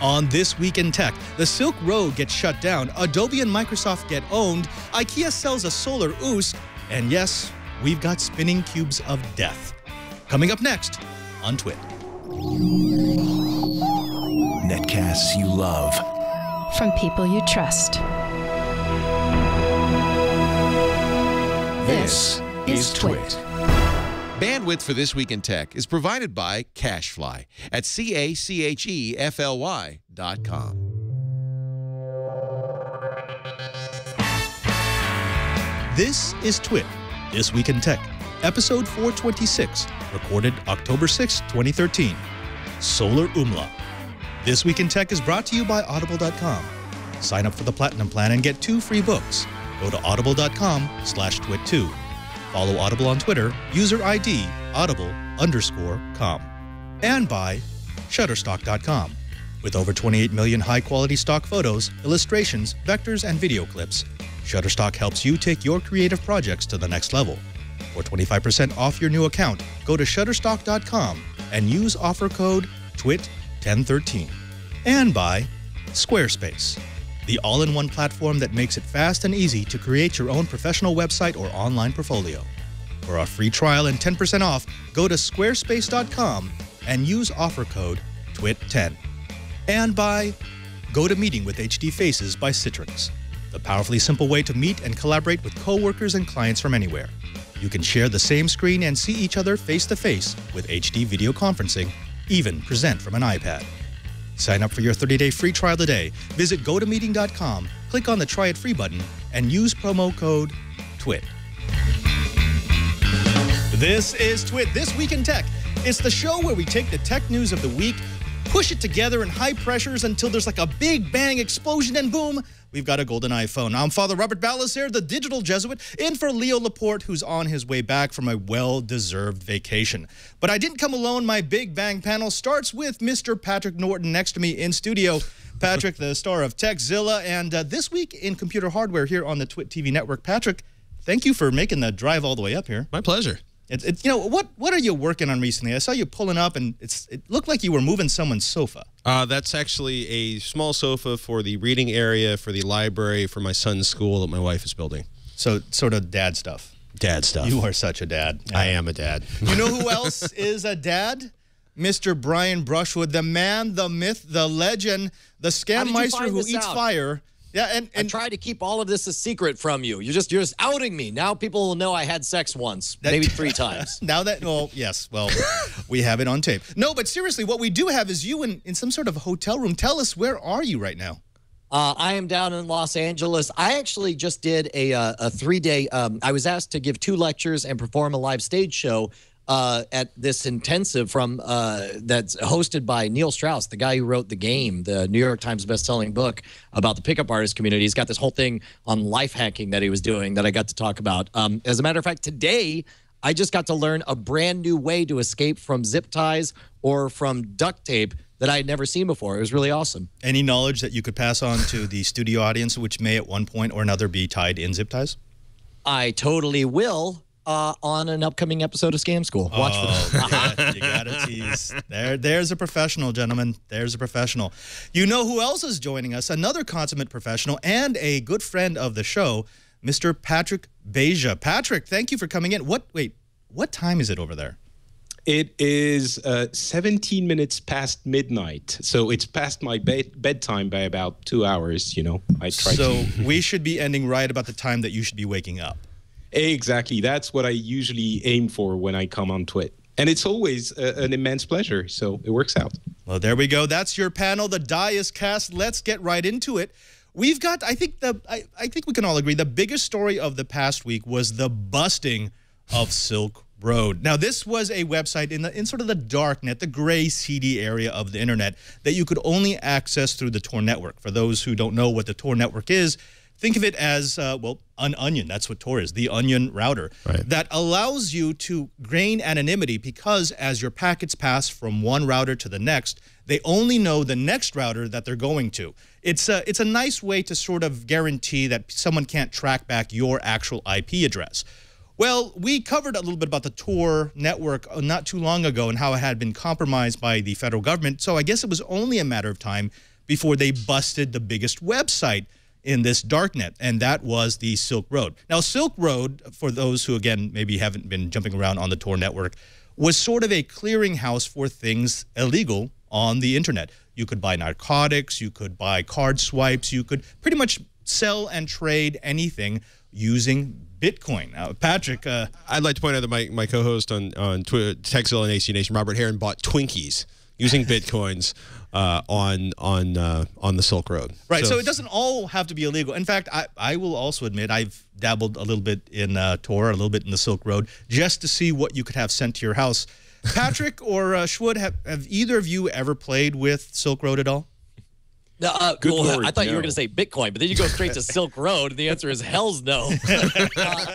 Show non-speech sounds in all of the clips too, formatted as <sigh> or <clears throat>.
On This Week in Tech, the Silk Road gets shut down, Adobe and Microsoft get owned, IKEA sells a solar ooze, and yes, we've got spinning cubes of death. Coming up next on Twit. Netcasts you love. From people you trust. This is Twit. Bandwidth for This Week in Tech is provided by Cachefly at C-A-C-H-E-F-L-Y dot com. This is Twit, This Week in Tech, episode 426, recorded October 6, 2013. Solar Umlaut. This Week in Tech is brought to you by Audible.com. Sign up for the Platinum Plan and get two free books. Go to audible.com slash twit2. Follow Audible on Twitter, user ID audible underscore com. And by Shutterstock.com. With over 28 million high quality stock photos, illustrations, vectors, and video clips, Shutterstock helps you take your creative projects to the next level. For 25% off your new account, go to Shutterstock.com and use offer code TWIT1013. And by Squarespace, the all in one platform that makes it fast and easy to create your own professional website or online portfolio. For a free trial and 10% off, go to squarespace.com and use offer code TWIT10. And by Go to Meeting with HD Faces by Citrix, the powerfully simple way to meet and collaborate with coworkers and clients from anywhere. You can share the same screen and see each other face to face with HD video conferencing, even present from an iPad. Sign up for your 30-day free trial today. Visit gotomeeting.com, click on the Try It Free button, and use promo code TWIT. This is TWIT, This Week in Tech. It's the show where we take the tech news of the week, push it together in high pressures until there's like a big bang explosion, and boom, we've got a golden iPhone. I'm Father Robert Ballecer, the digital Jesuit, in for Leo Laporte, who's on his way back from a well-deserved vacation. But I didn't come alone. My Big Bang panel starts with Mr. Patrick Norton next to me in studio. <laughs> Patrick, the star of Tekzilla, and uh, this week in computer hardware here on the Twit TV network. Patrick, thank you for making the drive all the way up here. My pleasure. It's, it's, you know what what are you working on recently? I saw you pulling up, and it's it looked like you were moving someone's sofa. Uh, that's actually a small sofa for the reading area for the library for my son's school that my wife is building. So sort of dad stuff. Dad stuff. You are such a dad. I am a dad. <laughs> You know who else is a dad? Mr. Brian Brushwood, the man, the myth, the legend, the scam meister who eats out? fire. Yeah, and, I and tried to keep all of this a secret from you. You're just you're just outing me. Now people will know I had sex once, That- maybe <laughs> three times. now that well, yes, well, <laughs> we have it on tape. No, but seriously, what we do have is you in, in some sort of hotel room. Tell us where are you right now? Uh, I am down in Los Angeles. I actually just did a uh, a three day. Um, I was asked to give two lectures and perform a live stage show uh, at this intensive from uh, that's hosted by Neil Strauss, the guy who wrote The Game, the New York Times best-selling book about the pickup artist community. He's got this whole thing on life hacking that he was doing that I got to talk about. Um, as a matter of fact, today I just got to learn a brand new way to escape from zip ties or from duct tape that I had never seen before. It was really awesome. Any knowledge that you could pass on to the studio audience, which may at one point or another be tied in zip ties? I totally will uh, on an upcoming episode of Scam School. Watch for that. Oh, yeah, you gotta tease. There, there's a professional, gentlemen. There's a professional. You know who else is joining us? Another consummate professional and a good friend of the show, Mr. Patrick Beja. Patrick, thank you for coming in. What? Wait, what time is it over there? It is uh, 17 minutes past midnight, so it's past my bed bedtime by about two hours. You know, I try So to. we should be ending right about the time that you should be waking up. Exactly, that's what I usually aim for when I come on Twit, and it's always uh, an immense pleasure. So it works out. Well, there we go. That's your panel. The die is cast. Let's get right into it. We've got, I think the, I, I think we can all agree, the biggest story of the past week was the busting of Silk Road. Now, this was a website in the in sort of the dark net, the gray, seedy area of the internet that you could only access through the Tor network. For those who don't know what the Tor network is, think of it as uh, well, an onion. That's what Tor is, the onion router that allows you to gain anonymity because as your packets pass from one router to the next, they only know the next router that they're going to. It's a it's a nice way to sort of guarantee that someone can't track back your actual IP address. Well, we covered a little bit about the Tor network uh, not too long ago and how it had been compromised by the federal government. So I guess it was only a matter of time before they busted the biggest website in this darknet, and that was the Silk Road. Now, Silk Road, for those who, again, maybe haven't been jumping around on the Tor network, was sort of a clearinghouse for things illegal on the internet. You could buy narcotics, you could buy card swipes, you could pretty much sell and trade anything using Bitcoin. Now, Patrick, uh, I'd like to point out that my, my co-host on on Twitter, Tekzilla and AC Nation, Robert Heron, bought Twinkies using <laughs> bitcoins uh, on on uh, on the Silk Road. Right. So, so, it doesn't all have to be illegal. In fact, I, I will also admit I've dabbled a little bit in uh, Tor, a little bit in the Silk Road, just to see what you could have sent to your house. <laughs> Patrick or uh, Shwood, have, have either of you ever played with Silk Road at all? Uh, Good well, Lord, I thought no. you were going to say Bitcoin, but then you go straight to Silk Road, and the answer is hell's no. <laughs> uh,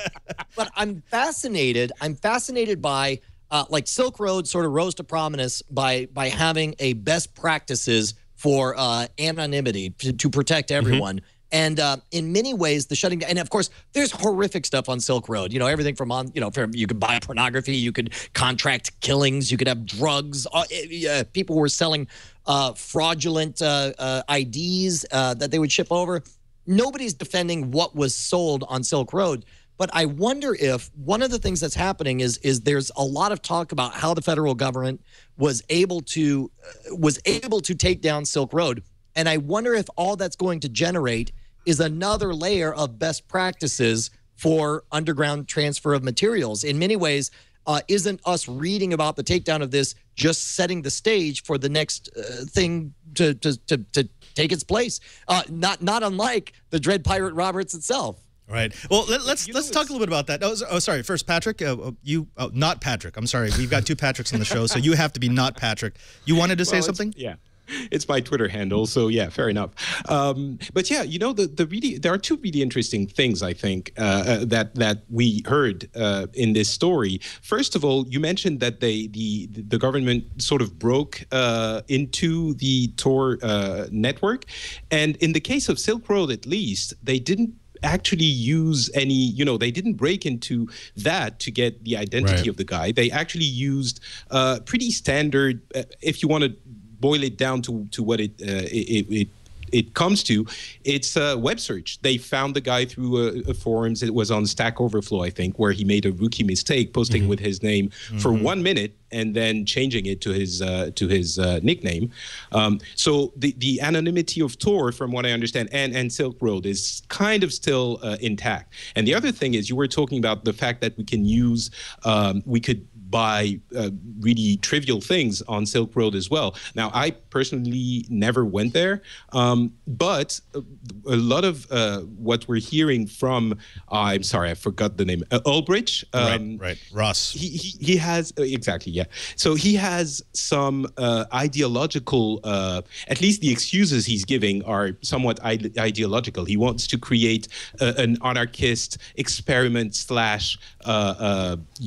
but I'm fascinated. I'm fascinated by uh, like Silk Road sort of rose to prominence by by having a best practices for uh, anonymity to, to, protect mm-hmm. everyone. Mm-hmm. And uh, in many ways, the shutting down, and of course, there's horrific stuff on Silk Road. You know, everything from on, you know, from, you could buy pornography, you could contract killings, you could have drugs. Uh, uh, people were selling uh, fraudulent uh, uh, IDs uh, that they would ship over. Nobody's defending what was sold on Silk Road. But I wonder if one of the things that's happening is is there's a lot of talk about how the federal government was able to was able to take down Silk Road, and I wonder if all that's going to generate is another layer of best practices for underground transfer of materials. In many ways, uh, isn't us reading about the takedown of this just setting the stage for the next uh, thing to, to, to, to, take its place? Uh, not, not unlike the Dread Pirate Roberts itself. Right. Well, let, us let's, let's talk a little bit about that. Oh, oh sorry. First, Patrick. Uh, uh, you, oh, not Patrick. I'm sorry. We've got two Patricks on the show, so you have to be not Patrick. You wanted to say something? Yeah it's my Twitter handle. So yeah, fair enough. Um, but yeah, you know, the the really there are two really interesting things I think uh, uh, that that we heard uh, in this story. First of all, you mentioned that they the the government sort of broke uh, into the Tor uh, network, and in the case of Silk Road, at least they didn't actually use any you know they didn't break into that to get the identity right. of the guy they actually used uh, pretty standard uh, if you want to boil it down to to what it uh, it, it it comes to, it's a web search. They found the guy through a, a, forums. It was on Stack Overflow, I think, where he made a rookie mistake, posting mm-hmm. with his name mm-hmm. for one minute and then changing it to his uh, to his uh, nickname. Um, so the the anonymity of Tor, from what I understand, and and Silk Road is kind of still uh, intact. And the other thing is, you were talking about the fact that we can use um, we could buy uh, really trivial things on Silk Road as well. Now, I personally never went there, um, but a lot of uh, what we're hearing from, uh, I'm sorry, I forgot the name, uh. Um, right, right, Ross. He, he, he has, uh, exactly, yeah. So he has some uh, ideological, uh, at least the excuses he's giving are somewhat ideological. He wants to create an anarchist experiment slash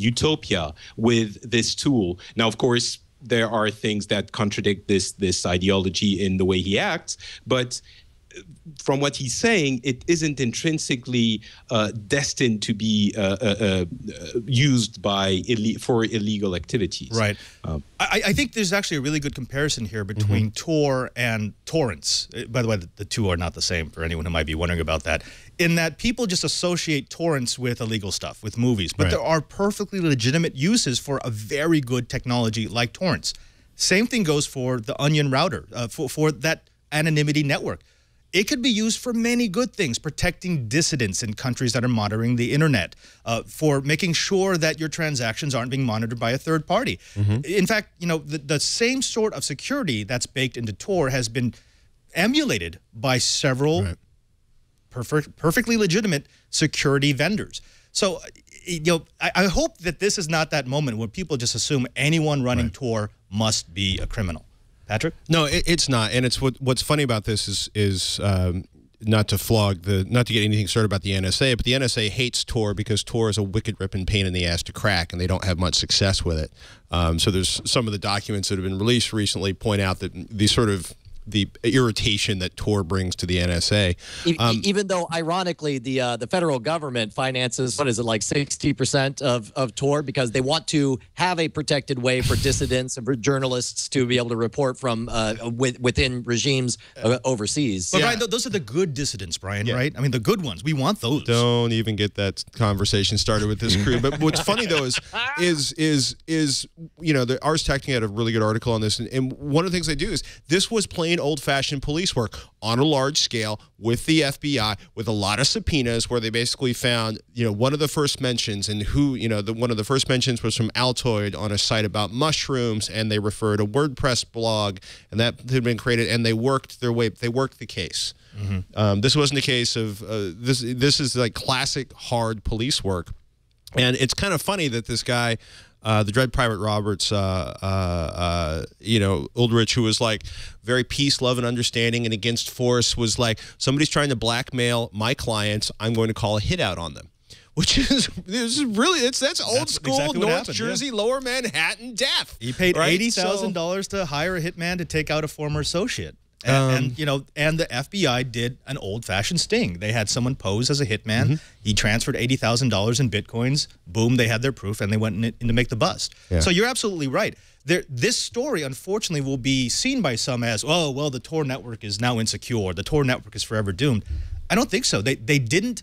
utopia with with this tool. Now, of course, there are things that contradict this this ideology in the way he acts, but from what he's saying, it isn't intrinsically uh, destined to be uh, uh, uh used by Ill- for illegal activities. Right. Um, I, I, think there's actually a really good comparison here between mm-hmm. Tor and torrents. Uh, by the way, the, the, two are not the same for anyone who might be wondering about that. In that people just associate torrents with illegal stuff, with movies, but right. there are perfectly legitimate uses for a very good technology like torrents. Same thing goes for the Onion router, uh, for, for that anonymity network it could be used for many good things, protecting dissidents in countries that are monitoring the internet, uh, for making sure that your transactions aren't being monitored by a third party. Mm-hmm. In fact, you know, the, the same sort of security that's baked into Tor has been emulated by several right. Perfect, perfectly legitimate security vendors. So, you know, I, I, hope that this is not that moment where people just assume anyone running right. Tor must be a criminal. Patrick? No, it, it's not. And it's what what's funny about this is is um, not to flog the not to get anything started about the NSA, but the NSA hates Tor because Tor is a wicked ripping pain in the ass to crack, and they don't have much success with it. Um, so there's some of the documents that have been released recently point out that these sort of the irritation that Tor brings to the NSA. Um, even though, ironically, the uh, the federal government finances what is it like sixty percent of of Tor because they want to have a protected way for dissidents and for journalists to be able to report from uh, with, within regimes uh, overseas. But yeah. Brian, those are the good dissidents, Brian. Yeah. Right? I mean, the good ones. We want those. Don't even get that conversation started with this crew. but what's funny though is is is is you know the Ars Technica had a really good article on this, and, and one of the things they do is this was plain old-fashioned police work on a large scale with the FBI with a lot of subpoenas where they basically found you know one of the first mentions and who you know the one of the first mentions was from Altoid on a site about mushrooms and they referred a WordPress blog and that had been created and they worked their way they worked the case. Mm -hmm. um, this wasn't a case of uh, this. This is like classic hard police work, and it's kind of funny that this guy uh, the Dread Pirate Roberts, uh, uh, uh, you know, Ulbricht, who was like very peace, love, and understanding and against force, was like, somebody's trying to blackmail my clients. I'm going to call a hit out on them. Which is, this is really it's that's old that's school exactly North happened, Jersey, yeah. Lower Manhattan death. He paid right? eighty thousand so, dollars to hire a hitman to take out a former associate. And, um, and, you know, and the FBI did an old-fashioned sting. They had someone pose as a hitman. Mm -hmm. He transferred eighty thousand dollars in bitcoins. Boom, they had their proof, and they went in, in to make the bust. Yeah. So you're absolutely right. There, this story, unfortunately, will be seen by some as, oh, well, the Tor network is now insecure. The Tor network is forever doomed. I don't think so. They they didn't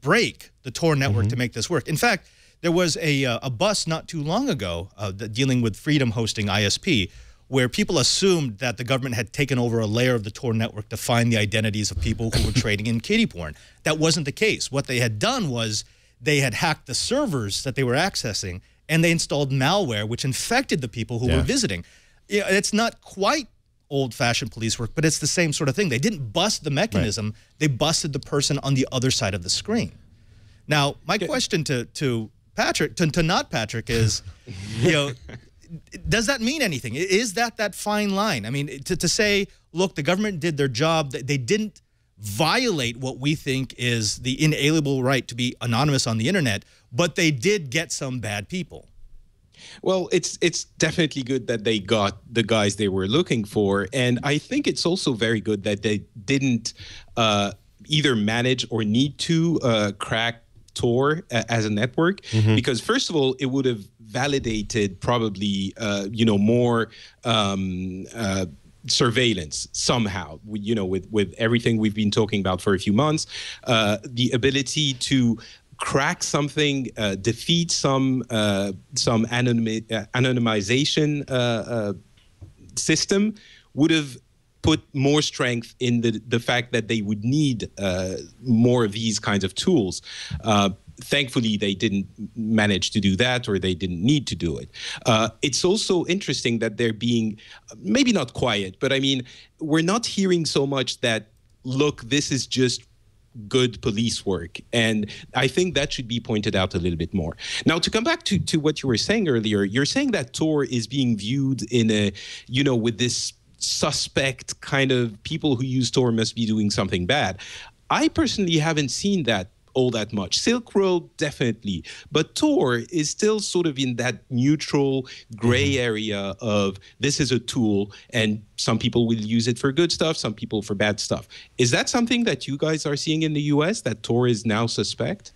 break the Tor network mm -hmm. to make this work. In fact, there was a uh, a bust not too long ago uh, dealing with Freedom Hosting ISP where people assumed that the government had taken over a layer of the Tor network to find the identities of people who were <laughs> trading in kiddie porn. That wasn't the case. What they had done was they had hacked the servers that they were accessing and they installed malware which infected the people who yeah. were visiting. It's not quite old-fashioned police work, but it's the same sort of thing. They didn't bust the mechanism, right. they busted the person on the other side of the screen. Now, my question to to Patrick, to, to not Patrick is, you know, <laughs> does that mean anything? Is that that fine line? I mean, to, to say, look, the government did their job, that they didn't violate what we think is the inalienable right to be anonymous on the internet, but they did get some bad people. Well, it's it's definitely good that they got the guys they were looking for, and I think it's also very good that they didn't uh, either manage or need to uh, crack Tor as a network, mm -hmm. because first of all, it would have validated probably uh, you know more um, uh, surveillance somehow you know with with everything we've been talking about for a few months uh, the ability to crack something uh, defeat some uh, some anonymi uh, anonymization system would have put more strength in the the fact that they would need uh, more of these kinds of tools. Thankfully, they didn't manage to do that, or they didn't need to do it. Uh, it's also interesting that they're being maybe not quiet, but I mean, we're not hearing so much that look, this is just good police work. And I think that should be pointed out a little bit more. Now, to come back to, to what you were saying earlier, you're saying that Tor is being viewed in a, you know, with this suspect kind of people who use Tor must be doing something bad. I personally haven't seen that all that much. Silk Road, definitely. But Tor is still sort of in that neutral gray mm-hmm. area of this is a tool and some people will use it for good stuff, some people for bad stuff. Is that something that you guys are seeing in the US that Tor is now suspect?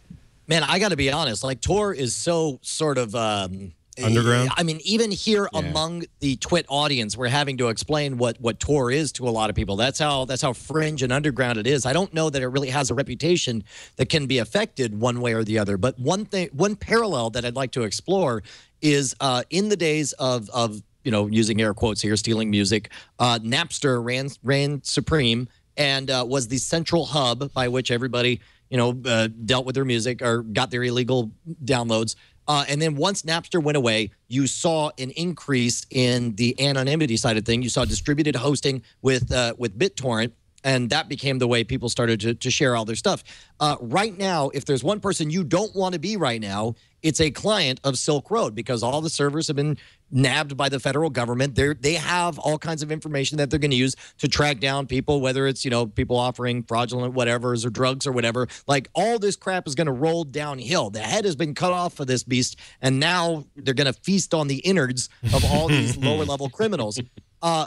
Man, I got to be honest. Like Tor is so sort of um underground? I mean even here yeah. among the twit audience we're having to explain what what tor is to a lot of people. That's how that's how fringe and underground it is. I don't know that it really has a reputation that can be affected one way or the other. But one thing one parallel that i'd like to explore is uh, in the days of of you know using air quotes here stealing music uh, napster ran ran supreme and uh, was the central hub by which everybody you know uh, dealt with their music or got their illegal downloads uh, and then once Napster went away, you saw an increase in the anonymity side of thing. You saw distributed hosting with uh, with BitTorrent, and that became the way people started to, to share all their stuff. Uh, right now, if there's one person you don't want to be right now, it's a client of Silk Road because all the servers have been nabbed by the federal government. They they have all kinds of information that they're going to use to track down people, whether it's you know people offering fraudulent whatever's or drugs or whatever. Like all this crap is going to roll downhill. The head has been cut off for this beast, and now they're going to feast on the innards of all these <laughs> lower level criminals. Uh,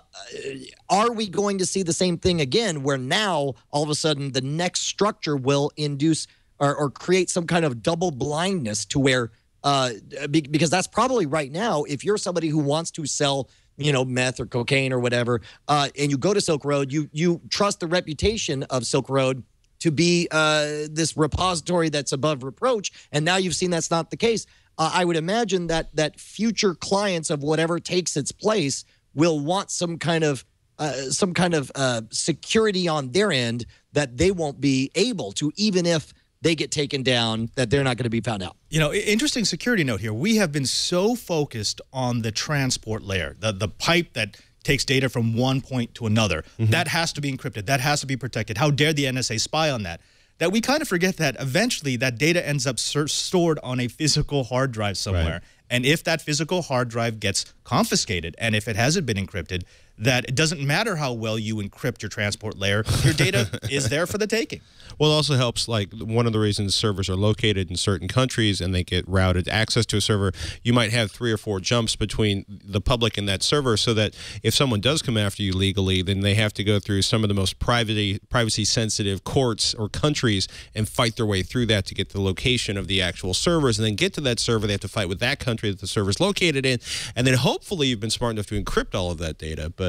are we going to see the same thing again, where now all of a sudden the next structure will induce or, or create some kind of double blindness to where, uh, be, because that's probably right now, if you're somebody who wants to sell you know meth or cocaine or whatever uh, and you go to silk road you you trust the reputation of silk road to be uh, this repository that's above reproach and now you've seen that's not the case. Uh, i would imagine that that future clients of whatever takes its place will want some kind of uh, some kind of uh, security on their end that they won't be able to even if they get taken down, that they're not going to be found out. You know, interesting security note here. We have been so focused on the transport layer, the, the pipe that takes data from one point to another. Mm -hmm. That has to be encrypted. That has to be protected. How dare the NSA spy on that? That we kind of forget that eventually that data ends up stored on a physical hard drive somewhere. Right. And if that physical hard drive gets confiscated and if it hasn't been encrypted, that it doesn't matter how well you encrypt your transport layer, your data <laughs> is there for the taking. Well, it also helps, like, one of the reasons servers are located in certain countries and they get routed access to a server, you might have three or four jumps between the public and that server so that if someone does come after you legally, then they have to go through some of the most privacy, privacy sensitive courts or countries and fight their way through that to get the location of the actual servers and then get to that server. They have to fight with that country that the server is located in. And then hopefully you've been smart enough to encrypt all of that data. But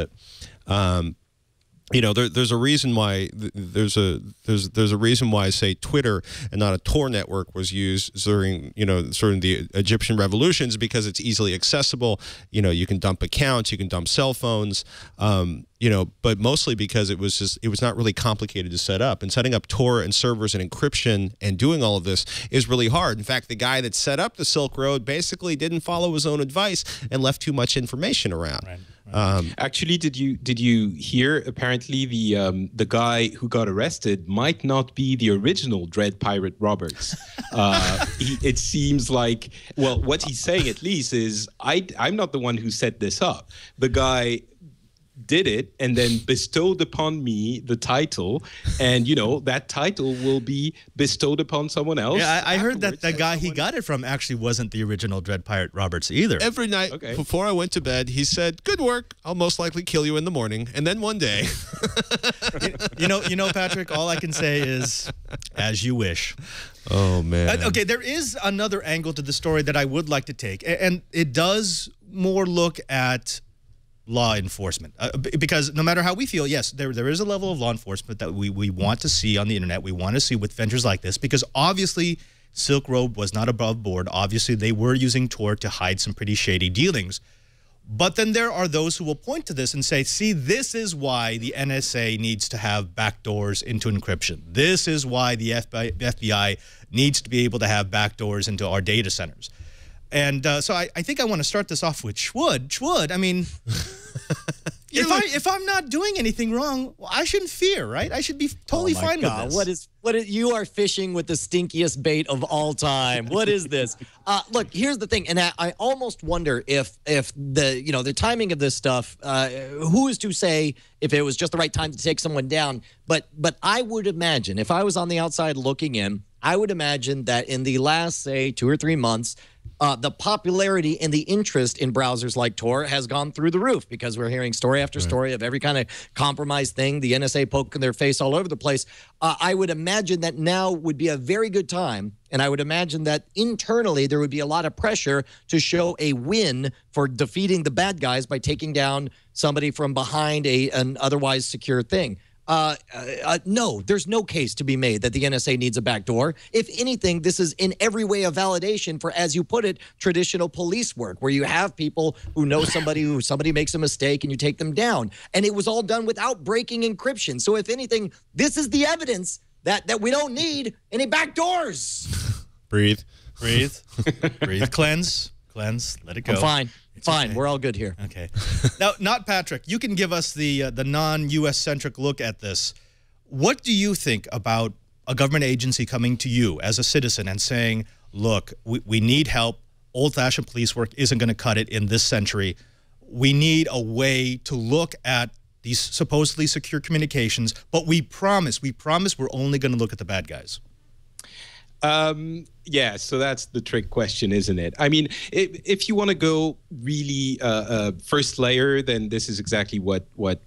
but um, you know, there, there's a reason why there's a there's there's a reason why say Twitter and not a Tor network was used during you know of the Egyptian revolutions because it's easily accessible. You know, you can dump accounts, you can dump cell phones. Um, you know, but mostly because it was just it was not really complicated to set up. And setting up Tor and servers and encryption and doing all of this is really hard. In fact, the guy that set up the Silk Road basically didn't follow his own advice and left too much information around. Right. Um, Actually, did you did you hear? Apparently, the um, the guy who got arrested might not be the original Dread Pirate Roberts. <laughs> Uh, he, it seems like well, what he's saying at least is I I'm not the one who set this up. The guy did it and then bestowed upon me the title. And you know that title will be bestowed upon someone else yeah i, I heard that the guy he got it from actually wasn't the original dread pirate roberts either. Every night okay. before i went to bed he said good work. I'll most likely kill you in the morning. And then one day <laughs> you, you know you know patrick all i can say is as you wish. Oh man. Uh, okay, there is another angle to the story that I would like to take, and it does more look at law enforcement. Uh, because no matter how we feel, yes, there, there is a level of law enforcement that we, we want to see on the internet. We want to see with ventures like this because obviously Silk Road was not above board. Obviously, they were using Tor to hide some pretty shady dealings. But then there are those who will point to this and say, see, this is why the NSA needs to have backdoors into encryption. This is why the FBI, FBI needs to be able to have backdoors into our data centers. And uh, so I, I, think I want to start this off with Shwood. Shwood, I mean, <laughs> if I if I'm not doing anything wrong, well, I shouldn't fear, right? I should be totally oh fine God. with this. What is what is, you are fishing with the stinkiest bait of all time? what is this? <laughs> Uh, look, here's the thing, and I, I, almost wonder if if the you know the timing of this stuff. Uh, who is to say if it was just the right time to take someone down? But but I would imagine if I was on the outside looking in, I would imagine that in the last say two or three months uh, the popularity and the interest in browsers like Tor has gone through the roof because we're hearing story after story of every kind of compromised thing, the NSA poking their face all over the place. Uh, I would imagine that now would be a very good time. And I would imagine that internally there would be a lot of pressure to show a win for defeating the bad guys by taking down somebody from behind a an otherwise secure thing. Uh, uh, no, there's no case to be made that the NSA needs a backdoor. If anything, this is in every way a validation for, as you put it, traditional police work, where you have people who know somebody who somebody makes a mistake and you take them down. And it was all done without breaking encryption. So if anything, this is the evidence that that we don't need any backdoors. <laughs> Breathe. Breathe. <laughs> Breathe. Cleanse. Cleanse. Let it go. I'm fine. It's Fine, okay. we're all good here. Okay. <laughs> now, not Patrick. You can give us the uh, the non-U.S. centric look at this. What do you think about a government agency coming to you as a citizen and saying, "Look, we, we need help. Old-fashioned police work isn't going to cut it in this century. We need a way to look at these supposedly secure communications, but we promise, we promise, we're only going to look at the bad guys." Um, yeah, so that's the trick question, isn't it? I mean, if, if you want to go really uh, uh, first layer, then this is exactly what what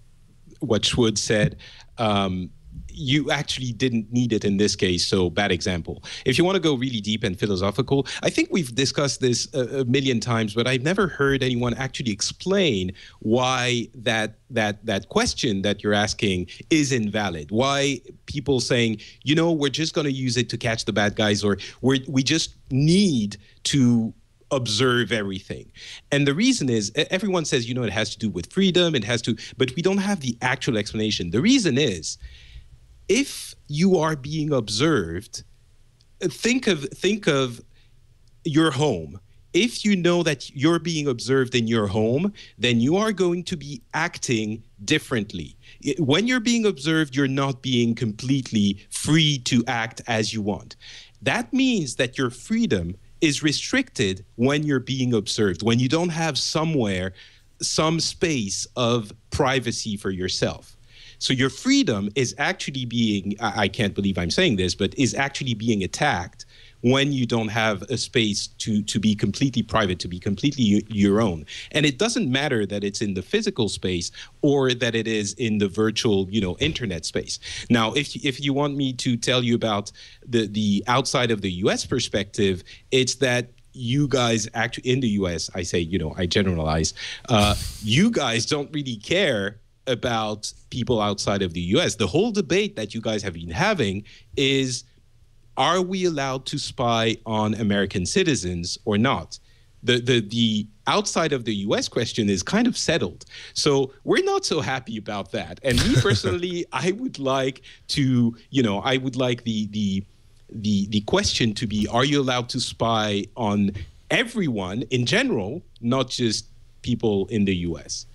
what Shwood said. Um, you actually didn't need it in this case. So bad example. If you want to go really deep and philosophical, I think we've discussed this a, a, million times, but I've never heard anyone actually explain why that that that question that you're asking is invalid. Why people saying, you know, we're just going to use it to catch the bad guys, or we we just need to observe everything. And the reason is everyone says, you know, it has to do with freedom, it has to, but we don't have the actual explanation. The reason is if you are being observed, think of think of your home. If you know that you're being observed in your home, then you are going to be acting differently. When you're being observed, you're not being completely free to act as you want. That means that your freedom is restricted when you're being observed, when you don't have somewhere, some space of privacy for yourself. So your freedom is actually being, I, can't believe I'm saying this, but is actually being attacked when you don't have a space to to be completely private to be completely your own. And it doesn't matter that it's in the physical space or that it is in the virtual you know internet space. Now if if you want me to tell you about the the outside of the US perspective it's that you guys actually in the US I say you know I generalize uh, you guys don't really care about people outside of the US. The whole debate that you guys have been having is are we allowed to spy on American citizens or not? The, the, the outside of the US question is kind of settled. So we're not so happy about that. And me <laughs> personally, I would like to, you know, I would like the, the, the, the question to be are you allowed to spy on everyone in general, not just people in the US?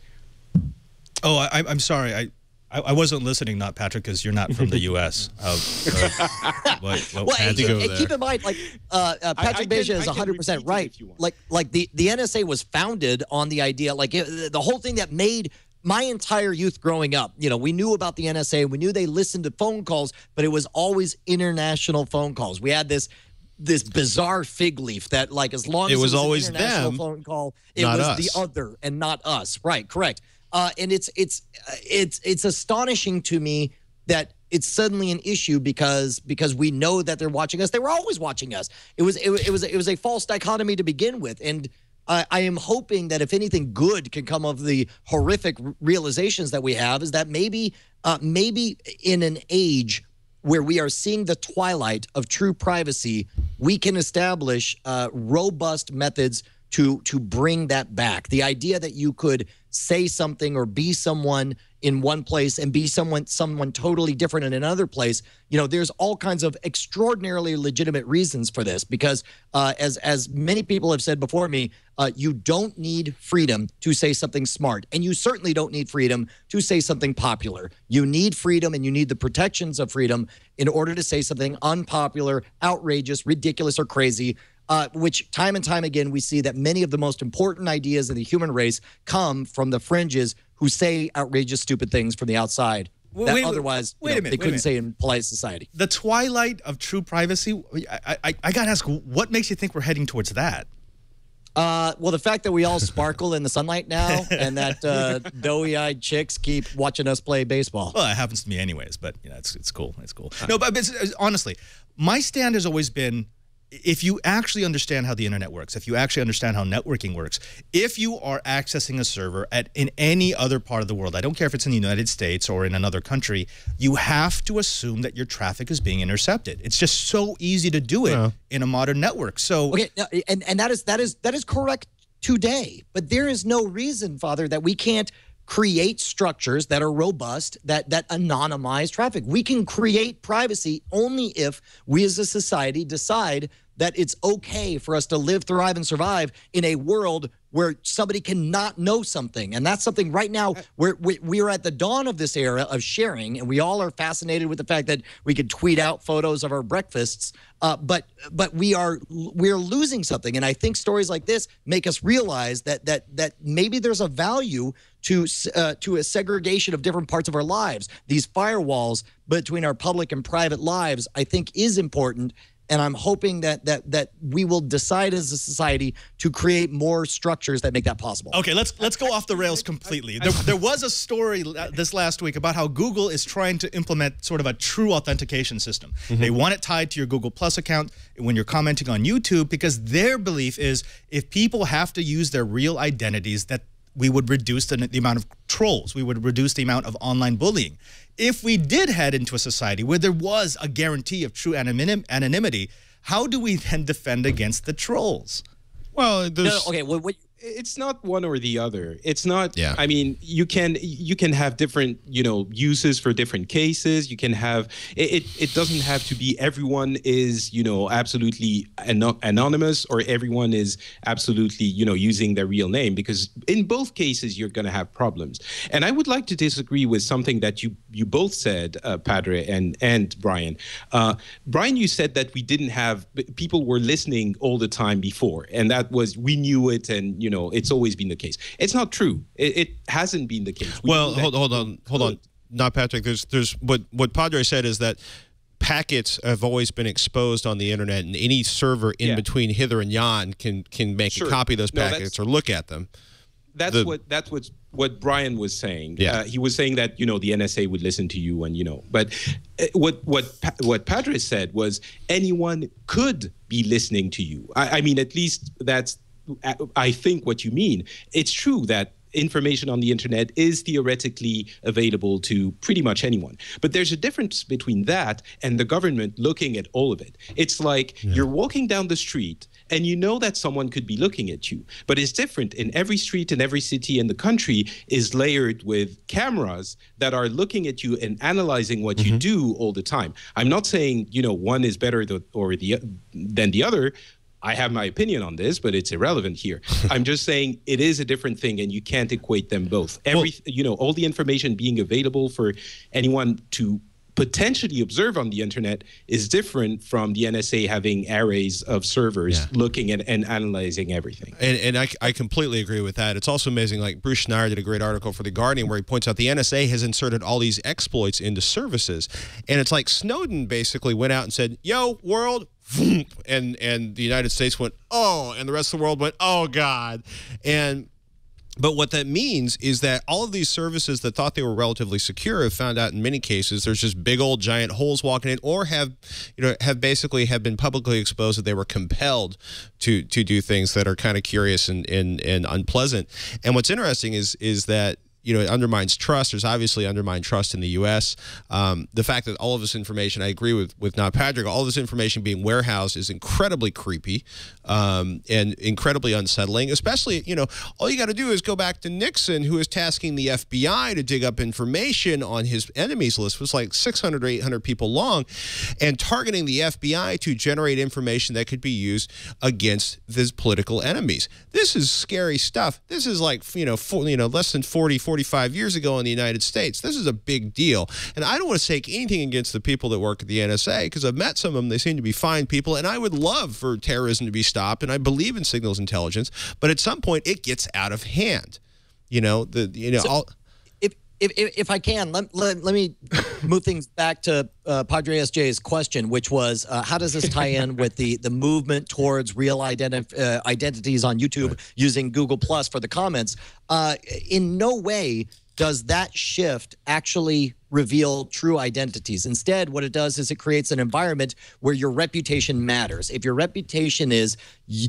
Oh, I, am sorry. I, I, wasn't listening, not Patrick, because you're not from the U.S. Uh, uh, what, what well, and, and keep in mind, like uh, uh Patrick Beja is 100 percent right. Like, like the the NSA was founded on the idea, like it, the whole thing that made my entire youth growing up, you know, we knew about the NSA. We knew they listened to phone calls, but it was always international phone calls. We had this this bizarre fig leaf that, like, as long as it was, it was always international them, phone call, it was us. the other and not us. Right? Correct. Uh, and it's it's it's it's astonishing to me that it's suddenly an issue because because we know that they're watching us. They were always watching us. It was it, it was it was a false dichotomy to begin with, and I, I am hoping that if anything good can come of the horrific realizations that we have, is that maybe uh, maybe in an age where we are seeing the twilight of true privacy, we can establish uh, robust methods to to bring that back. The idea that you could say something or be someone in one place and be someone someone totally different in another place you know there's all kinds of extraordinarily legitimate reasons for this because uh, as as many people have said before me uh, you don't need freedom to say something smart and you certainly don't need freedom to say something popular. You need freedom and you need the protections of freedom in order to say something unpopular outrageous ridiculous or crazy uh, which time and time again we see that many of the most important ideas of the human race come from the fringes who say outrageous, stupid things from the outside. That wait, otherwise, wait, know, minute, they couldn't say in polite society. The twilight of true privacy. I, I, I got to ask, what makes you think we're heading towards that? Uh, well, the fact that we all sparkle in the sunlight now, <laughs> and that uh, doughy-eyed chicks keep watching us play baseball. Well, it happens to me anyways, but you know, it's it's cool. It's cool. No, but honestly, my stand has always been if you actually understand how the internet works, if you actually understand how networking works, if you are accessing a server at in any other part of the world, I don't care if it's in the United States or in another country, you have to assume that your traffic is being intercepted. It's just so easy to do it yeah. in a modern network. So okay, and and that is that is that is correct today, but there is no reason, Father, that we can't create structures that are robust that that anonymize traffic. We can create privacy only if we as a society decide that it's okay for us to live, thrive, and survive in a world where somebody cannot know something. And that's something right now we're, we're at the dawn of this era of sharing, and we all are fascinated with the fact that we could tweet out photos of our breakfasts. Uh, but but we are we're losing something, and I think stories like this make us realize that that that maybe there's a value to uh, to a segregation of different parts of our lives. These firewalls between our public and private lives, I think, is important and I'm hoping that that that we will decide as a society to create more structures that make that possible. Okay, let's let's go off the rails completely. There, there was a story this last week about how Google is trying to implement sort of a true authentication system. Mm -hmm. They want it tied to your Google Plus account when you're commenting on YouTube because their belief is if people have to use their real identities that we would reduce the, the amount of trolls. We would reduce the amount of online bullying. If we did head into a society where there was a guarantee of true anonymity, how do we then defend against the trolls? Well, there's... No, okay, what, what, it's not one or the other. It's not yeah. I mean you can you can have different you know uses for different cases. You can have it it doesn't have to be everyone is you know absolutely anonymous or everyone is absolutely you know using their real name because in both cases you're going to have problems. And i would like to disagree with something that you you both said uh, padre and and brian. Uh, brian you said that we didn't have people were listening all the time before and that was we knew it and you know it's always been the case. It's not true. It, it hasn't been the case. We well, hold, hold on, hold on. Not Patrick. There's there's what what Padre said is that packets have always been exposed on the internet, and any server in yeah. between hither and yon can can make sure. a copy of those packets no, or look at them. That's the, what that's what what Brian was saying. Yeah. Uh, he was saying that you know the NSA would listen to you, and you know, but uh, what what what Padre said was anyone could be listening to you. I, I mean, at least that's I think what you mean. It's true that information on the internet is theoretically available to pretty much anyone. But there's a difference between that and the government looking at all of it. It's like yeah. you're walking down the street and you know that someone could be looking at you. But it's different. In every street in every city in the country is layered with cameras that are looking at you and analyzing what mm-hmm. you do all the time. I'm not saying, you know, one is better or the than the other, I have my opinion on this, but it's irrelevant here. <laughs> I'm just saying it is a different thing, and you can't equate them both. Every, well, you know, all the information being available for anyone to potentially observe on the internet is different from the NSA having arrays of servers yeah. looking at and analyzing everything. And, and I, I completely agree with that. It's also amazing, like Bruce Schneier did a great article for The Guardian where he points out the NSA has inserted all these exploits into services. And it's like Snowden basically went out and said, yo, world, and and the United States went oh, and the rest of the world went oh God, and but what that means is that all of these services that thought they were relatively secure have found out in many cases there's just big old giant holes walking in, or have you know have basically have been publicly exposed that they were compelled to to do things that are kind of curious and and, and unpleasant. And what's interesting is is that you know, it undermines trust. There's obviously undermined trust in the U.S. Um, the fact that all of this information, I agree with with not Patrick, all this information being warehoused is incredibly creepy um, and incredibly unsettling. Especially, you know, all you got to do is go back to Nixon, who was tasking the FBI to dig up information on his enemies list, was like 600 or 800 people long, and targeting the FBI to generate information that could be used against his political enemies. This is scary stuff. This is like you know, for, you know, less than 40, 40 45 years ago in the United States. This is a big deal. And I don't want to take anything against the people that work at the NSA because I've met some of them. They seem to be fine people. And I would love for terrorism to be stopped. And I believe in signals intelligence. But at some point, it gets out of hand. You know, the, you know, so, all if, if, if, I can, let, let, let me <laughs> move things back to uh, Padre SJ's question, which was uh, how does this tie in with the, the movement towards real identi- uh, identities on YouTube using Google Plus for the comments? Uh, in no way does that shift actually reveal true identities. Instead, what it does is it creates an environment where your reputation matters. If your reputation is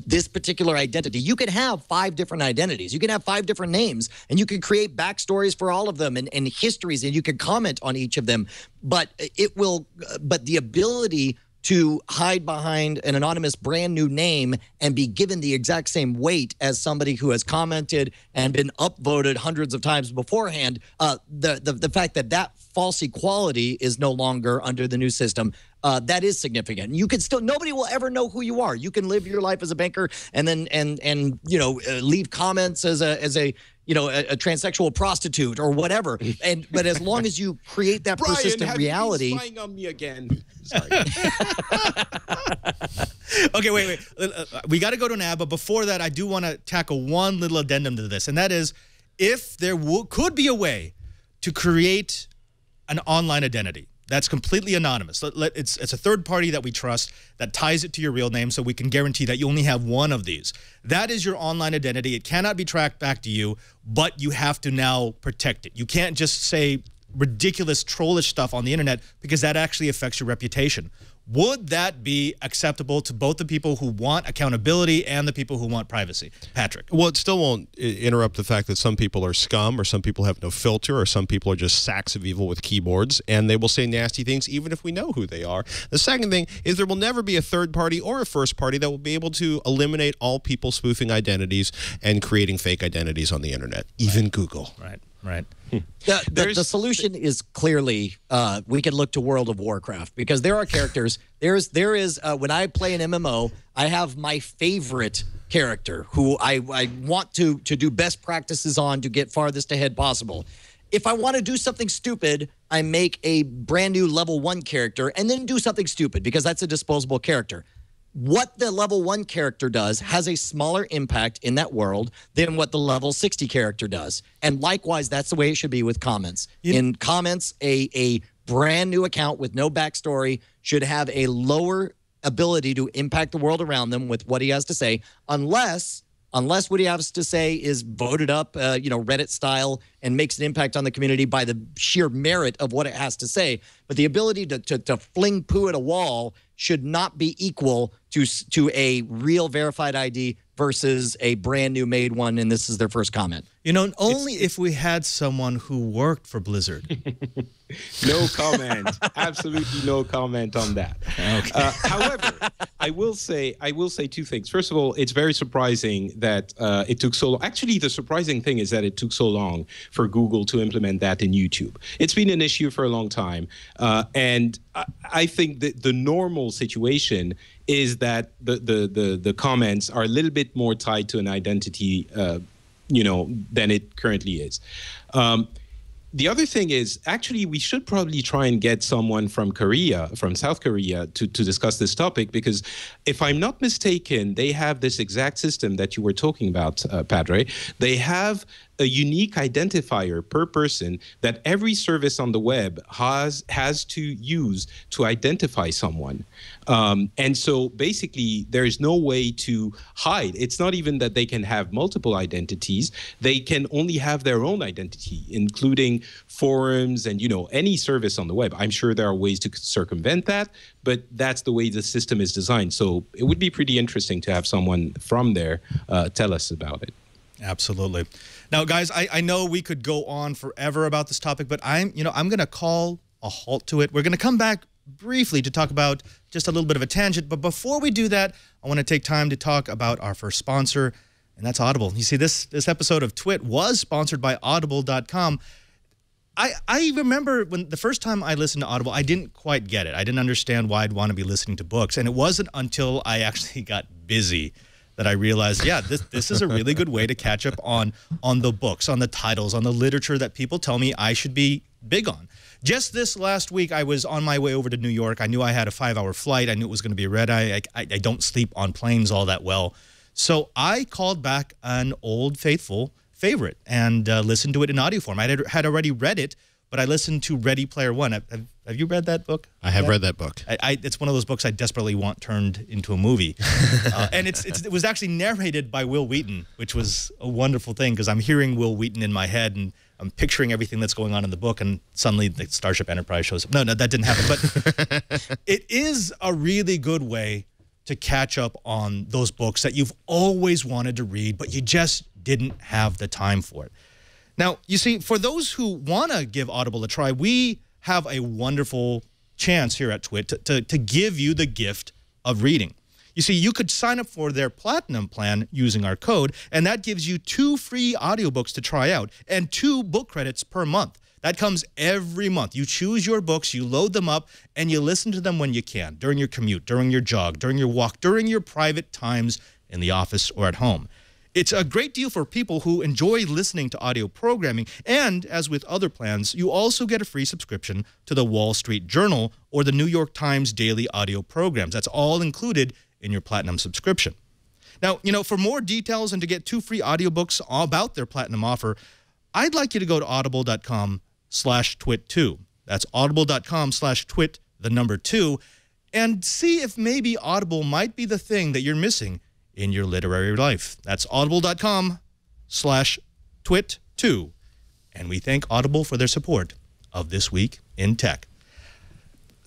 this particular identity, you can have five different identities. You can have five different names, and you can create backstories for all of them and, and histories, and you can comment on each of them. But it will, but the ability to hide behind an anonymous brand new name and be given the exact same weight as somebody who has commented and been upvoted hundreds of times beforehand. Uh, the, the the fact that that false equality is no longer under the new system. Uh, that is significant. You can still nobody will ever know who you are. You can live your life as a banker and then and and you know uh, leave comments as a as a you know a, a, transsexual prostitute or whatever. And but as long as you create that Brian, persistent have reality, you spying on me again. Sorry. <laughs> okay, wait, wait. Uh, uh, we got to go to an ad, but before that, I do want to tackle one little addendum to this, and that is, if there could be a way to create an online identity that's completely anonymous. Let, let, it's it's a third party that we trust that ties it to your real name, so we can guarantee that you only have one of these. That is your online identity. It cannot be tracked back to you, but you have to now protect it. You can't just say ridiculous trollish stuff on the internet because that actually affects your reputation. Would that be acceptable to both the people who want accountability and the people who want privacy? Patrick. Well, it still won't interrupt the fact that some people are scum or some people have no filter or some people are just sacks of evil with keyboards and they will say nasty things even if we know who they are. The second thing is there will never be a third party or a first party that will be able to eliminate all people spoofing identities and creating fake identities on the internet, even right. Google. Right, right. The, the, the, solution is clearly uh, we can look to World of Warcraft because there are characters. <laughs> There's there is uh, when I play an MMO, I have my favorite character who I, I want to to do best practices on to get farthest ahead possible. If I want to do something stupid, I make a brand new level one character and then do something stupid because that's a disposable character what the level one character does has a smaller impact in that world than what the level 60 character does. And likewise, that's the way it should be with comments. in comments, a, a brand new account with no backstory should have a lower ability to impact the world around them with what he has to say, unless unless what he has to say is voted up, uh, you know, Reddit style and makes an impact on the community by the sheer merit of what it has to say. But the ability to, to, to fling poo at a wall should not be equal to to a real verified ID versus a brand new made one, and this is their first comment. You know, only it's, if we had someone who worked for Blizzard. <laughs> no comment. <laughs> Absolutely no comment on that. Okay. Uh, however, I will say I will say two things. First of all, it's very surprising that uh, it took so long. Actually, the surprising thing is that it took so long for Google to implement that in YouTube. It's been an issue for a long time, uh, and I, I think that the normal situation is that the, the the the comments are a little bit more tied to an identity, uh, you know, than it currently is. Um, the other thing is actually we should probably try and get someone from Korea, from South Korea, to, to discuss this topic because if I'm not mistaken, they have this exact system that you were talking about, uh, Padre. They have a unique identifier per person that every service on the web has has to use to identify someone. Um, and so basically, there is no way to hide. It's not even that they can have multiple identities; they can only have their own identity, including forums and you know any service on the web. I'm sure there are ways to circumvent that, but that's the way the system is designed. So it would be pretty interesting to have someone from there uh, tell us about it. Absolutely. Now, guys, I, I know we could go on forever about this topic, but I'm, you know, I'm going to call a halt to it. We're going to come back briefly to talk about just a little bit of a tangent. But before we do that, I want to take time to talk about our first sponsor, and that's Audible. You see, this this episode of Twit was sponsored by Audible.com. I, I remember when the first time I listened to Audible, I didn't quite get it. I didn't understand why I'd want to be listening to books. And it wasn't until I actually <laughs> got busy that I realized, yeah, this this is a really good way to catch up on on the books, on the titles, on the literature that people tell me I should be big on. Just this last week, I was on my way over to New York. I knew I had a five-hour flight. I knew it was going to be a red eye. I, I, I don't sleep on planes all that well. So I called back an old faithful favorite and uh, listened to it in audio form. I had, had already read it, but I listened to Ready Player One. Have, have you read that book? I have read that book. I, I, it's one of those books I desperately want turned into a movie. <laughs> uh, and it's, it's, it was actually narrated by Wil Wheaton, which was a wonderful thing because I'm hearing Wil Wheaton in my head and I'm picturing everything that's going on in the book, and suddenly the Starship Enterprise shows up. No, no, that didn't happen. But <laughs> it is a really good way to catch up on those books that you've always wanted to read, but you just didn't have the time for it. Now, you see, for those who want to give Audible a try, we have a wonderful chance here at Twit to, to, to give you the gift of reading. You see, you could sign up for their platinum plan using our code, and that gives you two free audiobooks to try out and two book credits per month. That comes every month. You choose your books, you load them up, and you listen to them when you can during your commute, during your jog, during your walk, during your private times in the office or at home. It's a great deal for people who enjoy listening to audio programming. And as with other plans, you also get a free subscription to the Wall Street Journal or the New York Times daily audio programs. That's all included in your Platinum subscription. Now, you know, for more details and to get two free audiobooks about their Platinum offer, I'd like you to go to audible.com slash twit2. That's audible.com slash twit, the number two, and see if maybe Audible might be the thing that you're missing in your literary life. That's audible.com slash twit two. And we thank Audible for their support of This Week in Tech.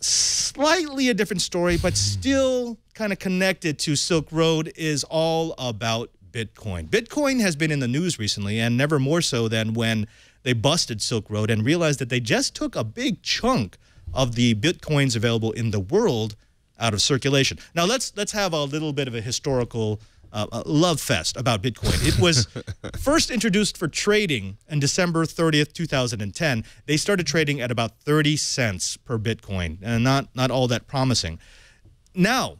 Slightly a different story, but still kind of connected to Silk Road is all about Bitcoin. Bitcoin has been in the news recently, and never more so than when they busted Silk Road and realized that they just took a big chunk of the Bitcoins available in the world out of circulation. Now let's let's have a little bit of a historical uh, uh love fest about Bitcoin. It was <laughs> first introduced for trading on December 30th, 2010. They started trading at about 30 cents per Bitcoin, and not not all that promising. Now,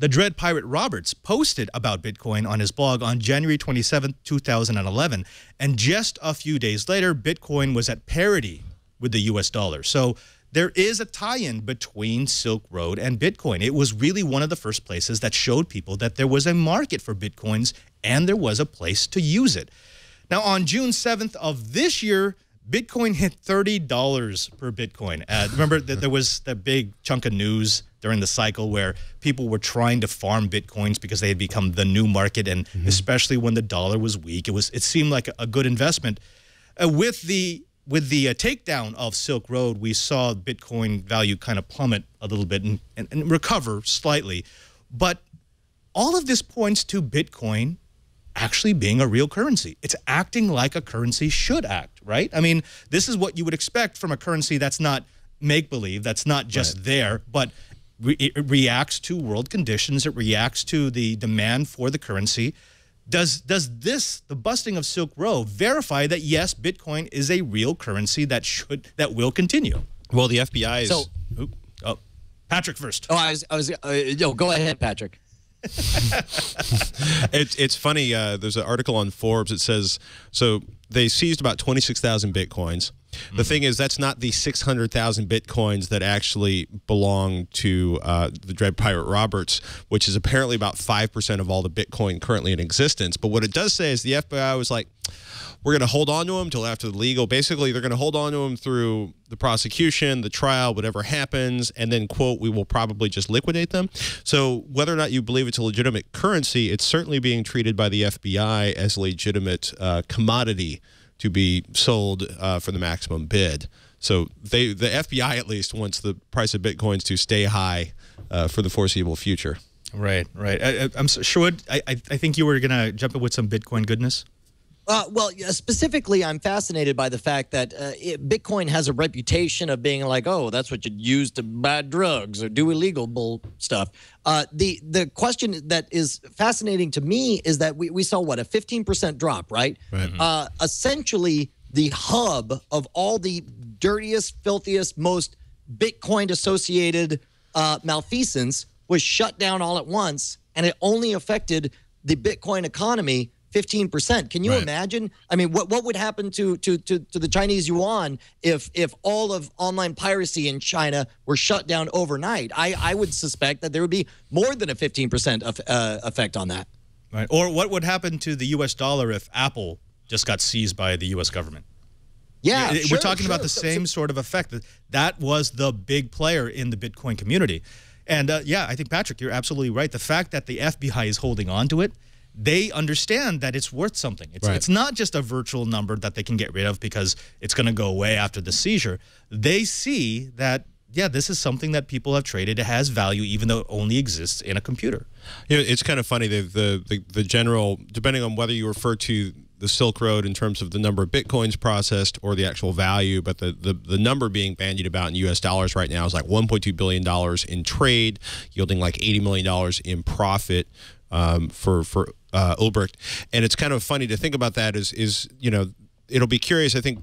the Dread Pirate Roberts posted about Bitcoin on his blog on January 27, 2011, and just a few days later, Bitcoin was at parity with the US dollar. So there is a tie-in between Silk Road and Bitcoin. It was really one of the first places that showed people that there was a market for Bitcoins and there was a place to use it. Now, on June 7th of this year, Bitcoin hit $30 per Bitcoin. Uh, remember that there was that big chunk of news during the cycle where people were trying to farm Bitcoins because they had become the new market. And mm -hmm. especially when the dollar was weak, it was it seemed like a, good investment. Uh, with the with the uh, takedown of Silk Road, we saw Bitcoin value kind of plummet a little bit and, and, and recover slightly. But all of this points to Bitcoin actually being a real currency. It's acting like a currency should act, right? I mean, this is what you would expect from a currency that's not make-believe, that's not just right. there, but re it reacts to world conditions, it reacts to the demand for the currency. Does, does this, the busting of Silk Road, verify that, yes, Bitcoin is a real currency that should, that will continue? Well, the FBI is... So, oop, oh, Patrick first. Oh, I was, I was, uh, yo, go ahead, Patrick. <laughs> it's it's funny. Uh, there's an article on Forbes that says so they seized about 26,000 bitcoins. The mm -hmm. thing is, that's not the 600,000 bitcoins that actually belong to uh, the Dread Pirate Roberts, which is apparently about 5% of all the bitcoin currently in existence. But what it does say is the FBI was like, we're going to hold on to him until after the legal. Basically, they're going to hold on to him through the prosecution, the trial, whatever happens, and then, quote, we will probably just liquidate them. So whether or not you believe it's a legitimate currency, it's certainly being treated by the FBI as a legitimate uh, commodity to be sold uh, for the maximum bid. So they, the FBI at least wants the price of bitcoins to stay high uh, for the foreseeable future. Right, right. I, am sure. I, I think you were going to jump in with some Bitcoin goodness. Uh, well, specifically, I'm fascinated by the fact that uh, it, Bitcoin has a reputation of being like, oh, that's what you'd use to buy drugs or do illegal bull stuff. Uh, the the question that is fascinating to me is that we, we saw what a 15% drop, right? right. Uh, essentially, the hub of all the dirtiest, filthiest, most Bitcoin associated uh, malfeasance was shut down all at once, and it only affected the Bitcoin economy 15%. Can you right. imagine? I mean, what, what would happen to, to, to, to the Chinese yuan if, if all of online piracy in China were shut down overnight? I, I would suspect that there would be more than a 15% of, uh, effect on that. Right. Or what would happen to the U.S. dollar if Apple just got seized by the U.S. government? Yeah, We're sure, talking sure. about the same sort of effect. That that was the big player in the Bitcoin community. And uh, yeah, I think, Patrick, you're absolutely right. The fact that the FBI is holding on to it – they understand that it's worth something. It's, right. it's not just a virtual number that they can get rid of because it's going to go away after the seizure. They see that, yeah, this is something that people have traded. It has value even though it only exists in a computer. You know, it's kind of funny, the, the, the, the general, depending on whether you refer to the Silk Road in terms of the number of bitcoins processed or the actual value, but the, the, the number being bandied about in U.S. dollars right now is like $1.2 billion in trade, yielding like $80 million in profit um, for for uh, Ulbricht. And it's kind of funny to think about that. Is is you know it'll be curious. I think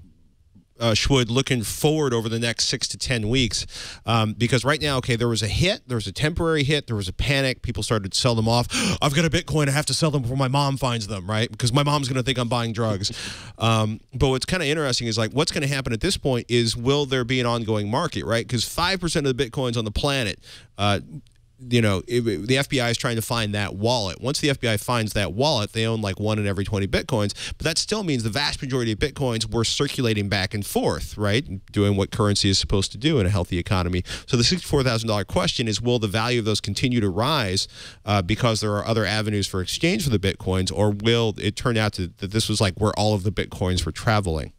uh, Shwood looking forward over the next six to 10 weeks um, because right now, okay, there was a hit, there was a temporary hit, there was a panic. People started to sell them off. <gasps> I've got a Bitcoin. I have to sell them before my mom finds them, right? Because my mom's going to think I'm buying drugs. <laughs> um, but what's kind of interesting is like what's going to happen at this point is will there be an ongoing market, right? Because 5% of the Bitcoins on the planet uh, you know, it, the FBI is trying to find that wallet. Once the FBI finds that wallet, they own like one in every 20 bitcoins. But that still means the vast majority of bitcoins were circulating back and forth, right? Doing what currency is supposed to do in a healthy economy. So the $64,000 question is will the value of those continue to rise uh, because there are other avenues for exchange for the bitcoins, or will it turn out to, that this was like where all of the bitcoins were traveling?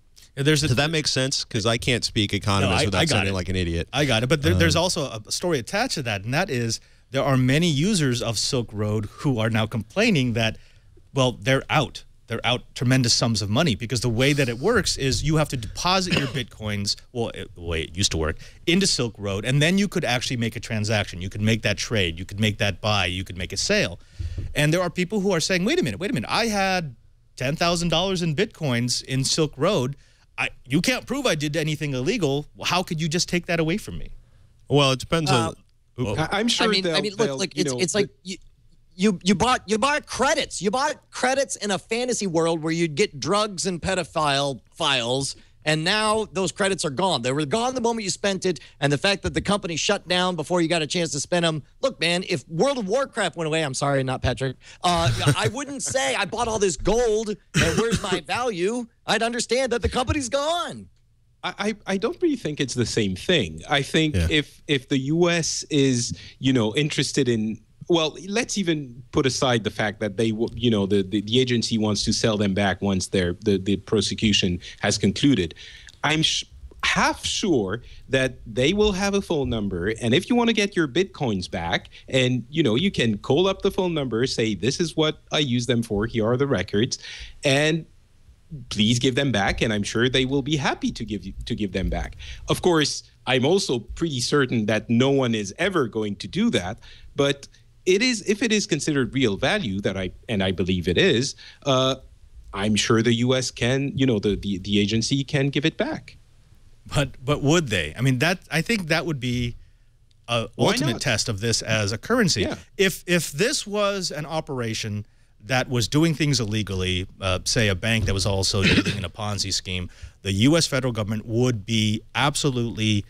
There's a, Does that make sense? Because I can't speak economist I- without I sounding it. like an idiot. I got it. But there, there's um, also a story attached to that, and that is there are many users of Silk Road who are now complaining that, well, they're out. They're out tremendous sums of money because the way that it works is you have to deposit your <coughs> bitcoins, well, it, the way it used to work, into Silk Road, and then you could actually make a transaction. You could make that trade. You could make that buy. You could make a sale. And there are people who are saying, wait a minute, wait a minute. I had $10,000 in bitcoins in Silk Road. I, you can't prove I did anything illegal. How could you just take that away from me? Well, it depends on. Uh, I- I'm sure. I mean, I mean, look, like it's know, it's like you, you you bought you bought credits. You bought credits in a fantasy world where you'd get drugs and pedophile files, and now those credits are gone. They were gone the moment you spent it, and the fact that the company shut down before you got a chance to spend them. Look, man, if World of Warcraft went away, I'm sorry, not Patrick. Uh, I wouldn't <laughs> say I bought all this gold and where's my value. I'd understand that the company's gone. I, I I don't really think it's the same thing. I think Yeah. if if the U.S. is you know interested in well, let's even put aside the fact that they you know the, the the agency wants to sell them back once their the the prosecution has concluded. I'm sh- half sure that they will have a phone number and if you want to get your bitcoins back and you know you can call up the phone number say this is what i use them for here are the records and please give them back and i'm sure they will be happy to give you to give them back of course i'm also pretty certain that no one is ever going to do that but it is if it is considered real value that i and i believe it is uh, i'm sure the us can you know the, the the agency can give it back But but would they? I mean that I think that would be a Why ultimate not? test of this as a currency. Yeah. If if this was an operation that was doing things illegally, uh, say a bank that was also dealing in a Ponzi scheme, the U.S. federal government would be absolutely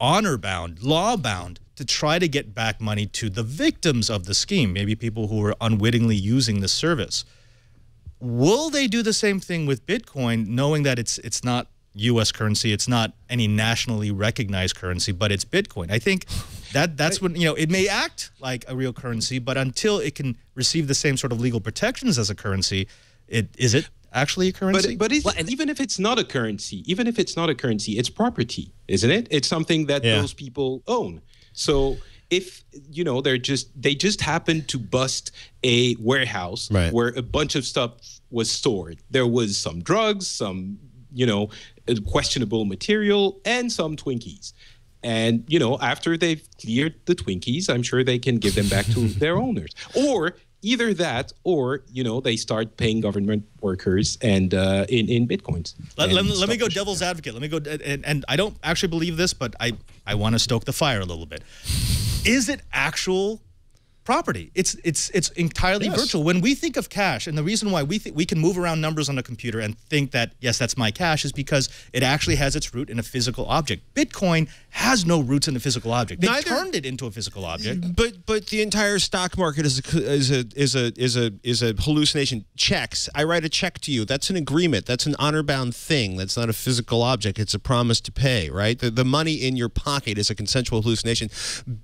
honor bound, law bound to try to get back money to the victims of the scheme, maybe people who were unwittingly using the service. Will they do the same thing with Bitcoin, knowing that it's it's not U.S. currency, it's not any nationally recognized currency, but it's Bitcoin? I think that that's when you know it may act like a real currency, but until it can receive the same sort of legal protections as a currency, it is it actually a currency? But but is, Well, and- even if it's not a currency, even if it's not a currency, it's property, isn't it? It's something that Yeah. those people own. So if you know they're just they just happened to bust a warehouse Right. where a bunch of stuff was stored. There was some drugs, some you know uh, questionable material, and some Twinkies. And you know after they've cleared the Twinkies, I'm sure they can give them back to <laughs> their owners. Or either that, or you know they start paying government workers and uh, in in bitcoins. Let, let, let me go devil's advocate. Let me go, and, and I don't actually believe this, but I, I want to stoke the fire a little bit. Is it actual property? It's it's it's entirely Yes. virtual. When we think of cash, and the reason why we th- we can move around numbers on a computer and think that yes, that's my cash, is because it actually has its root in a physical object. Bitcoin has no roots in a physical object. They Neither- turned it into a physical object. But but the entire stock market is a is a is a is a is a hallucination. Checks. I write a check to you. That's an agreement. That's an honor bound thing. That's not a physical object. It's a promise to pay. Right. The, the money in your pocket is a consensual hallucination.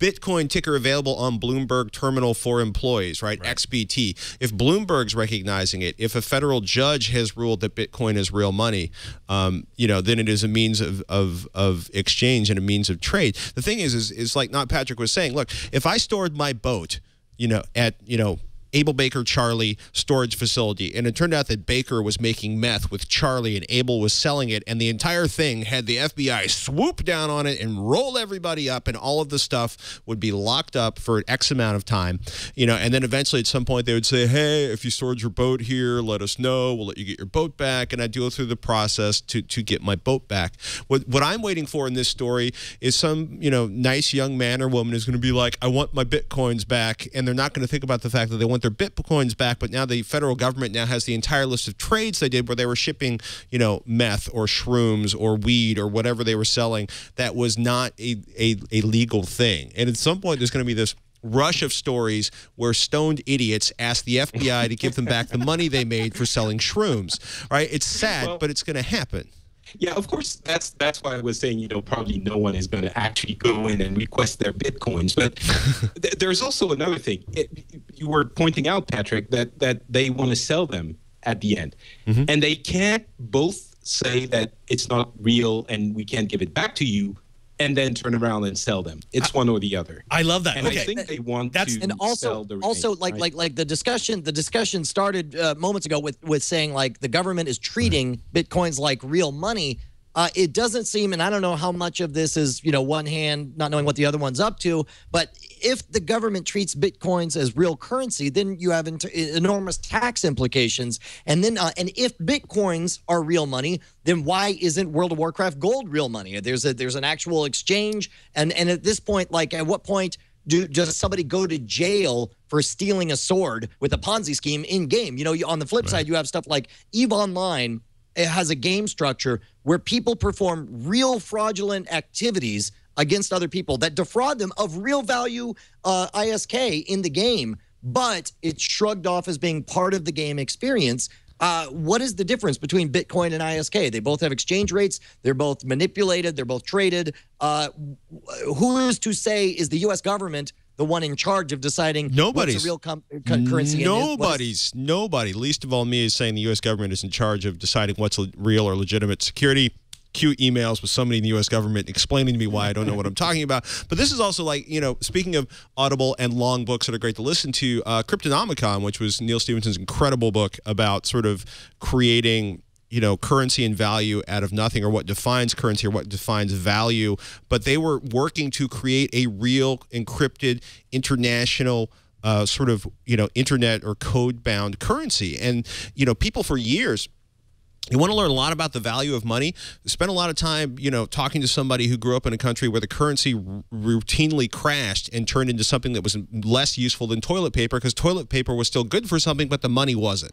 Bitcoin ticker available on Bloomberg terminal for employees. Right. XBT. If Bloomberg's recognizing it, if a federal judge has ruled that Bitcoin is real money, um, you know, then it is a means of of of exchange and a means of trade. The thing is, is is like not Patrick was saying. Look, if I stored my boat, you know, at you know. Abel Baker Charlie storage facility, and it turned out that Baker was making meth with Charlie, and Abel was selling it, and the entire thing had the FBI swoop down on it and roll everybody up, and all of the stuff would be locked up for X amount of time, you know, and then eventually at some point they would say, "Hey, if you stored your boat here, let us know. We'll let you get your boat back," and I go through the process to to get my boat back. What what I'm waiting for in this story is some you know nice young man or woman is going to be like, "I want my bitcoins back," and they're not going to think about the fact that they want their bitcoins back, but now the federal government now has the entire list of trades they did where they were shipping, you know, meth or shrooms or weed or whatever they were selling that was not a a, a legal thing. And at some point, there's going to be this rush of stories where stoned idiots ask the FBI to give them back the money they made for selling shrooms. Right? It's sad, Well- but it's going to happen. Yeah, of course. That's that's why I was saying, you know, probably no one is going to actually go in and request their bitcoins. But <laughs> th- there's also another thing. It, you were pointing out, Patrick, that that they want to sell them at the end, mm-hmm. and they can't both say that it's not real and we can't give it back to you, and then turn around and sell them. It's one or the other. I love that. And okay. I think they want That's- to and sell also the also like right? like like the discussion the discussion started uh, moments ago with with saying like the government is treating bitcoins like real money uh, it doesn't seem and i don't know how much of this is you know one hand not knowing what the other one's up to but if the government treats bitcoins as real currency then you have enormous tax implications and then uh, and if bitcoins are real money then why isn't world of warcraft gold real money there's a there's an actual exchange and and at this point like at what point do does somebody go to jail for stealing a sword with a Ponzi scheme in game? You know, you, on the flip side, you have stuff like Eve Online. It has a game structure where people perform real fraudulent activities against other people that defraud them of real value uh, ISK in the game, but it's shrugged off as being part of the game experience. Uh, what is the difference between Bitcoin and ISK? They both have exchange rates. They're both manipulated. They're both traded. Uh, who is to say is the U.S. government the one in charge of deciding Nobody's. what's a real currency? Nobody's, nobody, least of all me, is saying the U.S. government is in charge of deciding what's real or legitimate security. Cute emails with somebody in the U.S. government explaining to me why I don't know what I'm talking about. But this is also like, you know, speaking of Audible and long books that are great to listen to, uh, Cryptonomicon, which was Neal Stephenson's incredible book about sort of creating you know currency and value out of nothing or what defines currency or what defines value but they were working to create a real encrypted international uh, sort of you know internet or code bound currency. And you know people for years you want to learn a lot about the value of money spend a lot of time you know talking to somebody who grew up in a country where the currency routinely crashed and turned into something that was less useful than toilet paper because toilet paper was still good for something but the money wasn't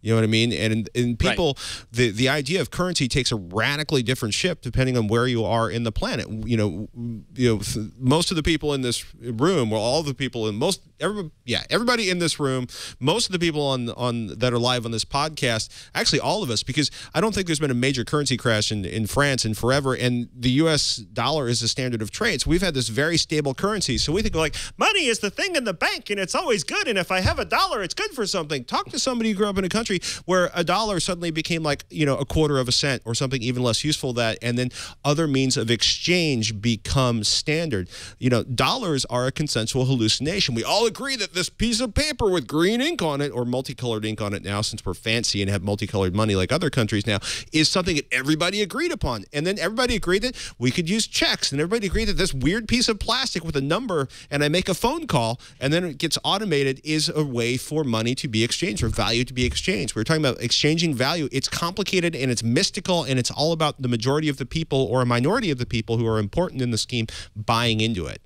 you know what I mean? And and people, the the idea of currency takes a radically different shift depending on where you are in the planet. You know, you know, most of the people in this room, well, all the people in most, every, yeah, everybody in this room, most of the people on on that are live on this podcast, actually all of us, because I don't think there's been a major currency crash in in France in forever, and the U.S. dollar is the standard of trade. So we've had this very stable currency. So we think like money is the thing in the bank, and it's always good. And if I have a dollar, it's good for something. Talk to somebody who grew up in a country where a dollar suddenly became like you know a quarter of a cent or something even less useful that and then other means of exchange become standard. You know dollars are a consensual hallucination. We all agree that this piece of paper with green ink on it or multicolored ink on it now since we're fancy and have multicolored money like other countries now is something that everybody agreed upon. And then everybody agreed that we could use checks and everybody agreed that this weird piece of plastic with a number and I make a phone call and then it gets automated is a way for money to be exchanged or value to be exchanged. We are talking about exchanging value. It's complicated and it's mystical and it's all about the majority of the people or a minority of the people who are important in the scheme buying into it.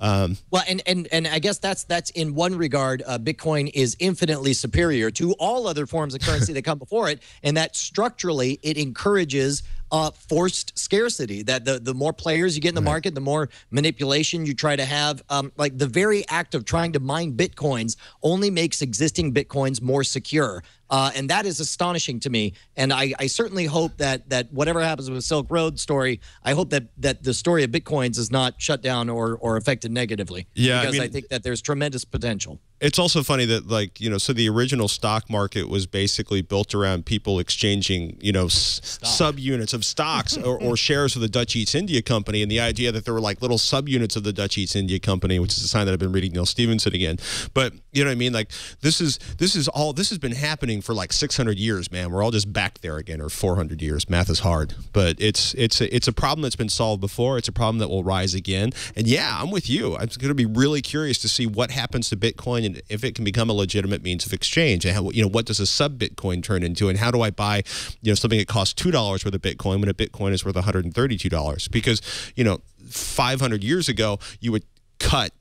Um, Well, and and and I guess that's that's in one regard, uh, Bitcoin is infinitely superior to all other forms of currency that come before it, and that structurally it encourages uh, forced scarcity. That the the more players you get in the market, the more manipulation you try to have. Um, like the very act of trying to mine bitcoins only makes existing bitcoins more secure. Uh, and that is astonishing to me. And I, I certainly hope that that whatever happens with the Silk Road story, I hope that that the story of bitcoins is not shut down or or affected negatively. Yeah, because I, mean- think that there's tremendous potential. it's also funny that like you know so the original stock market was basically built around people exchanging you know subunits of stocks or, or <laughs> shares of the Dutch East India Company and the idea that there were like little subunits of the Dutch East India Company which is a sign that I've been reading Neal Stephenson again but you know what I mean like this is this is all this has been happening for like 600 years man. We're all just back there again or 400 years. Math is hard. But it's it's a, it's a problem that's been solved before. It's a problem that will rise again. And yeah I'm with you. I'm going to be really curious to see what happens to Bitcoin and if it can become a legitimate means of exchange. And how you know what does a sub Bitcoin turn into? And how do I buy you know something that costs two dollars worth of Bitcoin when a Bitcoin is worth 132 dollars? Because you know 500 years ago you would cut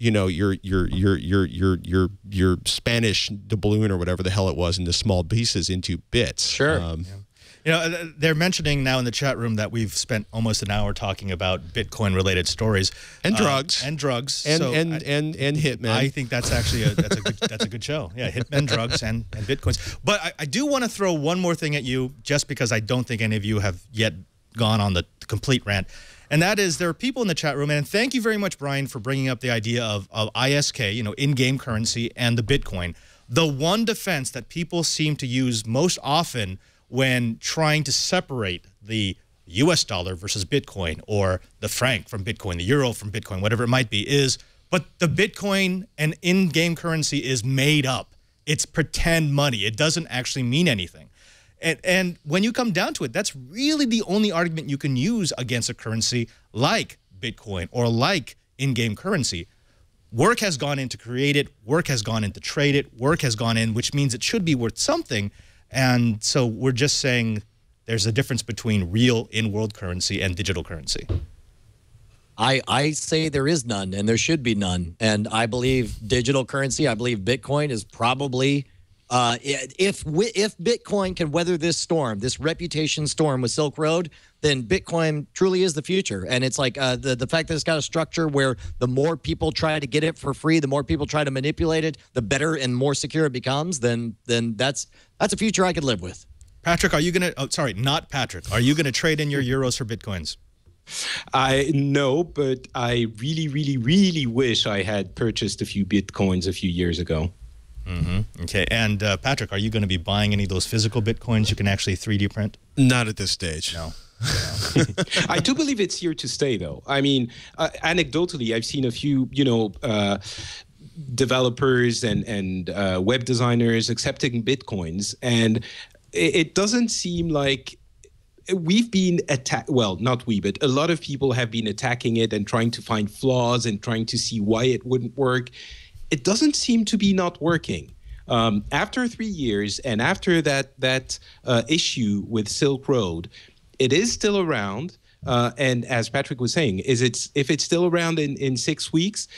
you know your your your your your your your Spanish doubloon or whatever the hell it was into small pieces into bits. Sure. Um, You know, they're mentioning now in the chat room that we've spent almost an hour talking about Bitcoin-related stories And Uh, drugs. and drugs, and So and, I, and and Hitman. I think that's actually a that's a good, that's a good show. Yeah, Hitman, drugs, and and bitcoins. But I, I do want to throw one more thing at you, just because I don't think any of you have yet gone on the complete rant. And that is, there are people in the chat room, and thank you very much, Brian, for bringing up the idea of, of ISK, you know, in-game currency, and the Bitcoin. The one defense that people seem to use most often when trying to separate the US dollar versus Bitcoin or the franc from Bitcoin, the euro from Bitcoin, whatever it might be, is but the Bitcoin and in game currency is made up. It's pretend money. It doesn't actually mean anything. And, and when you come down to it, that's really the only argument you can use against a currency like Bitcoin or like in game currency. Work has gone in to create it, work has gone in to trade it, work has gone in, which means it should be worth something. And so we're just saying there's a difference between real in world currency and digital currency. I, I say there is none and there should be none. And I believe digital currency, I believe Bitcoin is probably, uh, if, if Bitcoin can weather this storm, this reputation storm with Silk Road, then Bitcoin truly is the future. And it's like uh, the, the fact that it's got a structure where the more people try to get it for free, the more people try to manipulate it, the better and more secure it becomes, then, then that's, that's a future I could live with. Patrick, are you going to, oh, sorry, not Patrick, are you going to trade in your euros for Bitcoins? I know, but I really, really, really wish I had purchased a few bitcoins a few years ago. Okay. And uh, Patrick, are you going to be buying any of those physical Bitcoins you can actually 3D print? Not at this stage. No. <laughs> I do believe it's here to stay, though. I mean, uh, anecdotally, I've seen a few, you know, uh, developers and and uh, web designers accepting bitcoins, and it, it doesn't seem like we've been attacked. Well, not we, but a lot of people have been attacking it and trying to find flaws and trying to see why it wouldn't work. It doesn't seem to be not working. Um, after three years, and after that that uh, issue with Silk Road, it is still around. Uh, and as Patrick was saying, is it's if it's still around in, in six weeks,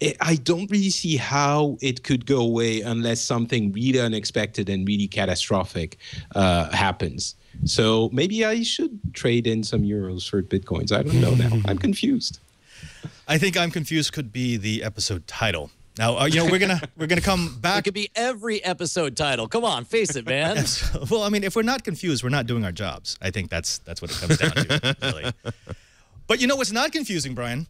it, I don't really see how it could go away unless something really unexpected and really catastrophic uh, happens. So maybe I should trade in some euros for bitcoins. I don't know now. I'm <laughs> confused. I think I'm confused could be the episode title. Now, uh, you know, we're gonna <laughs> we're gonna come It back. could be every episode title. Come on, face it, man. <laughs> well, I mean, if we're not confused, we're not doing our jobs. I think that's that's what it comes down to, <laughs> really. But you know what's not confusing, Brian?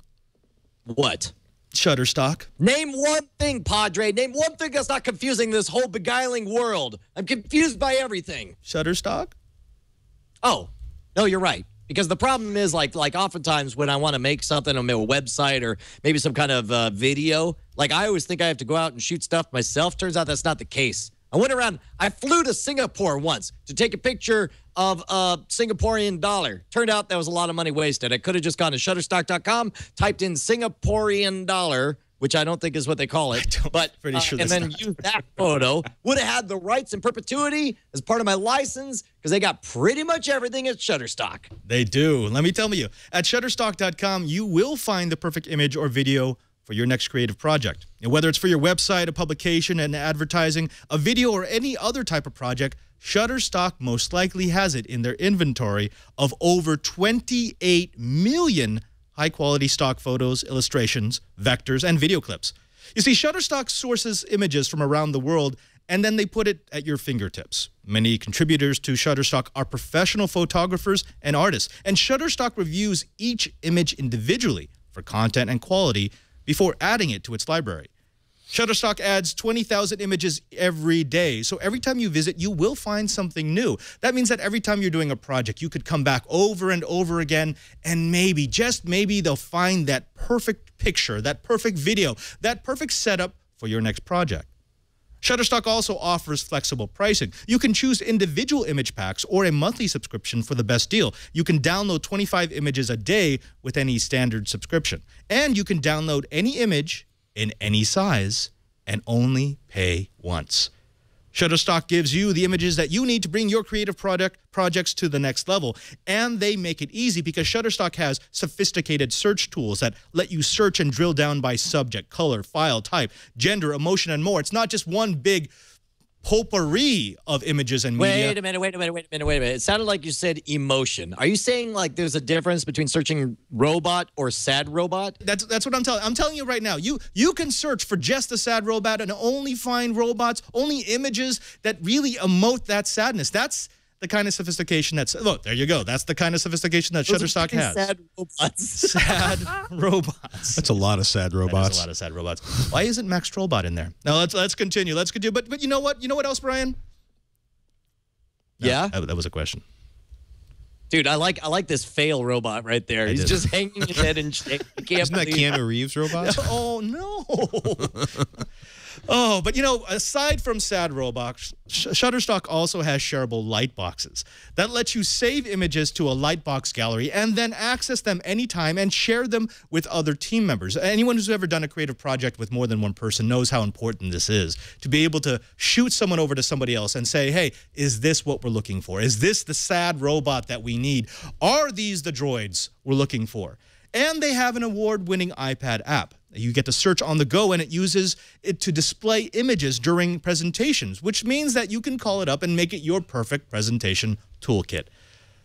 what? Shutterstock. Name one thing, Padre. Name one thing that's not confusing this whole beguiling world. I'm confused by everything. Shutterstock. Oh, no, you're right. Because the problem is, like, like oftentimes when I want to make something on a website or maybe some kind of uh, video, like I always think I have to go out and shoot stuff myself. Turns out that's not the case. I went around. I flew to Singapore once to take a picture of a Singaporean dollar. Turned out that was a lot of money wasted. I could have just gone to Shutterstock.com, typed in Singaporean dollar, which I don't think is what they call it, <laughs> but pretty uh, sure and then not. use that photo. Would have had the rights in perpetuity as part of my license because they got pretty much everything at Shutterstock. They do. Let me tell you, at Shutterstock.com, you will find the perfect image or video for your next creative project. And whether it's for your website, a publication, and advertising, a video, or any other type of project, Shutterstock most likely has it in their inventory of over 28 million high-quality stock photos, illustrations, vectors, and video clips. You see, Shutterstock sources images from around the world and then they put it at your fingertips. Many contributors to Shutterstock are professional photographers and artists, and Shutterstock reviews each image individually for content and quality before adding it to its library. Shutterstock adds 20,000 images every day. So every time you visit, you will find something new. That means that every time you're doing a project, you could come back over and over again, and maybe, just maybe, they'll find that perfect picture, that perfect video, that perfect setup for your next project. Shutterstock also offers flexible pricing. You can choose individual image packs or a monthly subscription for the best deal. You can download 25 images a day with any standard subscription. And you can download any image in any size and only pay once. Shutterstock gives you the images that you need to bring your creative product projects to the next level. And they make it easy because Shutterstock has sophisticated search tools that let you search and drill down by subject, color, file type, gender, emotion, and more. It's not just one big potpourri of images and media. Wait a minute, wait a minute, wait a minute, wait a minute. It sounded like you said emotion. Are you saying like there's a difference between searching robot or sad robot? That's that's what I'm telling. I'm telling you right now. You you can search for just a sad robot and only find robots, only images that really emote that sadness. That's the kind of sophistication that's look. There you go. That's the kind of sophistication that Those Shutterstock has. Sad robots. Sad <laughs> robots. That's a lot of sad That is robots. a lot of sad robots. Why isn't Max Trollbot in there? Now let's let's continue. Let's continue. But but you know what? You know what else, Brian? No, yeah, that, that was a question. dude, I like I like this fail robot right there. He's did. just hanging his head in shame. You can't Isn't that Keanu Reeves robot? <laughs> oh no. <laughs> oh, but you know, aside from sad robots, Sh- Shutterstock also has shareable light boxes that lets you save images to a lightbox gallery and then access them anytime and share them with other team members. Anyone who's ever done a creative project with more than one person knows how important this is to be able to shoot someone over to somebody else and say, "Hey, is this what we're looking for? Is this the sad robot that we need? Are these the droids we're looking for?" And they have an award winning iPad app. You get to search on the go and it uses it to display images during presentations, which means that you can call it up and make it your perfect presentation toolkit.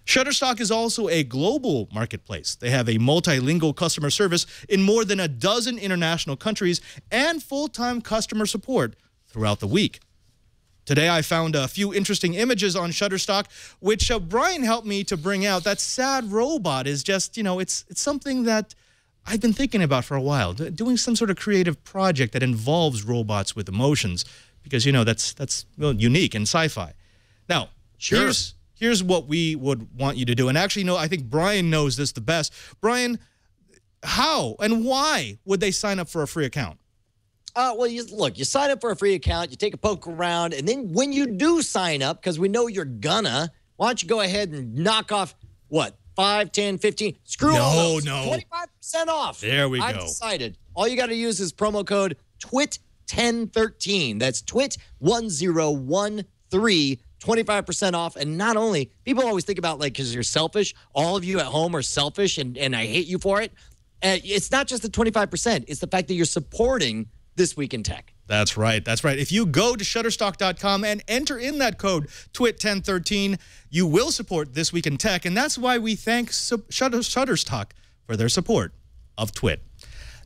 Shutterstock is also a global marketplace. They have a multilingual customer service in more than a dozen international countries and full time customer support throughout the week. Today, I found a few interesting images on Shutterstock, which uh, Brian helped me to bring out. That sad robot is just, you know, it's it's something that I've been thinking about for a while, doing some sort of creative project that involves robots with emotions, because you know that's that's well, unique in sci-fi. Now, Sure. here's here's what we would want you to do, and actually, no, I think Brian knows this the best. Brian, how and why would they sign up for a free account? Uh, well, you look, you sign up for a free account, you take a poke around, and then when you do sign up, because we know you're gonna, why don't you go ahead and knock off what? 5, 10, 15, screw No, all those. no. 25% off. There we I've go. decided. All you got to use is promo code TWIT1013. That's TWIT1013. 25% off. And not only, people always think about like, because you're selfish. All of you at home are selfish and, and I hate you for it. Uh, it's not just the 25%, it's the fact that you're supporting This Week in Tech. That's right. That's right. If you go to shutterstock.com and enter in that code TWIT1013, you will support This Week in Tech. And that's why we thank Shutter- Shutterstock for their support of TWIT.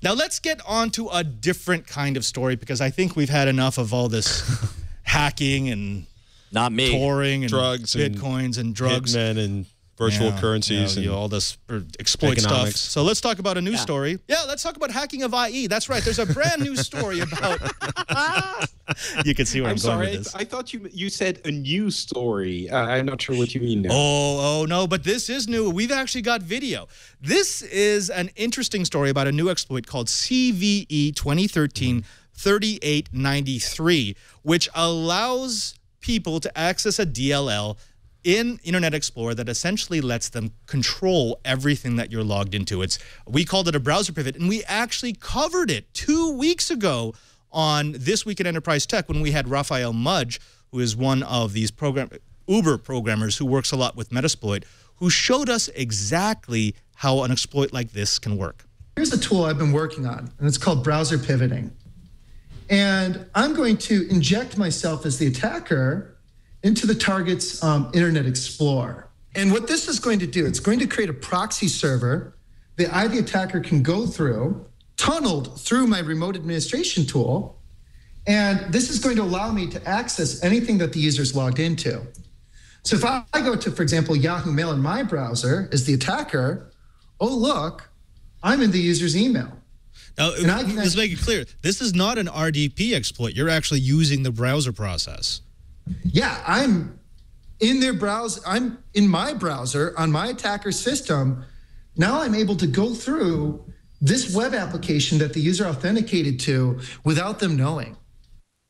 Now, let's get on to a different kind of story because I think we've had enough of all this <laughs> hacking and Not me. touring and Drugs and bitcoins and drugs. Hitmen and virtual Yeah, currencies you know, and all this exploit stuff. So let's talk about a news story. Yeah, let's talk about hacking of IE. That's right. There's a brand new story <laughs> about. <laughs> you can see where I'm, I'm going sorry. with I, this. I thought you you said a new story. Uh, I'm not sure what you mean now. Oh, oh no, but this is new. We've actually got video. This is an interesting story about a new exploit called CVE 2013 3893, which allows people to access a DLL in Internet Explorer that essentially lets them control everything that you're logged into. It's we called it a browser pivot, and we actually covered it two weeks ago on This Week in Enterprise Tech when we had Raphael Mudge, who is one of these program Uber programmers who works a lot with Metasploit, who showed us exactly how an exploit like this can work. Here's a tool I've been working on, and it's called browser pivoting. And I'm going to inject myself as the attacker into the target's um, Internet Explorer. And what this is going to do, it's going to create a proxy server that I, the attacker, can go through, tunneled through my remote administration tool. And this is going to allow me to access anything that the user's logged into. So if I go to, for example, Yahoo Mail in my browser as the attacker, oh, look, I'm in the user's email. Now, And I can- let's make it clear: this is not an RDP exploit. You're actually using the browser process. Yeah, I'm in their browser. I'm in my browser on my attacker system. Now I'm able to go through this web application that the user authenticated to without them knowing.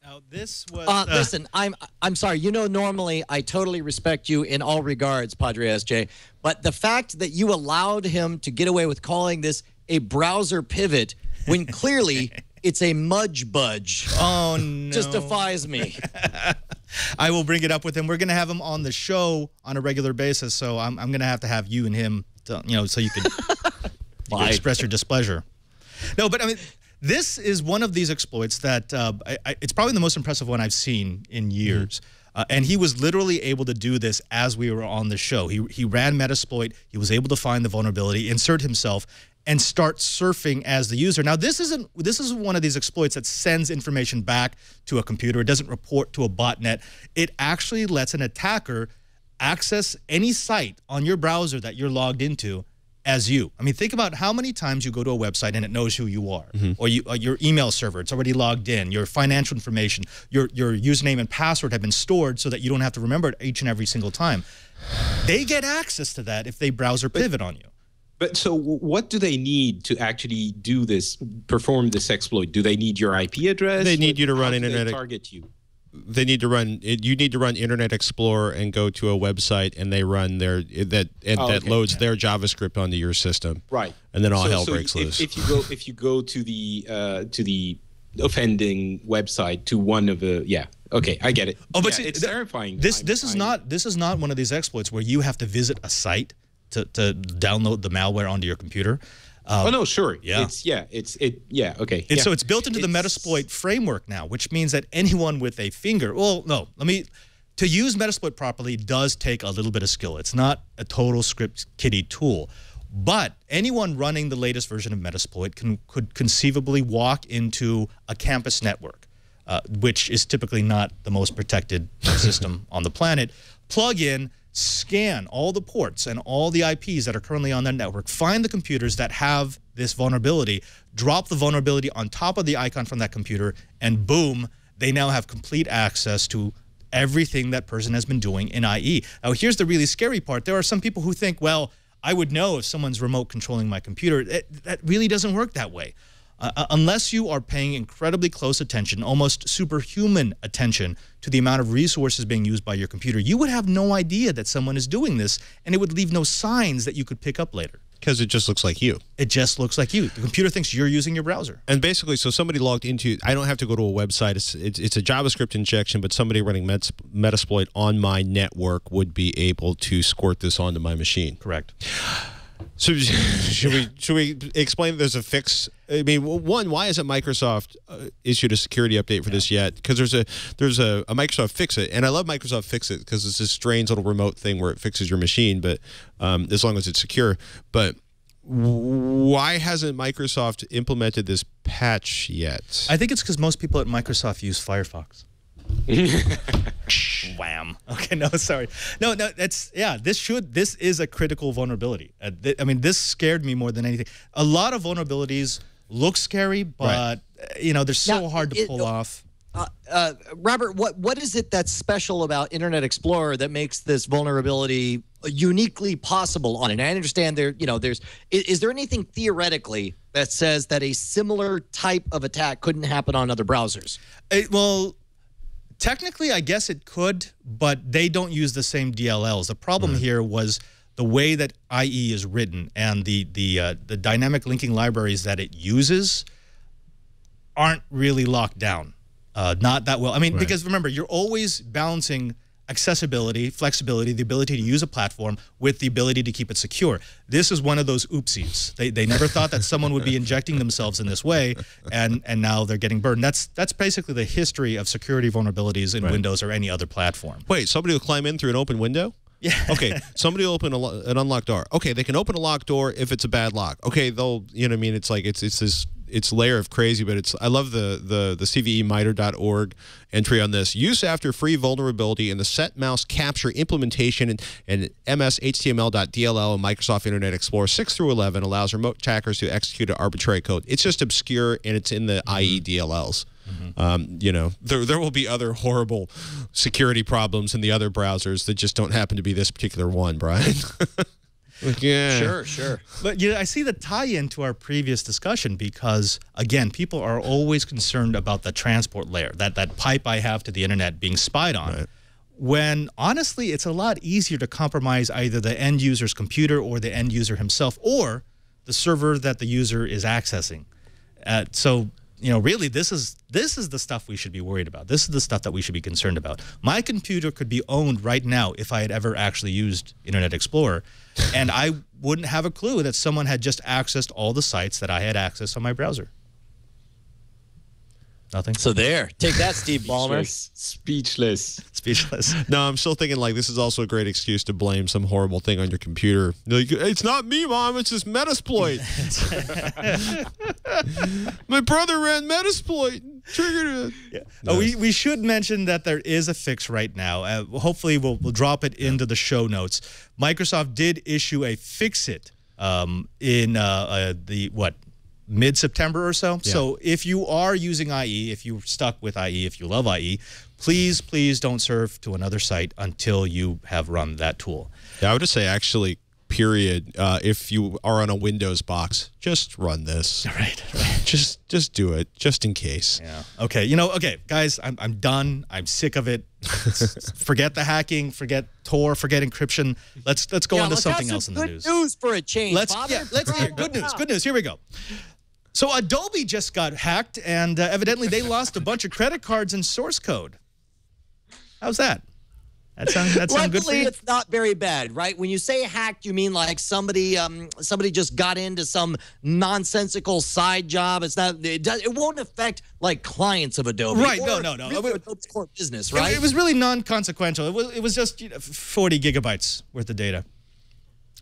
Now, this was Uh, listen, I'm I'm sorry. You know, normally I totally respect you in all regards, Padre SJ. But the fact that you allowed him to get away with calling this a browser pivot when clearly <laughs> it's a mudge budge Oh no! just defies me. <laughs> I will bring it up with him. We're going to have him on the show on a regular basis. So I'm, I'm going to have to have you and him, to, you know, so you can, you can express your displeasure. No, but I mean, this is one of these exploits that uh, I, I, it's probably the most impressive one I've seen in years. Uh, and he was literally able to do this as we were on the show. He, he ran Metasploit. He was able to find the vulnerability, insert himself, and start surfing as the user. Now, this isn't this is one of these exploits that sends information back to a computer. It doesn't report to a botnet. It actually lets an attacker access any site on your browser that you're logged into as you. I mean, think about how many times you go to a website and it knows who you are, Mm-hmm. or you, uh, your email server, it's already logged in. Your financial information, your your username and password have been stored so that you don't have to remember it each and every single time. They get access to that if they browser pivot on you. But so, what do they need to actually do this, perform this exploit? Do they need your IP address? They need you to run do they internet- Target you. they need to run you need to run internet explorer and go to a website and they run their that and Oh, that okay. loads their javascript onto your system Right. and then all So- hell so breaks if, loose If you go, if you go to the uh, to the offending website to one of the yeah, okay, I get it. Oh, but Yeah, see, it's th- terrifying. This I'm- this is I'm- not this is not one of these exploits where you have to visit a site to, to download the malware onto your computer. Um, oh no, sure. yeah. It's yeah. It's it. Yeah. Okay. And yeah. so it's built into the It's- Metasploit framework now, which means that anyone with a finger, well, no, let me, to use Metasploit properly does take a little bit of skill. It's not a total script kiddie tool. But anyone running the latest version of Metasploit can, could conceivably walk into a campus network, uh, which is typically not the most protected <laughs> system on the planet, plug in, scan all the ports and all the IPs that are currently on that network, find the computers that have this vulnerability, drop the vulnerability on top of the icon from that computer, and boom, they now have complete access to everything that person has been doing in IE. Now, here's the really scary part. There are some people who think, well, I would know if someone's remote controlling my computer. It, that really doesn't work that way. Uh, uh, unless you are paying incredibly close attention, almost superhuman attention to the amount of resources being used by your computer, you would have no idea that someone is doing this, and it would leave no signs that you could pick up later. because it just looks like you It just looks like you. The computer thinks you're using your browser. and basically so somebody logged into i don't have to go to a website it's it's, it's a javascript injection but somebody running metasploit on my network would be able to squirt this onto my machine Correct. So <laughs> should we should we explain there's a fix? I mean, one, why hasn't Microsoft uh, issued a security update for this yet? Because there's a there's a, a Microsoft Fix It, and I love Microsoft Fix It because it's this strange little remote thing where it fixes your machine, but um, as long as it's secure. But why hasn't Microsoft implemented this patch yet? I think it's because most people at Microsoft use Firefox. <laughs> Wham. Okay, no, sorry. No, no, that's yeah. This should this is a critical vulnerability. Uh, th- I mean, this scared me more than anything. A lot of vulnerabilities look scary, but uh, you know they're so Now, hard to it- pull off. Uh, uh, Robert, what what is it that's special about Internet Explorer that makes this vulnerability uniquely possible on it? I understand there, you know, there's is, is there anything theoretically that says that a similar type of attack couldn't happen on other browsers? It, well, technically, I guess it could, but they don't use the same DLLs. The problem here was the way that IE is written and the the uh, the dynamic linking libraries that it uses aren't really locked down. Uh, not that well. I mean, because remember, you're always balancing accessibility, flexibility, the ability to use a platform with the ability to keep it secure. This is one of those oopsies. They, they never thought that someone would be injecting themselves in this way, and and now they're getting burned. That's that's basically the history of security vulnerabilities in Windows or any other platform. Wait, somebody will climb in through an open window? <laughs> Yeah. Okay, somebody will open a, lo- an unlocked door. Okay, they can open a locked door if it's a bad lock. Okay, they'll, you know what I mean? It's like, it's it's this, it's layer of crazy, but it's, I love the, the, the CVE.MITRE.org entry on this. Use after free vulnerability in the set mouse capture implementation and, and MS.HTML.dll and Microsoft Internet Explorer 6 through 11 allows remote attackers to execute an arbitrary code. It's just obscure and it's in the IE DLLs. Um, you know, there there will be other horrible security problems in the other browsers that just don't happen to be this particular one, Brian. <laughs> Like, yeah. sure. sure. But you know, I see the tie-in to our previous discussion because again, people are always concerned about the transport layer, that that pipe I have to the internet being spied on. When honestly, it's a lot easier to compromise either the end user's computer or the end user himself or the server that the user is accessing. Uh, so you know, really, this is this is the stuff we should be worried about. This is the stuff that we should be concerned about. My computer could be owned right now if I had ever actually used Internet Explorer, and I wouldn't have a clue that someone had just accessed all the sites that I had access on my browser. Nothing. So there, take that, Steve <laughs> Ballmer. Speechless. Speechless. <laughs> No, I'm still thinking like this is also a great excuse to blame some horrible thing on your computer. Like, it's not me, mom. It's just Metasploit. <laughs> My brother ran Metasploit. Triggered it. Yeah. Oh, we, we should mention that there is a fix right now. Uh, hopefully, we'll, we'll drop it into the show notes. Microsoft did issue a fix it um, in uh, uh, the what mid September or so. So if you are using IE, if you're stuck with IE, if you love IE, please please don't serve to another site until you have run that tool. Yeah, I would just say actually, period. Uh, if you are on a Windows box, just run this. <laughs> Right. Just just do it, just in case. Yeah. Okay. You know. Okay, guys. I'm I'm done. I'm sick of it. <laughs> forget the hacking. Forget Tor. Forget encryption. Let's let's go Yeah, on to something some else in the good news. news for a change. Let's Father. yeah, let's hear good news. Good news. Here we go. So Adobe just got hacked, and uh, evidently they <laughs> lost a bunch of credit cards and source code. How's that? That sounds that sounds good for Luckily, you. it's not very bad, right? When you say hacked, you mean like somebody, um, somebody just got into some nonsensical side job. It's not. It, does, it won't affect like clients of Adobe. Right, no, or no, no. really It- Adobe's core business, It- right? It, was really non-consequential. It was it was just you know, 40 gigabytes worth of data.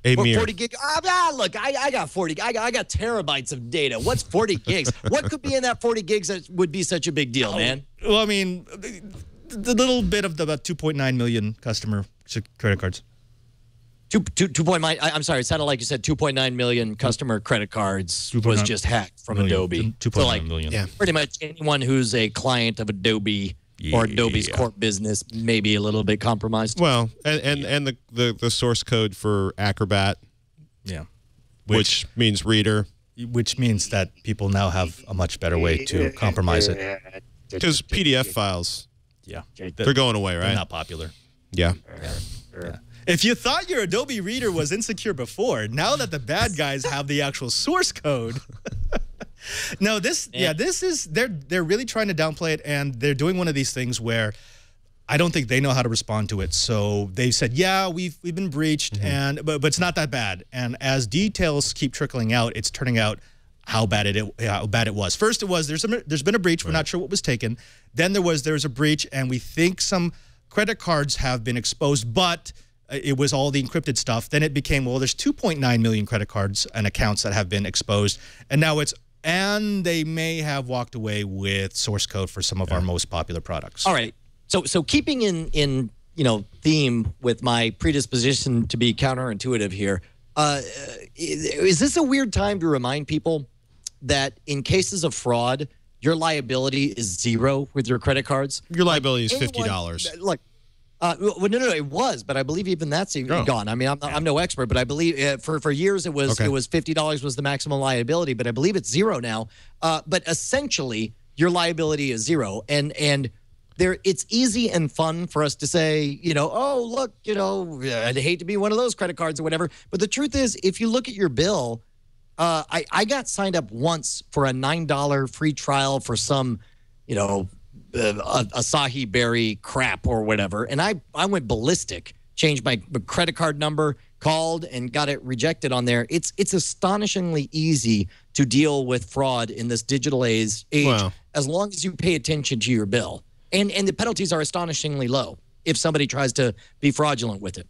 A mere. 40 gig. Ah, ah, look, I, I got 40. I got, I got terabytes of data. What's 40 <laughs> gigs? what could be in that 40 gigs that would be such a big deal, man? Well, I mean, the, the little bit of the about 2.9 million customer credit cards. Two, two, two point nine. I- I'm sorry. It sounded like you said 2.9 million customer credit cards was just hacked from million. Adobe. Two- So like, million. Yeah. pretty much anyone who's a client of Adobe or Adobe's Yeah. core business maybe a little bit compromised. Well, and and, and the, the the source code for Acrobat, Yeah. which, means reader, Which means that people now have a much better way to compromise it. because PDF files Yeah. they're going away, right? They're right? not popular. Yeah. If you thought your Adobe Reader was insecure before, now that the bad guys have the actual source code. <laughs> no, this yeah. this is they're they're really trying to downplay it and they're doing one of these things where I don't think they know how to respond to it. So they said, "Yeah, we've we've been breached and but, but it's not that bad." And as details keep trickling out, it's turning out how bad it how bad it was. First, it was there's a, there's been a breach. We're not sure what was taken. Then there was there's a breach, and we think some credit cards have been exposed, but uh, it was all the encrypted stuff. Then it became well, there's 2.9 million credit cards and accounts that have been exposed, and now it's and they may have walked away with source code for some of our most popular products. All right. So so keeping in in you know theme with my predisposition to be counterintuitive here, uh, is this a weird time to remind people that in cases of fraud, your liability is zero with your credit cards? Your liability is fifty dollars. Look. Uh, well, no, no, it was, but I believe even that's even Oh. gone. I mean, I'm, I'm no expert, but I believe uh, for for years it was Okay. it was fifty dollars was the maximum liability, but I believe it's zero now. Uh, but essentially, your liability is zero, and and there it's easy and fun for us to say, you know, oh look, you know, I'd hate to be one of those credit cards or whatever. But the truth is, if you look at your bill, uh, I I got signed up once for a nine dollar free trial for some, you know, uh, Acai Berry crap or whatever, and I I went ballistic. Changed my credit card number, called and got it rejected on there. It's it's astonishingly easy to deal with fraud in this digital age, age Wow. as long as you pay attention to your bill. And and the penalties are astonishingly low if somebody tries to be fraudulent with it.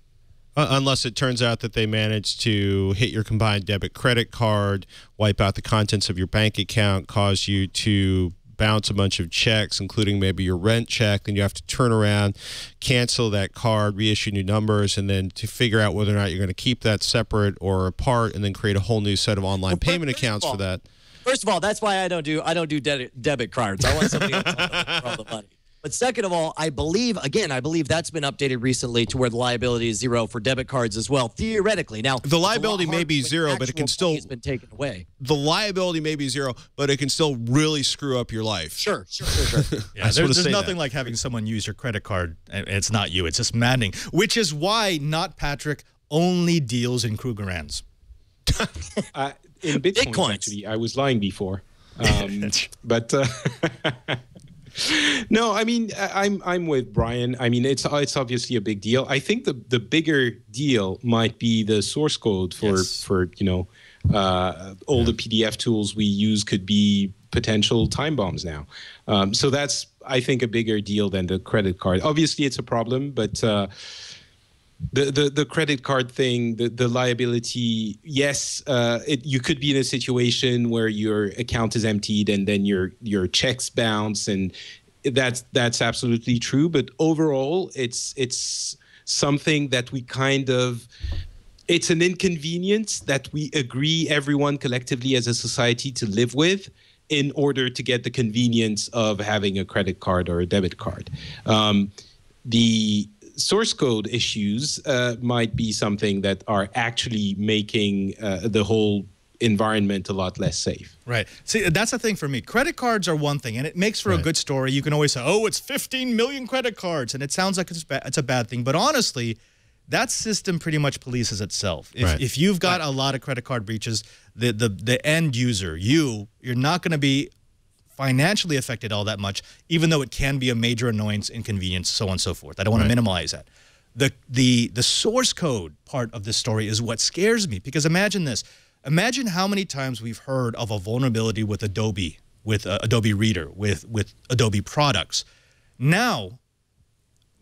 Uh, unless it turns out that they managed to hit your combined debit credit card, wipe out the contents of your bank account, cause you to bounce a bunch of checks, including maybe your rent check, then you have to turn around, cancel that card, reissue new numbers, and then to figure out whether or not you're going to keep that separate or apart, and then create a whole new set of online Well, payment accounts all- for that. First of all, that's why I don't do I don't do debit debit cards. I want somebody else to <laughs> control the money. But second of all, I believe again, I believe that's been updated recently to where the liability is zero for debit cards as well. Theoretically, now The liability may be zero, but it can still- has been taken away. The liability may be zero, but it can still really screw up your life. Sure, sure, sure, sure. <laughs> Yeah, I there- there's nothing that. like having someone use your credit card and it's not you. It's just maddening, which is why not Patrick only deals in Krugerrands. <laughs> Uh, in Bitcoin, Bitcoins. actually, I was lying before. Um, <laughs> but uh, <laughs> no, I mean, I'm I'm with Brian. I mean, it's it's obviously a big deal. I think the the bigger deal might be the source code for Yes. for you know uh, all the PDF tools we use could be potential time bombs now. Um, so that's, I think, a bigger deal than the credit card. Obviously, it's a problem, but uh, the, the the credit card thing, the, the liability, yes, uh, it, you could be in a situation where your account is emptied and then your your checks bounce, and that's that's absolutely true. But overall, it's it's something that we kind of it's an inconvenience that we agree everyone collectively as a society to live with in order to get the convenience of having a credit card or a debit card. Um, the source code issues uh, might be something that are actually making uh, the whole environment a lot less safe. Right. See, that's the thing for me. Credit cards are one thing, and it makes for right. a good story. You can always say, "Oh, it's 15 million credit cards," and it sounds like it's ba- it's a bad thing. But honestly, that system pretty much polices itself. If, right. if you've got right. a lot of credit card breaches, the the the end user, you, you're not going to be financially affected all that much, even though it can be a major annoyance, inconvenience, so on and so forth. I don't want right. to minimize that. The, the, the source code part of this story is what scares me because imagine this. Imagine how many times we've heard of a vulnerability with Adobe, with uh, Adobe Reader, with, with Adobe products. Now,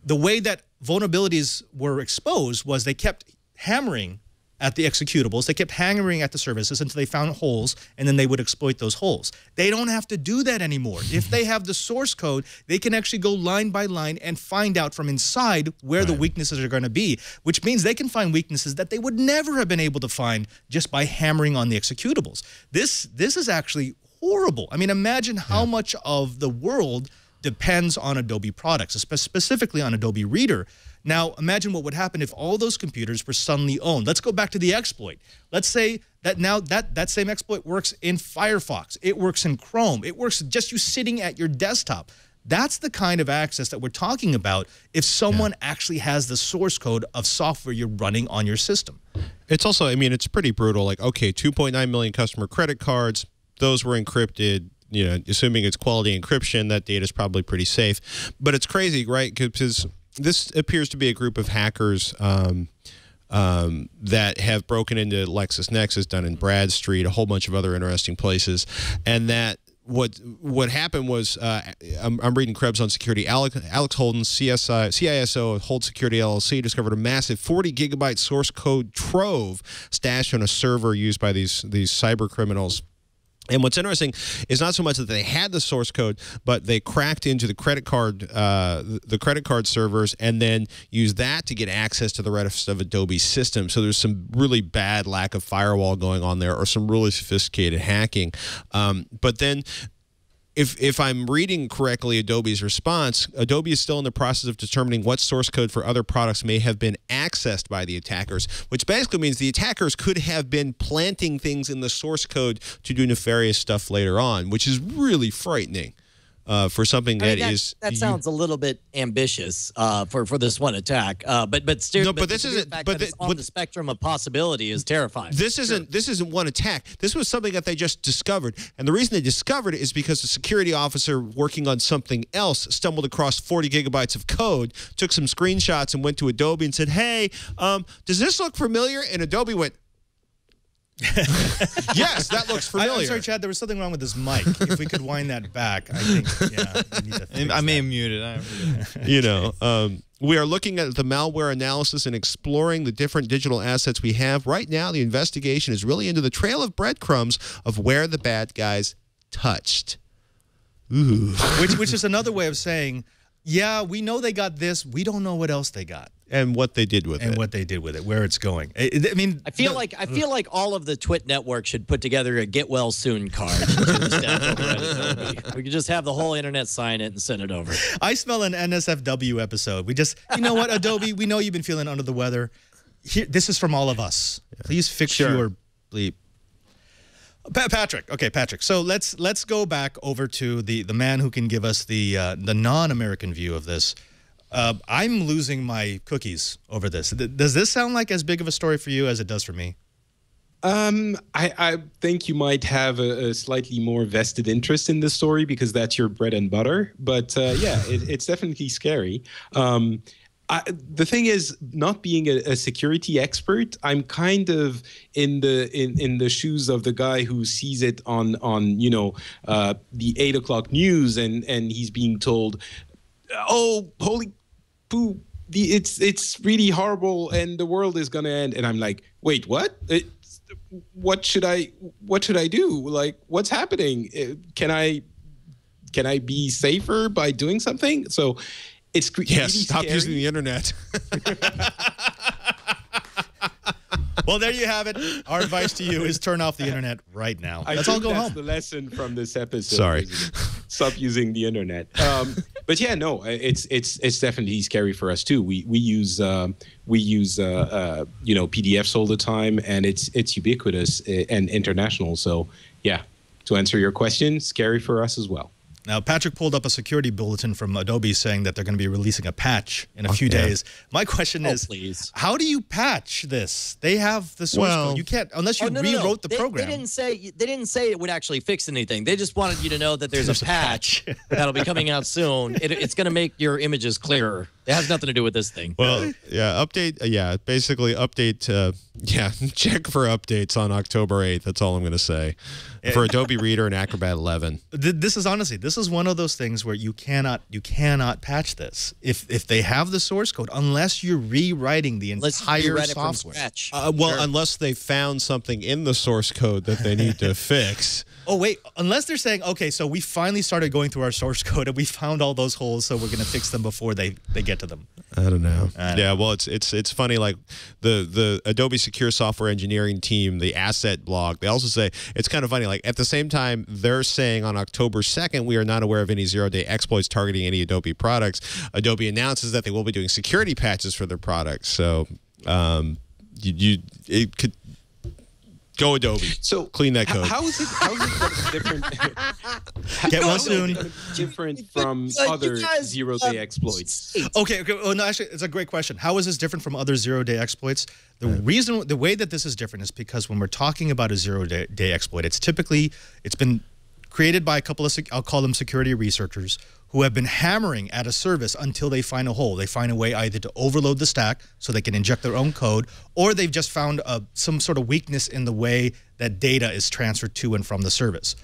the way that vulnerabilities were exposed was they kept hammering at the executables. They kept hammering at the services until they found holes, and then they would exploit those holes. They don't have to do that anymore. <laughs> if they have the source code, they can actually go line by line and find out from inside where right. the weaknesses are going to be, which means they can find weaknesses that they would never have been able to find just by hammering on the executables. This this is actually horrible. I mean, imagine how yeah. much of the world depends on Adobe products, specifically on Adobe Reader. Now, imagine what would happen if all those computers were suddenly owned. Let's go back to the exploit. Let's say that now that, that same exploit works in Firefox. It works in Chrome. It works just you sitting at your desktop. That's the kind of access that we're talking about if someone yeah. actually has the source code of software you're running on your system. It's also, I mean, it's pretty brutal. Like, okay, 2.9 million customer credit cards, those were encrypted you know, assuming it's quality encryption, that data is probably pretty safe. But it's crazy, right? Because this appears to be a group of hackers um, um, that have broken into LexisNexis, Dun & Bradstreet, a whole bunch of other interesting places, and that what what happened was uh, I'm, I'm, reading Krebs on security. Alex, Alex Holden, CSI, CISO of Hold Security LLC, discovered a massive 40 gigabyte source code trove stashed on a server used by these these cyber criminals. And what's interesting is not so much that they had the source code, but they cracked into the credit card, uh, the credit card servers, and then used that to get access to the rest of Adobe system. So there's some really bad lack of firewall going on there, or some really sophisticated hacking. Um, but then if if I'm reading correctly Adobe's response, Adobe is still in the process of determining what source code for other products may have been accessed by the attackers, which basically means the attackers could have been planting things in the source code to do nefarious stuff later on, which is really frightening uh, for something that, I mean, that is that, sounds a little bit ambitious uh, for for this one attack. Uh, but but still, no, but, but this isn't. But the, on but, the spectrum of possibility is terrifying. This isn't sure. this isn't one attack. This was something that they just discovered, and the reason they discovered it is because a security officer working on something else stumbled across 40 gigabytes of code, took some screenshots, and went to Adobe and said, "Hey, um, does this look familiar?" And Adobe went, <laughs> yes, that looks familiar. I, am sorry, Chad. There was something wrong with this mic. if we could wind that back, I think. Yeah, <laughs> I may have muted. I you know, um, we are looking at the malware analysis and exploring the different digital assets we have. Right now, the investigation is really into the trail of breadcrumbs of where the bad guys touched. Ooh. which, which is another way of saying, yeah, we know they got this. We don't know what else they got and what they did with and it. and what they did with it where it's going. I, I mean i feel no, like i feel like all of the twit network should put together a get well soon card. <laughs> We could just have the whole internet sign it and send it over. I smell an nsfw episode. We just you know what adobe we know you've been feeling under the weather. Here, this is from all of us. Please fix sure. your bleep. Patrick, okay, Patrick. So let's let's go back over to the the man who can give us the uh, the non-American view of this. Uh, I'm losing my cookies over this. Does this sound like as big of a story for you as it does for me? Um, I, I, think you might have a, a, slightly more vested interest in the story because that's your bread and butter. But uh, <laughs> yeah, it, it's definitely scary. Um, I, the thing is, not being a, a, security expert, I'm kind of in the in, in the shoes of the guy who sees it on on you know uh, the eight o'clock news, and and he's being told, "Oh, holy poo, the, it's it's really horrible, and the world is gonna end." And I'm like, "Wait, what? It, what should I what should I do? Like, what's happening? Uh, can I can I be safer by doing something?" So it's yes. Really stop scary. using the internet. <laughs> <laughs> well, there you have it. Our advice to you is turn off the internet right now. I Let's all go that's home. The lesson from this episode. Sorry. Stop using the internet. Um, <laughs> but yeah, no, it's it's it's definitely scary for us too. We we use um, we use uh, uh, you know PDFs all the time, and it's it's ubiquitous uh, and international. So yeah, to answer your question, scary for us as well. Now, Patrick pulled up a security bulletin from Adobe saying that they're going to be releasing a patch in a oh, few yeah. days. My question oh, is, please. how do you patch this? They have the source well, code. You can't unless you oh, no, rewrote no, no. the they, program. They didn't say they didn't say it would actually fix anything. They just wanted you to know that there's, there's a patch, a patch. that'll be coming out soon. <laughs> It, it's going to make your images clearer. It has nothing to do with this thing. Well, yeah, update. Uh, yeah, basically update. Uh, <laughs> yeah, check for updates on October 8th. That's all I'm going to say. For Adobe Reader and Acrobat 11. This is honestly, this is one of those things where you cannot, you cannot patch this. If if they have the source code, unless you're rewriting the Let's entire rewrite software. It from scratch. Uh, well, Sure. unless they found something in the source code that they need to <laughs> fix. Oh wait, unless they're saying, okay, so we finally started going through our source <laughs> code and we found all those holes, so we're going to fix them before they they get to them. I don't know. I don't yeah, well, it's it's it's funny. Like the the Adobe Secure Software Engineering team, the ASSET blog, they also say it's kind of funny. Like at the same time, they're saying on October second, we are not aware of any zero day exploits targeting any Adobe products. Adobe announces that they will be doing security patches for their products. So um, you, you it could Go Adobe. So clean that code. How is it? How is it different? <laughs> Get how well it soon. Different from Like, other guys, zero-day um, exploits. Okay, okay. Well, no, actually, it's a great question. How is this different from other zero-day exploits? The reason, the way that this is different is because when we're talking about a zero-day day exploit, it's typically it's been created by a couple of sec- I'll call them security researchers who have been hammering at a service until they find a hole. They find a way either to overload the stack so they can inject their own code, or they've just found a, some sort of weakness in the way that data is transferred to and from the service.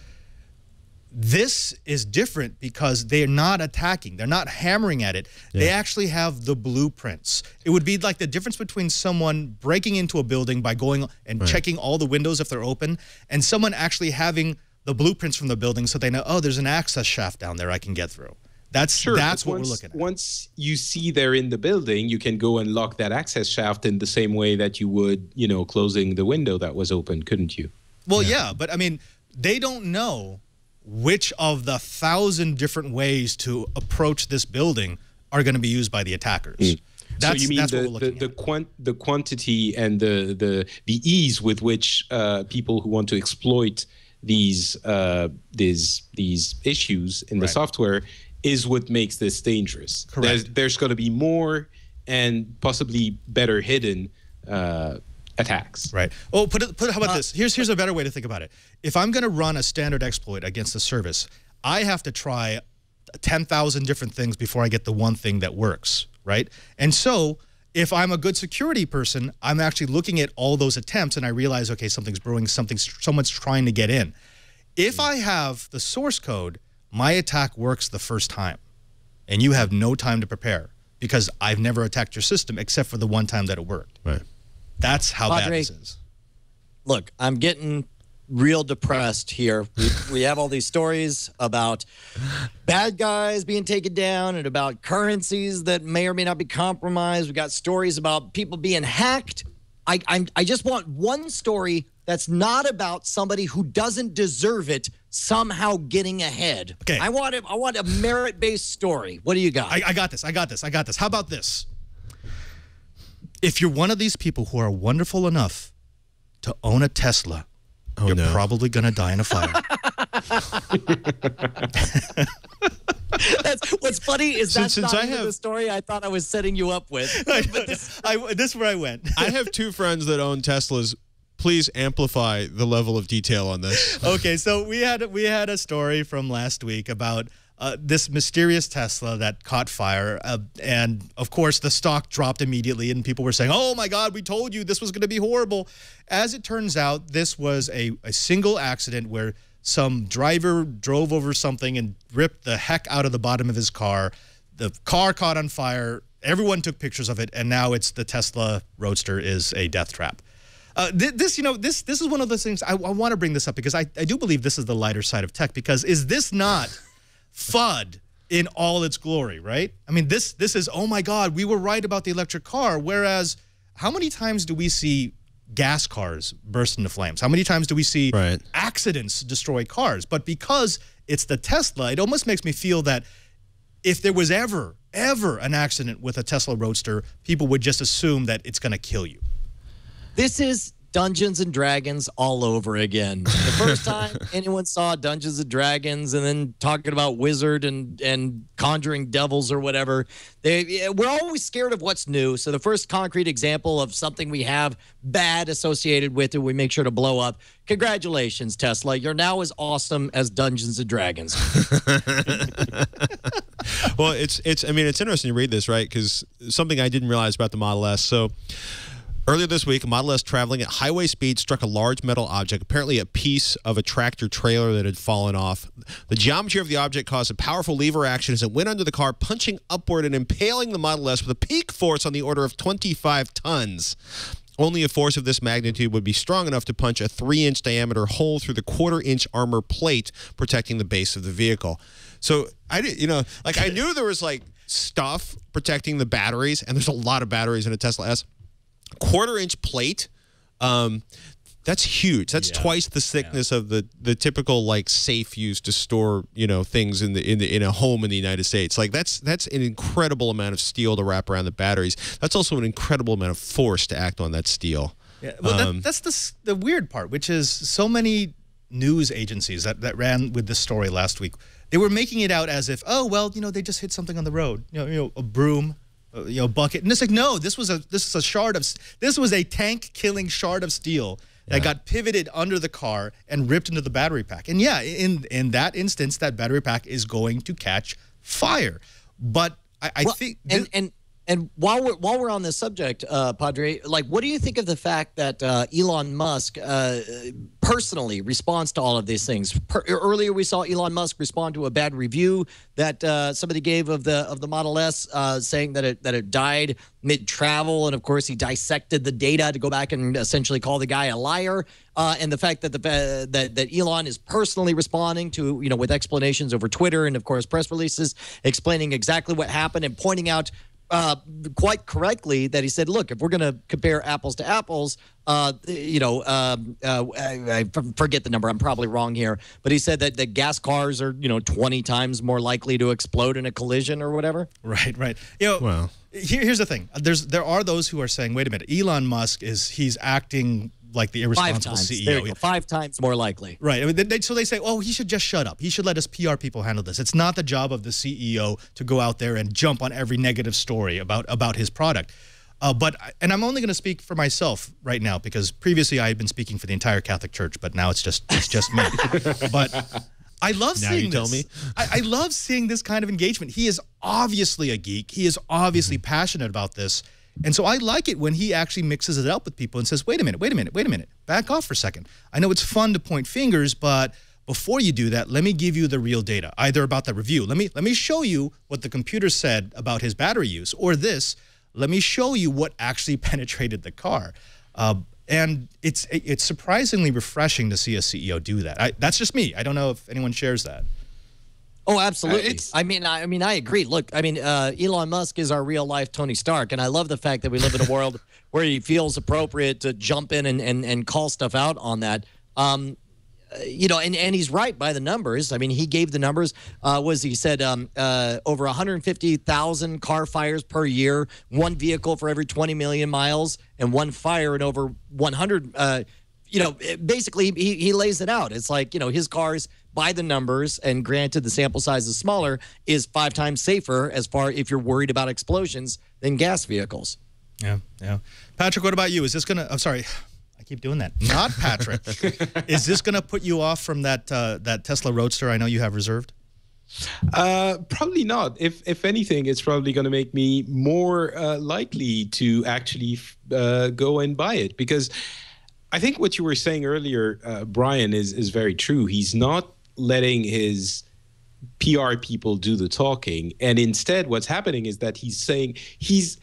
This is different because they're not attacking. They're not hammering at it. They actually have the blueprints. It would be like the difference between someone breaking into a building by going and checking all the windows if they're open and someone actually having the blueprints from the building so they know, oh, there's an access shaft down there I can get through. That's Sure, that's what once, we're looking at. Once you see they're in the building, you can go and lock that access shaft in the same way that you would, you know, closing the window that was open, couldn't you? Well, yeah. but I mean, they don't know which of the thousand different ways to approach this building are going to be used by the attackers. That's, so you mean that's what the we're the the, at. quant- the quantity and the the the ease with which uh, people who want to exploit these uh, these these issues in the software is what makes this dangerous. Correct. There's, there's going to be more and possibly better hidden uh, attacks. Right. Oh, put it. Put it, how about this? Here's here's a better way to think about it. If I'm going to run a standard exploit against a service, I have to try ten thousand different things before I get the one thing that works. Right. And so. If I'm a good security person, I'm actually looking at all those attempts and I realize, okay, something's brewing, something's someone's trying to get in. If hmm. I have the source code, my attack works the first time, and you have no time to prepare because I've never attacked your system except for the one time that it worked. Right. That's how bad Padre, this is. look, I'm getting real depressed here. We, we have all these stories about bad guys being taken down and about currencies that may or may not be compromised. We got stories about people being hacked. I, I'm, I just want one story that's not about somebody who doesn't deserve it somehow getting ahead. Okay. I want a, I want a merit based story. What do you got? I, I got this. I got this. I got this. How about this? If you're one of these people who are wonderful enough to own a Tesla, Oh, you're no. probably going to die in a fire. <laughs> That's what's funny is Since- that's since not I have- the story I thought I was setting you up with. <laughs> I, this is where I went. I have two friends that own Teslas. Please amplify the level of detail on this. <laughs> okay, so we had we had a story from last week about uh, this mysterious Tesla that caught fire. Uh, and of course, the stock dropped immediately, and people were saying, oh my God, we told you this was going to be horrible. As it turns out, this was a, a single accident where some driver drove over something and ripped the heck out of the bottom of his car. The car caught on fire. Everyone took pictures of it, and now it's the Tesla Roadster is a death trap. Uh, th this, you know, this this is one of those things I, I want to bring this up because I, I do believe this is the lighter side of tech. Because is this not FUD in all its glory, right? I mean, this this is oh my God, we were right about the electric car. Whereas, how many times do we see gas cars burst into flames? How many times do we see Right. accidents destroy cars? But because it's the Tesla, it almost makes me feel that if there was ever ever an accident with a Tesla Roadster, people would just assume that it's going to kill you. This is Dungeons and Dragons all over again. The first time <laughs> anyone saw Dungeons and Dragons and then talking about wizard and and conjuring devils or whatever, they we're always scared of what's new. So the first concrete example of something we have bad associated with it, we make sure to blow up. Congratulations, Tesla. You're now as awesome as Dungeons and Dragons. <laughs> well, it's it's. I mean, it's interesting to read this, right? Because something I didn't realize about the Model S. So earlier this week, a Model S traveling at highway speed struck a large metal object, apparently a piece of a tractor trailer that had fallen off. The geometry of the object caused a powerful lever action as it went under the car, punching upward and impaling the Model S with a peak force on the order of 25 tons. Only a force of this magnitude would be strong enough to punch a three inch diameter hole through the quarter inch armor plate protecting the base of the vehicle. So I did, you know, like I knew there was like stuff protecting the batteries, and there's a lot of batteries in a Tesla S. Quarter inch plate, um, that's huge. That's twice the thickness of the the typical like safe used to store you know things in the in the in a home in the United States. Like that's that's an incredible amount of steel to wrap around the batteries. That's also an incredible amount of force to act on that steel. Yeah, well, that, Um, that's the the weird part, which is so many news agencies that, that ran with this story last week. They were making it out as if, oh well, you know, they just hit something on the road, you know, you know, a broom, uh, you know, bucket, and it's like, no, this was a this is a shard of this was a tank killing shard of steel that got pivoted under the car and ripped into the battery pack. And yeah, in in that instance, that battery pack is going to catch fire. But I, I Well, think and and and while we're while we're on this subject, uh, Padre, like, what do you think of the fact that uh, Elon Musk uh, personally responds to all of these things? Per, earlier, we saw Elon Musk respond to a bad review that uh, somebody gave of the of the Model S, uh, saying that it that it died mid travel, and of course, he dissected the data to go back and essentially call the guy a liar. Uh, and the fact that the that that Elon is personally responding to you know with explanations over Twitter and of course press releases explaining exactly what happened and pointing out uh, quite correctly that he said, look, if we're going to compare apples to apples, uh, you know, um, uh, I, I forget the number. I'm probably wrong here, but he said that that gas cars are you know 20 times more likely to explode in a collision or whatever. Right, right. You know, Well. here, here's the thing. There's there are those who are saying, wait a minute, Elon Musk is he's acting like the Five irresponsible times. CEO. There you go. Five times more likely. Right. I mean, they, so they say, oh, he should just shut up. He should let us PR people handle this. It's not the job of the CEO to go out there and jump on every negative story about about his product. Uh, but and I'm only going to speak for myself right now because previously I had been speaking for the entire Catholic Church, but now it's just it's just me. <laughs> but I love Now seeing you tell this. me. I, I love seeing this kind of engagement. He is obviously a geek. He is obviously Mm-hmm. passionate about this. And so I like it when he actually mixes it up with people and says, wait a minute, wait a minute, wait a minute, back off for a second. I know it's fun to point fingers, but before you do that, let me give you the real data, either about the review. Let me let me show you what the computer said about his battery use, or this, let me show you what actually <laughs> penetrated the car. Uh, and it's it's surprisingly refreshing to see a CEO do that. I, that's just me. I don't know if anyone shares that. Oh, absolutely. it's- I mean, I, I mean, I agree. Look, I mean, uh, Elon Musk is our real life Tony Stark, and I love the fact that we live in a <laughs> world where he feels appropriate to jump in and and, and call stuff out on that. Um, uh, you know, and, and he's right by the numbers. I mean, he gave the numbers. Uh, was he said um, uh, over 150,000 car fires per year, one vehicle for every 20 million miles, and one fire in over 100. Uh, you know, basically he, he lays it out. It's like, you know, his cars by the numbers, and granted the sample size is smaller, is five times safer as far if you're worried about explosions than gas vehicles. Yeah, yeah. Patrick, what about you? Is this gonna? I'm sorry, I keep doing that. Not Patrick. <laughs> Is this gonna put you off from that uh, that Tesla Roadster? I know you have reserved. Uh, probably not. If if anything, it's probably going to make me more uh, likely to actually uh, go and buy it because I think what you were saying earlier, uh, Brian, is is very true. He's not letting his PR people do the talking, and instead, what's happening is that he's saying he's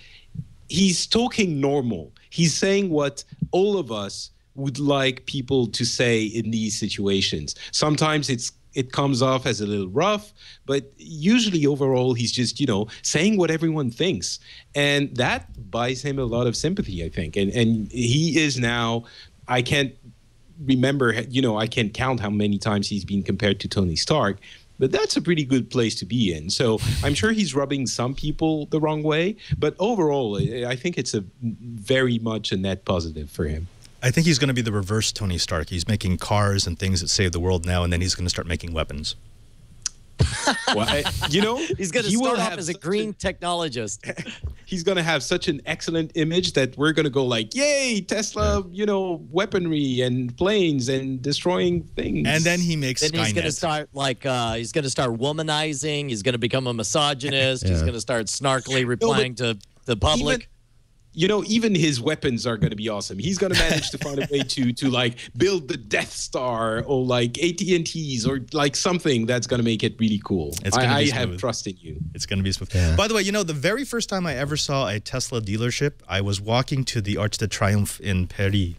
he's talking normal. He's saying what all of us would like people to say in these situations. Sometimes it's it comes off as a little rough, but usually overall he's just, you know, saying what everyone thinks. And that buys him a lot of sympathy, I think. And and he is now I can't remember, you know, I can't count how many times he's been compared to Tony Stark, but that's a pretty good place to be in. So I'm sure he's rubbing some people the wrong way, but overall, I think it's a very much a net positive for him. I think he's going to be the reverse Tony Stark. He's making cars and things that save the world now, and then he's going to start making weapons. <laughs> well, I, you know, he's going to he start off as a green a, <laughs> technologist. he's going to have such an excellent image that we're going to go like, "Yay, Tesla! Yeah. You know, weaponry and planes and destroying things." And then he makes. Then Skynet. he's going to start like uh, he's going to start womanizing. He's going to become a misogynist. yeah. He's going to start snarkily replying no, to the public. Even, you know, even his weapons are going to be awesome. He's going to manage to <laughs> find a way to to like build the Death Star or like AT-AT's or like something that's going to make it really cool. It's I, I have trust in you. It's going to be smooth. Yeah. By the way, you know, the very first time I ever saw a Tesla dealership, I was walking to the Arc de Triomphe in Paris.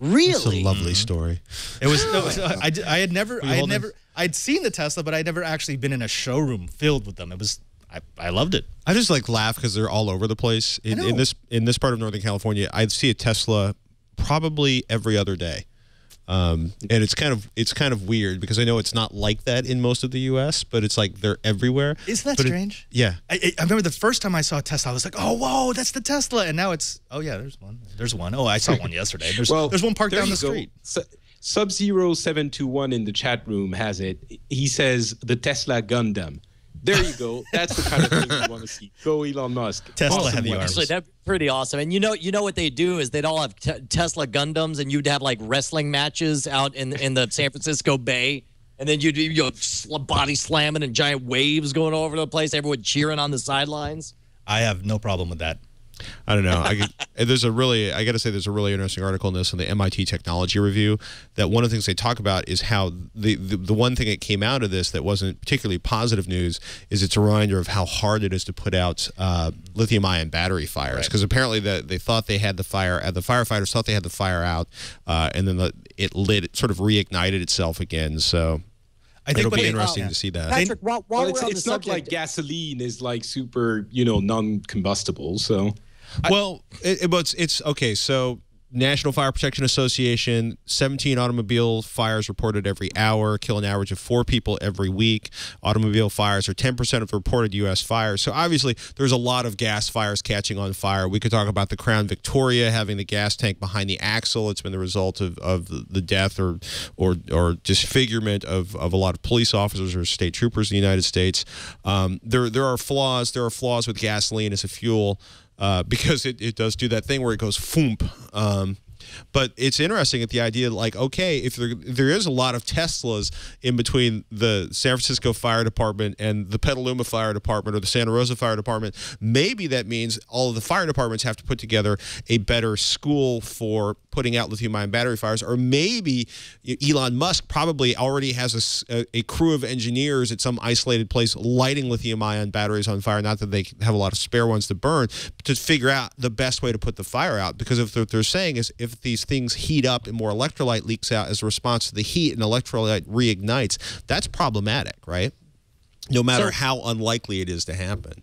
Really, It's a lovely story. It was. No, I, I had never. I had never. I'd seen the Tesla, but I'd never actually been in a showroom filled with them. It was I, I loved it. I just like laugh because they're all over the place. In, in, this in this part of Northern California, I see a Tesla probably every other day. Um, and it's kind of it's kind of weird because I know it's not like that in most of the U.S., but it's like they're everywhere. Isn't that but strange? It, yeah, I, I, remember the first time I saw a Tesla, I was like, "Oh, whoa, that's the Tesla!" And now it's, "Oh yeah, there's one. There's one. Oh, I saw one <laughs> yesterday. There's well, there's one parked down the street." So, Sub Zero Seven Two One in the chat room has it. He says the Tesla Gundam. There you go. That's the kind of thing we want to see. Go Elon Musk. Tesla awesome heavy arms. Actually, that's pretty awesome. And you know, you know what they do is they'd all have te- Tesla Gundams, and you'd have like wrestling matches out in in the San Francisco Bay. And then you'd you know, body slamming and giant waves going all over the place. Everyone cheering on the sidelines. I have no problem with that. I don't know. I, <laughs> there's a really, I got to say, there's a really interesting article in this in the MIT Technology Review. That one of the things they talk about is how the, the, the one thing that came out of this that wasn't particularly positive news is it's a reminder of how hard it is to put out uh, lithium-ion battery fires because right. apparently the, they thought they had the fire, uh, the firefighters thought they had the fire out, uh, and then the, it lit, it sort of reignited itself again. So I think it'll be interesting uh, to see that. Patrick, while, while well, it's, it's not like gasoline is like super, you know, non-combustible. So well, it, it, it's, it's okay. So National Fire Protection Association, 17 automobile fires reported every hour, kill an average of four people every week. Automobile fires are 10% of reported U.S. fires. So obviously, there's a lot of gas fires catching on fire. We could talk about the Crown Victoria having the gas tank behind the axle. It's been the result of, of the death or, or, or disfigurement of, of a lot of police officers or state troopers in the United States. Um, there, there are flaws. There are flaws with gasoline as a fuel uh, <laughs> because it, it does do that thing where it goes foomp. Um, but it's interesting at the idea like, okay, if there, there is a lot of Teslas in between the San Francisco Fire Department and the Petaluma Fire Department or the Santa Rosa Fire Department, maybe that means all of the fire departments have to put together a better school for putting out lithium-ion battery fires, or maybe Elon Musk probably already has a, a, crew of engineers at some isolated place lighting lithium-ion batteries on fire. Not that they have a lot of spare ones to burn, to figure out the best way to put the fire out. Because if what they're saying is if these things heat up and more electrolyte leaks out as a response to the heat and electrolyte reignites, that's problematic, right? No matter so, how unlikely it is to happen.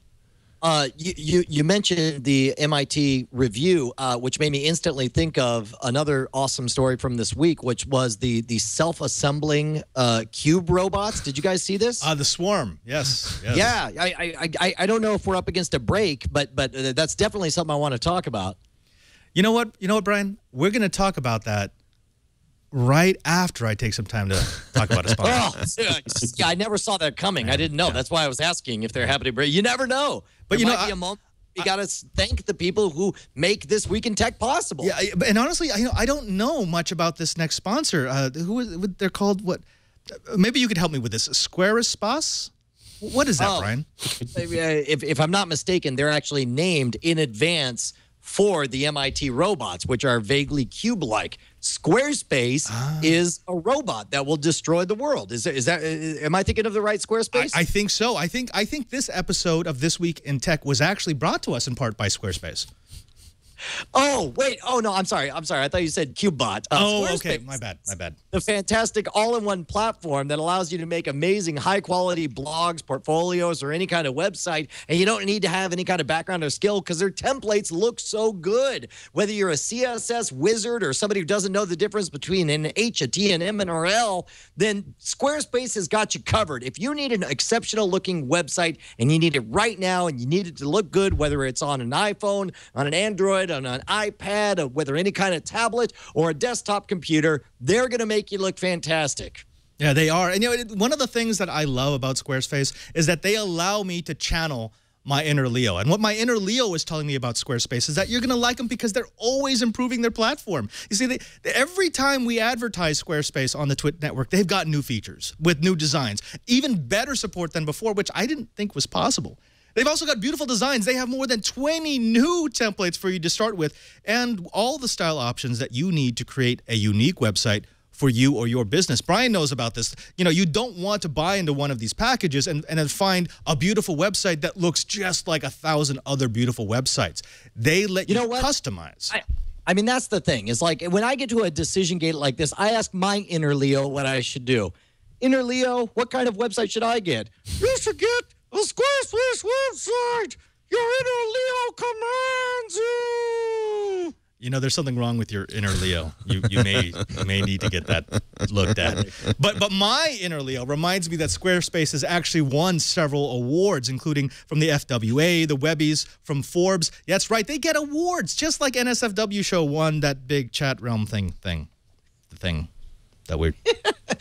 Uh, you, you, you mentioned the MIT review, uh, which made me instantly think of another awesome story from this week, which was the the self assembling uh, cube robots. Did you guys see this? Uh, the swarm, yes. yes. Yeah, I, I I I don't know if we're up against a break, but but uh, that's definitely something I want to talk about. You know what? You know what, Brian? We're going to talk about that right after I take some time to talk about a sponsor. <laughs> yeah, I never saw that coming. I didn't know. That's why I was asking if they're happy to bring. You never know. But there you know, I, moment, you got to thank the people who make this week in tech possible. Yeah, and honestly, I, you know, I don't know much about this next sponsor. Uh, who is they're called? What maybe you could help me with this. Squarespace? What is that, Oh. Brian? <laughs> if, if I'm not mistaken, they're actually named in advance for the MIT robots, which are vaguely cube-like. Squarespace Ah. is a robot that will destroy the world. Is that, is that uh, am I thinking of the right I, Squarespace? I think so. I think I think this episode of This Week in Tech was actually brought to us in part by Squarespace. Oh, wait. Oh no, I'm sorry. I'm sorry. I thought you said CubeBot. Uh, oh, okay. My bad. My bad. the fantastic all-in-one platform that allows you to make amazing high-quality blogs portfolios or any kind of website and you don't need to have any kind of background or skill because their templates look so good whether you're a css wizard or somebody who doesn't know the difference between an h a t an m and an l then squarespace has got you covered if you need an exceptional looking website and you need it right now and you need it to look good whether it's on an iphone on an android on an ipad or whether any kind of tablet or a desktop computer they're going to make you look fantastic Yeah, they are. And you know, one of the things that I love about Squarespace is that they allow me to channel my inner Leo. And what my inner Leo is telling me about Squarespace is that you're going to like them because they're always improving their platform. You see, they, every time we advertise Squarespace on the Twit network, they've got new features with new designs, even better support than before, which I didn't think was possible. They've also got beautiful designs. They have more than 20 new templates for you to start with and all the style options that you need to create a unique website for you or your business. Brian knows about this. You know, you don't want to buy into one of these packages and, and then find a beautiful website that looks just like a thousand other beautiful websites. They let you, You know what? customize. I, I mean, that's the thing. Is like when I get to a decision gate like this, I ask my inner Leo what I should do. Inner Leo, what kind of website should I get? You should get a Squarespace website. Your inner Leo commands you. You know, there's something wrong with your inner Leo. You you may you may need to get that looked at. But but my inner Leo reminds me that Squarespace has actually won several awards, including from the FWA, the Webbies, from Forbes. That's right, they get awards, just like NSFW show won that big chat realm thing thing, the thing that we.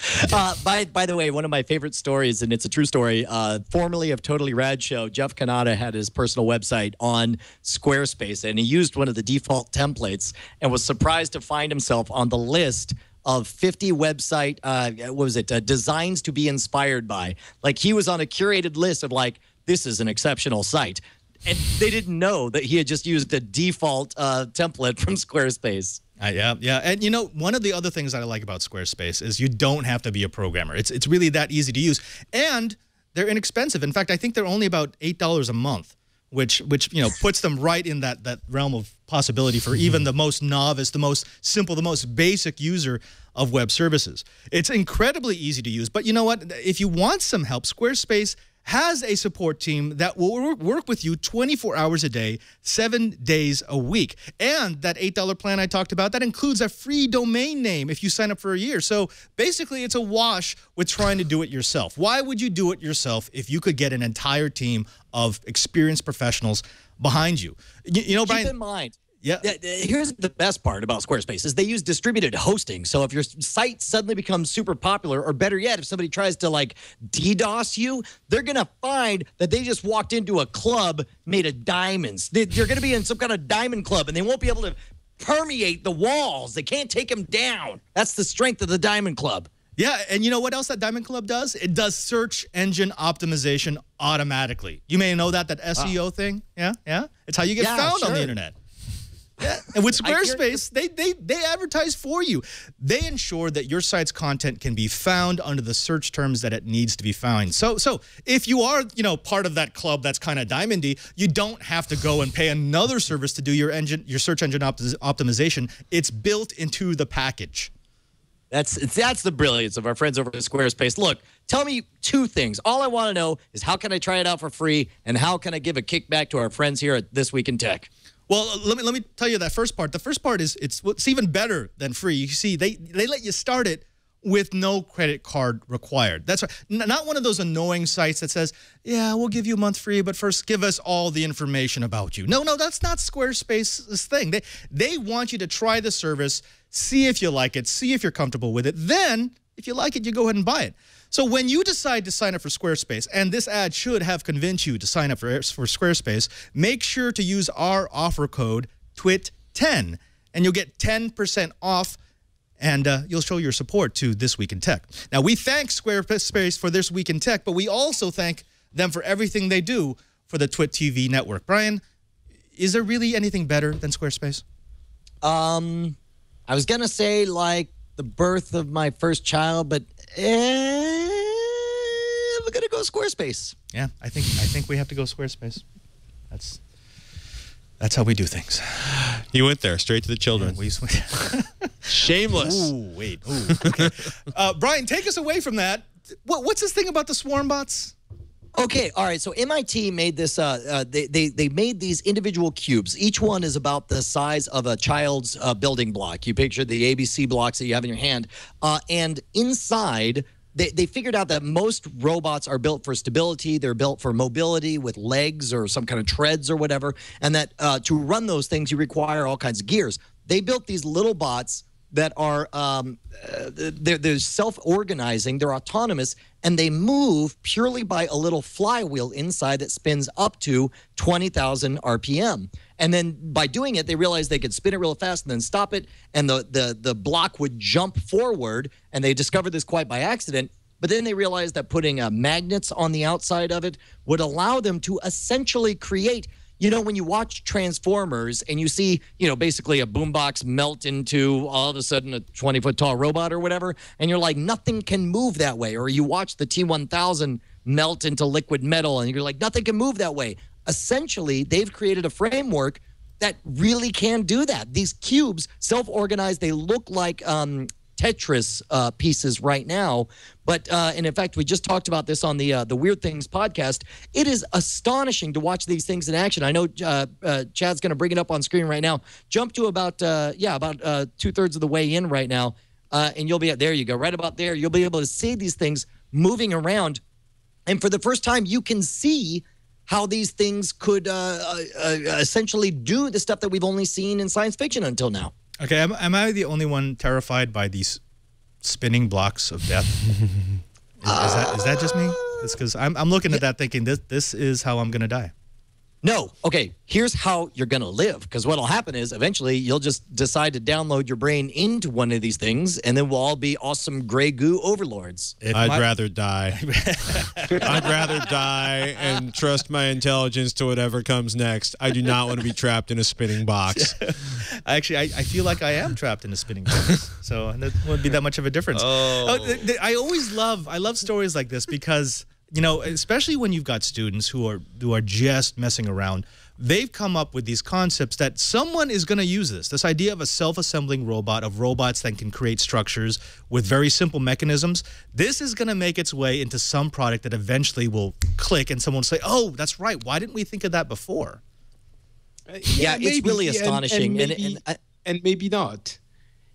<laughs> Uh, by by the way, one of my favorite stories, and it's a true story. Uh, formerly of Totally Rad Show, Jeff Cannata had his personal website on Squarespace, and he used one of the default templates, and was surprised to find himself on the list of 50 website. Uh, what was it? Uh, designs to be inspired by. Like he was on a curated list of like, this is an exceptional site. And they didn't know that he had just used a default uh, template from <laughs> Squarespace. Uh, yeah, yeah, and you know one of the other things that I like about Squarespace is you don't have to be a programmer. It's it's really that easy to use, and they're inexpensive. In fact, I think they're only about eight dollars a month, which which you know <laughs> puts them right in that that realm of possibility for even the most novice, the most simple, the most basic user of web services. It's incredibly easy to use, but you know what? If you want some help, Squarespace has a support team that will work with you 24 hours a day, seven days a week. And that $8 plan I talked about, that includes a free domain name if you sign up for a year. So basically, it's a wash with trying to do it yourself. Why would you do it yourself if you could get an entire team of experienced professionals behind you? You, you know, Keep Brian. in mind. Yeah. Here's the best part about Squarespace is they use distributed hosting. So if your site suddenly becomes super popular, or better yet, if somebody tries to like DDoS you, they're gonna find that they just walked into a club made of diamonds. They, they're gonna be in some kind of diamond club, and they won't be able to permeate the walls. They can't take them down. That's the strength of the diamond club. Yeah, and you know what else that Diamond Club does? It does search engine optimization automatically. You may know that that ah. SEO thing. Yeah, yeah. It's how you get Yeah, found on the internet. Yeah. <laughs> And with Squarespace, they, they they advertise for you. They ensure that your site's content can be found under the search terms that it needs to be found. So so if you are, you know, part of that club that's kind of diamondy, you don't have to go and pay another service to do your engine your search engine opti- optimization. It's built into the package. That's that's the brilliance of our friends over at Squarespace. Look, tell me two things. All I want to know is how can I try it out for free, and how can I give a kickback to our friends here at This Week in Tech? Well, uh, let me let me tell you that first part. The first part is it's it's even better than free. You see, they they let you start it with no credit card required. That's right. Not one of those annoying sites that says, "Yeah, we'll give you a month free, but first give us all the information about you." No, no, that's not Squarespace's thing. They they want you to try the service, see if you like it, see if you're comfortable with it. Then, if you like it, you go ahead and buy it. So when you decide to sign up for Squarespace, and this ad should have convinced you to sign up for, for Squarespace, make sure to use our offer code TWIT10 and you'll get 10% off and uh, you'll show your support to This Week in Tech. Now, we thank Squarespace for This Week in Tech, but we also thank them for everything they do for the Twit TV network. Brian, is there really anything better than Squarespace? Um, I was gonna say like the birth of my first child, but eh, I'm gonna go Squarespace. Yeah, I think I think we have to go Squarespace. That's that's how we do things. You went there straight to the children. We <laughs> Shameless. Ooh, wait. Ooh, okay. uh, Brian, take us away from that. What, what's this thing about the swarm bots? Okay, all right. So MIT made this. Uh, uh, they, they they made these individual cubes. Each one is about the size of a child's uh, building block. You picture the ABC blocks that you have in your hand, uh, and inside. They, they figured out that most robots are built for stability. They're built for mobility with legs or some kind of treads or whatever. And that uh, to run those things, you require all kinds of gears. They built these little bots that are um, uh, they're, they're self-organizing they're autonomous and they move purely by a little flywheel inside that spins up to 20000 rpm and then by doing it they realized they could spin it real fast and then stop it and the, the, the block would jump forward and they discovered this quite by accident but then they realized that putting uh, magnets on the outside of it would allow them to essentially create you know, when you watch Transformers and you see, you know, basically a boombox melt into all of a sudden a 20 foot tall robot or whatever, and you're like, nothing can move that way. Or you watch the T 1000 melt into liquid metal and you're like, nothing can move that way. Essentially, they've created a framework that really can do that. These cubes, self organized, they look like um, Tetris uh, pieces right now. But uh, and in fact, we just talked about this on the uh, the Weird Things podcast. It is astonishing to watch these things in action. I know uh, uh, Chad's going to bring it up on screen right now. Jump to about uh, yeah about two thirds of the way in right now, and you'll be there. You go right about there. You'll be able to see these things moving around, and for the first time, you can see how these things could essentially do the stuff that we've only seen in science fiction until now. Okay, am, am I the only one terrified by these spinning blocks of death? <laughs> is, is, that is that just me? It's because I'm I'm looking at that thinking this this is how I'm gonna die. No. Okay. Here's how you're going to live. Because what'll happen is eventually you'll just decide to download your brain into one of these things, and then we'll all be awesome gray goo overlords. If I'd my- rather die. <laughs> I'd rather die and trust my intelligence to whatever comes next. I do not want to be trapped in a spinning box. <laughs> Actually, I, I feel like I am trapped in a spinning box, so that wouldn't be that much of a difference. Oh. oh I always love I love stories like this because you know, especially when you've got students who are who are just messing around, they've come up with these concepts that someone is going to use this. This idea of a self-assembling robot of robots that can create structures with very simple mechanisms. This is going to make its way into some product that eventually will click, and someone will say, "Oh, that's right. Why didn't we think of that before?" Uh, yeah, yeah it's really astonishing, and, and, maybe, and, and maybe not.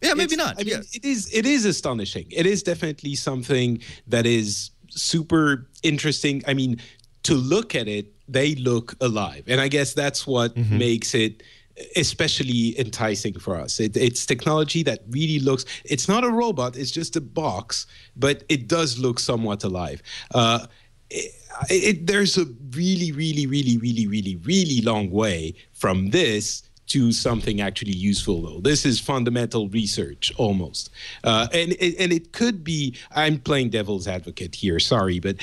Yeah, maybe it's, not. I mean, yeah. it is it is astonishing. It is definitely something that is super interesting. I mean, to look at it, they look alive. And I guess that's what mm-hmm. makes it especially enticing for us. It, it's technology that really looks, it's not a robot, it's just a box, but it does look somewhat alive. Uh, it, it, there's a really, really, really, really, really, really long way from this to something actually useful though. This is fundamental research almost. Uh, and and it could be i'm playing devil's advocate here sorry but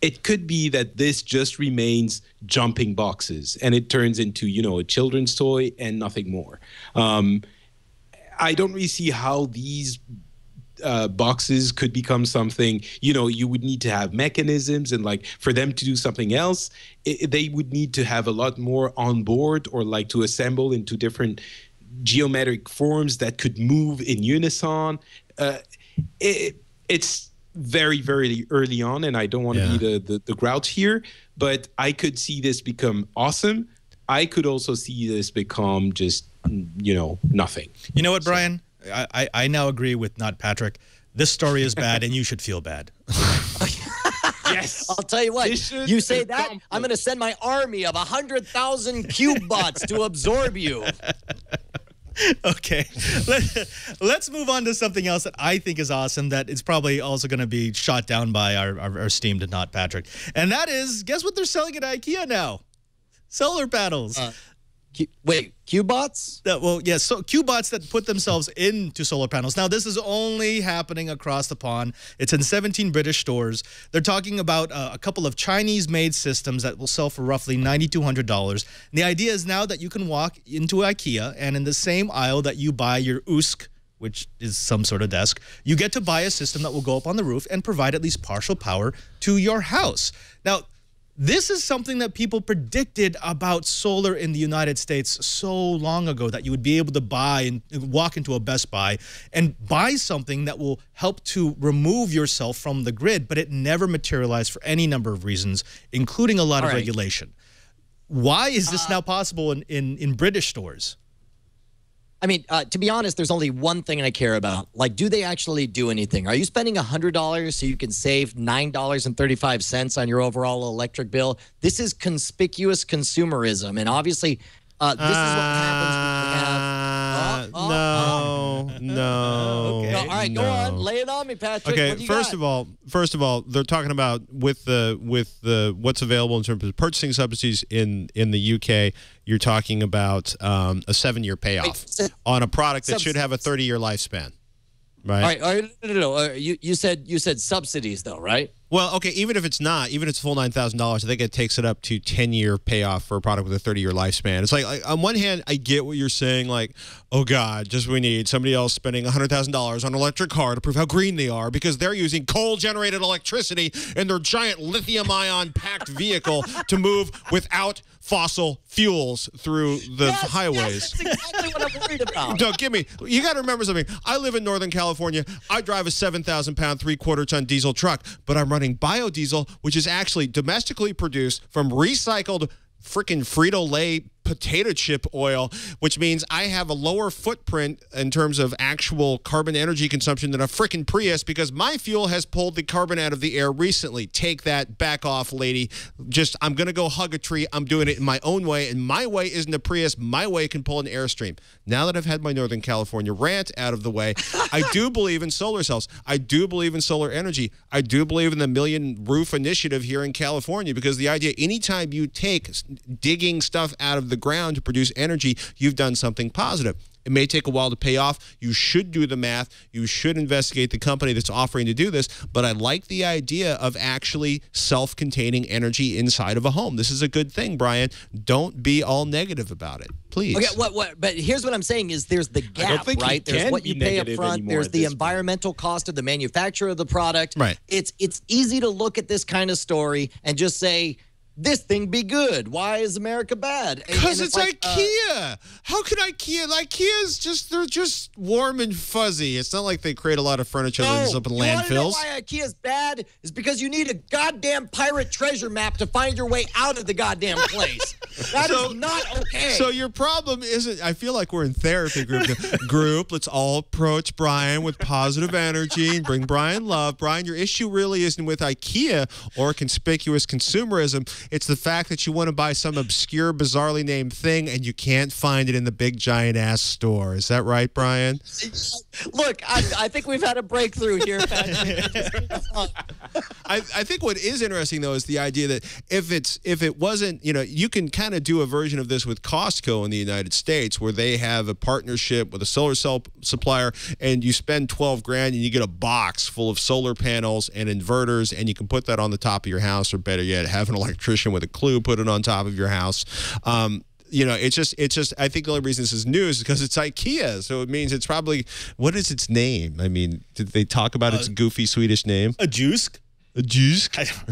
it could be that this just remains jumping boxes and it turns into you know a children's toy and nothing more. Um, i don't really see how these uh, boxes could become something you know you would need to have mechanisms and like for them to do something else it, they would need to have a lot more on board or like to assemble into different geometric forms that could move in unison. Uh, it, it's very very early on and i don't want to yeah. be the, the the grouch here but i could see this become awesome. I could also see this become just you know nothing. You know what brian I, I now agree with not Patrick. This story is bad, and you should feel bad. <laughs> yes. I'll tell you what. You say that, I'm going to send my army of 100,000 cube bots to absorb you. <laughs> okay. Let, us move on to something else that I think is awesome that is probably also going to be shot down by our, our, our esteemed not Patrick. And that is, guess what they're selling at IKEA now? Solar panels. Uh, Wait, Qbots? Well, yes. So Qbots that put themselves into solar panels. Now, this is only happening across the pond. It's in 17 British stores. They're talking about uh, a couple of Chinese-made systems that will sell for roughly $9,200. The idea is now that you can walk into IKEA and in the same aisle that you buy your USK which is some sort of desk, you get to buy a system that will go up on the roof and provide at least partial power to your house. Now, this is something that people predicted about solar in the United States so long ago that you would be able to buy and walk into a Best Buy and buy something that will help to remove yourself from the grid, but it never materialized for any number of reasons, including a lot All of right. regulation. Why is this uh, now possible in, in, in British stores? I mean, uh, to be honest, there's only one thing I care about. Like, do they actually do anything? Are you spending $100 so you can save $9.35 on your overall electric bill? This is conspicuous consumerism. And obviously, uh, this is what happens when you have. Uh, Oh, oh, no, no. <laughs> No, all right, go no. on. Lay it on me, Patrick. Okay, What do you first got? of all, first of all, they're talking about with the with the what's available in terms of purchasing subsidies in in the UK. You're talking about um, a seven year payoff Wait, so- on a product that should have a 30 year lifespan, right? All right, all right, no, no, no. Uh, you, you said you said subsidies though, right? Well, okay, even if it's not, even if it's full nine thousand dollars, I think it takes it up to ten year payoff for a product with a thirty year lifespan. It's like, like on one hand, I get what you're saying, like, oh God, just we need somebody else spending hundred thousand dollars on an electric car to prove how green they are because they're using coal generated electricity in their giant lithium ion packed vehicle to move without fossil fuels through the Yes, highways. Yes, that's exactly what I'm worried about. <laughs> No, give me. You got to remember something. I live in Northern California. I drive a 7,000 pound, three quarter ton diesel truck, but I'm running biodiesel, which is actually domestically produced from recycled freaking Frito Lay potato chip oil, which means I have a lower footprint in terms of actual carbon energy consumption than a freaking Prius because my fuel has pulled the carbon out of the air recently. Take that back off, lady. Just, I'm going to go hug a tree. I'm doing it in my own way, and my way isn't a Prius. My way can pull an Airstream. Now that I've had my Northern California rant out of the way, <laughs> I do believe in solar cells. I do believe in solar energy. I do believe in the Million Roof Initiative here in California because the idea anytime you take digging stuff out of the ground to produce energy, you've done something positive. It may take a while to pay off. You should do the math. You should investigate the company that's offering to do this. But I like the idea of actually self containing energy inside of a home. This is a good thing, Brian. Don't be all negative about it, please. Okay, what what? But here's what I'm saying: is there's the gap, think right? There's what you pay up front. There's the this point. environmental cost of the manufacture of the product. Right. It's it's easy to look at this kind of story and just say this thing be good. Why is America bad? Because and it's, like, uh, IKEA. How can IKEA? IKEA's just they're just warm and fuzzy. It's not like they create a lot of furniture that ends up in you wanna know landfills. why IKEA's bad? Is because you need a goddamn pirate treasure map to find your way out of the goddamn place. <laughs> That is So- not okay. So your problem isn't. I feel like we're in therapy group. <laughs> group. Let's all approach Brian with positive energy and bring Brian love. Brian, your issue really isn't with IKEA or conspicuous consumerism. It's the fact that you want to buy some obscure, bizarrely named thing and you can't find it in the big giant ass store. Is that right, Brian? Look, I, I think we've had a breakthrough here. <laughs> I, I think what is interesting though is the idea that if it's if it wasn't you know you can kind of do a version of this with Costco in the United States where they have a partnership with a solar cell supplier and you spend 12 grand and you get a box full of solar panels and inverters and you can put that on the top of your house or better yet have an electrician with a clue put it on top of your house um, you know, it's just, it's just. I think the only reason this is news is because it's IKEA, so it means it's probably. What is its name? I mean, did they talk about its goofy Swedish name? A juice? A juice. I don't, <laughs>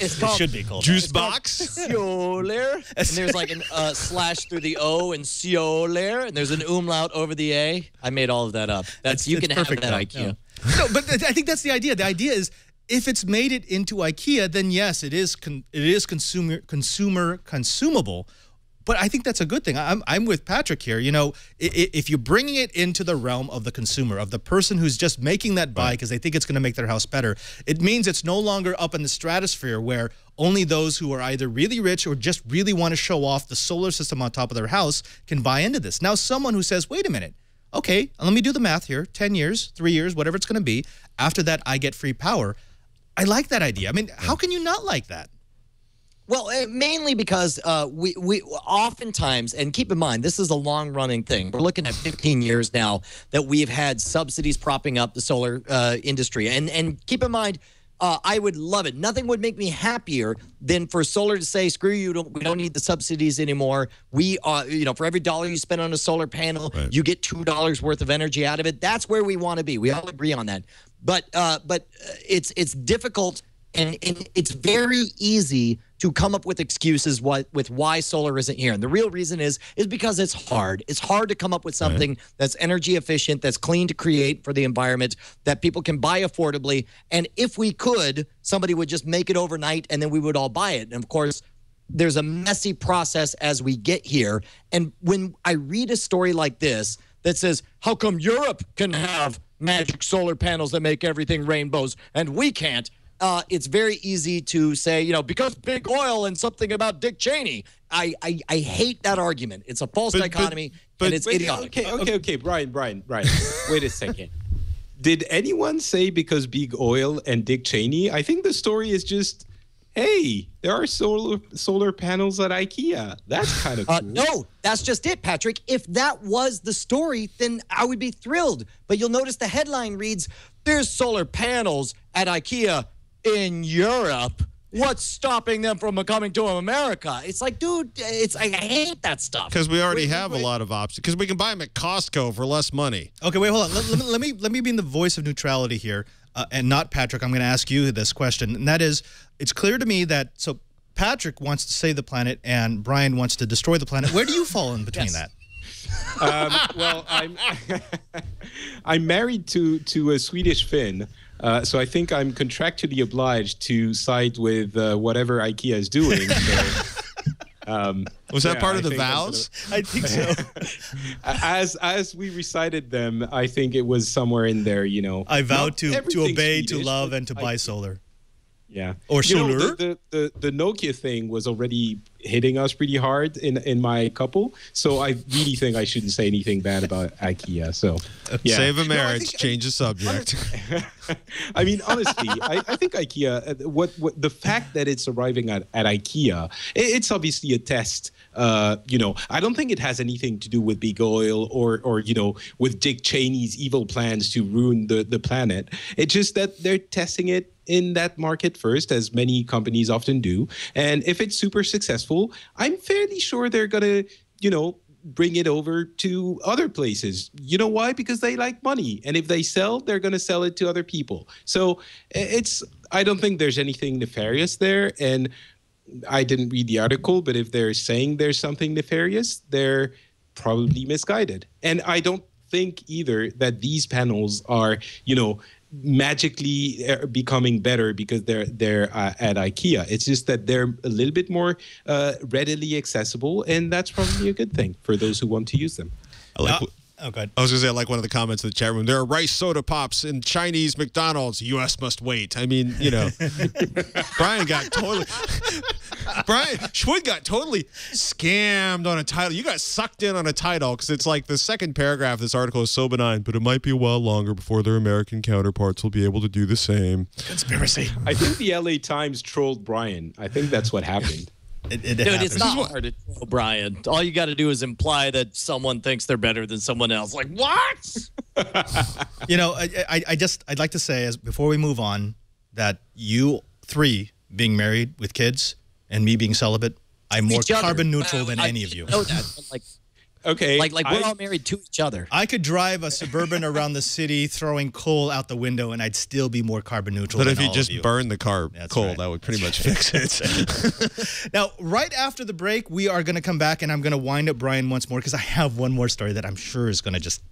It's, it's it should be called Juice that. box. Solar. And there's like a uh, slash through the O and Solar, and there's an umlaut over the A. I made all of that up. That's you It's can have that though. IKEA. No. no, but I think that's the idea. The idea is if it's made it into IKEA, then yes, it is con- it is consumer consumer consumable. But I think that's a good thing. I'm, I'm with Patrick here. You know, if you're bringing it into the realm of the consumer, of the person who's just making that buy because they think it's going to make their house better, it means it's no longer up in the stratosphere where only those who are either really rich or just really want to show off the solar system on top of their house can buy into this. Now, someone who says, wait a minute, okay, let me do the math here 10 years, three years, whatever it's going to be. After that, I get free power. I like that idea. I mean, how can you not like that? Well, uh, mainly because uh, we we oftentimes, and keep in mind, this is a long running thing. We're looking at 15 years now that we've had subsidies propping up the solar uh, industry, and and keep in mind. Uh, I would love it. Nothing would make me happier than for solar to say, "Screw you! Don't, we don't need the subsidies anymore. We, uh, you know, for every dollar you spend on a solar panel, Right. you get two dollars worth of energy out of it." That's where we want to be. We all agree on that. But, uh, but uh, it's it's difficult and, and it's very easy to come up with excuses what, with why solar isn't here. And the real reason is is because it's hard. It's hard to come up with something that's energy efficient, that's clean to create for the environment, that people can buy affordably. And if we could, somebody would just make it overnight and then we would all buy it. And of course, there's a messy process as we get here. And when I read a story like this that says, How come Europe can have magic solar panels that make everything rainbows and we can't? Uh, it's very easy to say, you know, because big oil and something about Dick Cheney. I, I, I hate that argument. It's a false But- but- dichotomy but- and it's Wait, idiotic. okay, okay, okay, Brian, Brian, Brian. <laughs> Wait a second. Did anyone say because big oil and Dick Cheney? I think the story is just, hey, there are solar solar panels at IKEA. That's kind of cool. Uh, no, that's just it, Patrick. If that was the story, then I would be thrilled. But you'll notice the headline reads There's solar panels at IKEA in Europe. What's stopping them from coming to America? It's like, dude, it's I hate that stuff. Because we already Wait, have wait. a lot of options. Because we can buy them at Costco for less money. Okay, wait, hold on. Let, let me, let me let me be in the voice of neutrality here, uh, and not Patrick. I'm going to ask you this question, and that is, it's clear to me that so Patrick wants to save the planet and Brian wants to destroy the planet. Where do you fall in between Yes. that? um, well, I'm <laughs> I'm married to to a Swedish Finn, uh, so I think I'm contractually obliged to side with uh, whatever IKEA is doing. So, <laughs> um, Was that yeah, part I of the think I'm vows? I think so. <laughs> as as we recited them, I think it was somewhere in there. You know, I vow Not to to everything obey, to love, and to I- buy solar. Yeah, Or You know, the, the, the the Nokia thing was already hitting us pretty hard in in my couple, so I really think I shouldn't say anything bad about IKEA. So yeah. Save a No, marriage, think- change the subject. <laughs> I mean, honestly, I, I think IKEA. uh, What, what the fact that it's arriving at, at IKEA, it, it's obviously a test. Uh, you know, I don't think it has anything to do with big oil or or you know with Dick Cheney's evil plans to ruin the the planet. It's just that they're testing it in that market first, as many companies often do. And if it's super successful, I'm fairly sure they're gonna, you know, bring it over to other places. You know why? Because they like money. And if they sell, they're going to sell it to other people. So it's, I don't think there's anything nefarious there. And I didn't read the article, but if they're saying there's something nefarious, they're probably misguided. And I don't think either that these panels are, you know, magically uh, becoming better because they're they're uh, at IKEA. It's just that they're a little bit more uh, readily accessible, and that's probably a good thing for those who want to use them. I like. Oh, good. I was gonna say I like one of the comments in the chat room. There are rice soda pops in Chinese McDonald's. U.S. must wait. I mean, you know, <laughs> Brian got totally. Brian Schwood got totally scammed on a title. You got sucked in on a title because it's like the second paragraph of this article is so benign, but it might be a while longer before their American counterparts will be able to do the same. Conspiracy. I think the LA Times trolled Brian. I think that's what happened. It, it, Dude, happens. it's not hard to tell, Brian. All you got to do is imply that someone thinks they're better than someone else. Like, what? <laughs> You know, I, I, I just I'd like to say as before we move on that you three being married with kids and me being celibate, I'm more carbon neutral Well, than I any of you. Know that. Like, Okay, like, like we're I- all married to each other. I could drive a suburban around the city throwing coal out the window and I'd still be more carbon neutral. But than if you all just you. burn the car That's coal, right. that would pretty much fix it. <laughs> Now, right after the break, we are going to come back and I'm going to wind up Brian once more because I have one more story that I'm sure is going to just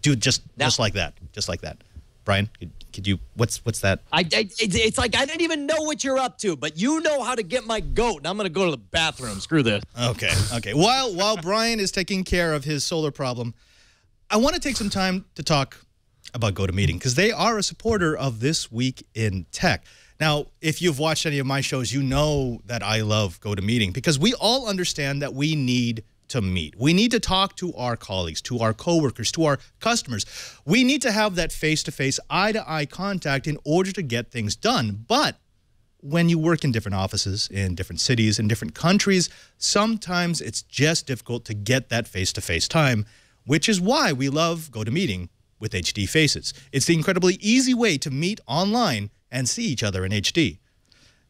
do just Now- just like that, just like that. Brian, could, could you? What's what's that? I, I it's, it's like I didn't even know what you're up to, but you know how to get my goat, and I'm gonna go to the bathroom. Screw this. Okay, okay. While while Brian is taking care of his solar problem, I want to take some time to talk about GoToMeeting because they are a supporter of this week in tech. Now, if you've watched any of my shows, you know that I love GoToMeeting because we all understand that we need to meet. We need to talk to our colleagues, to our coworkers, to our customers. We need to have that face-to-face, eye-to-eye contact in order to get things done. But when you work in different offices, in different cities, in different countries, sometimes it's just difficult to get that face to face time, which is why we love GoToMeeting with HD Faces. It's the incredibly easy way to meet online and see each other in HD.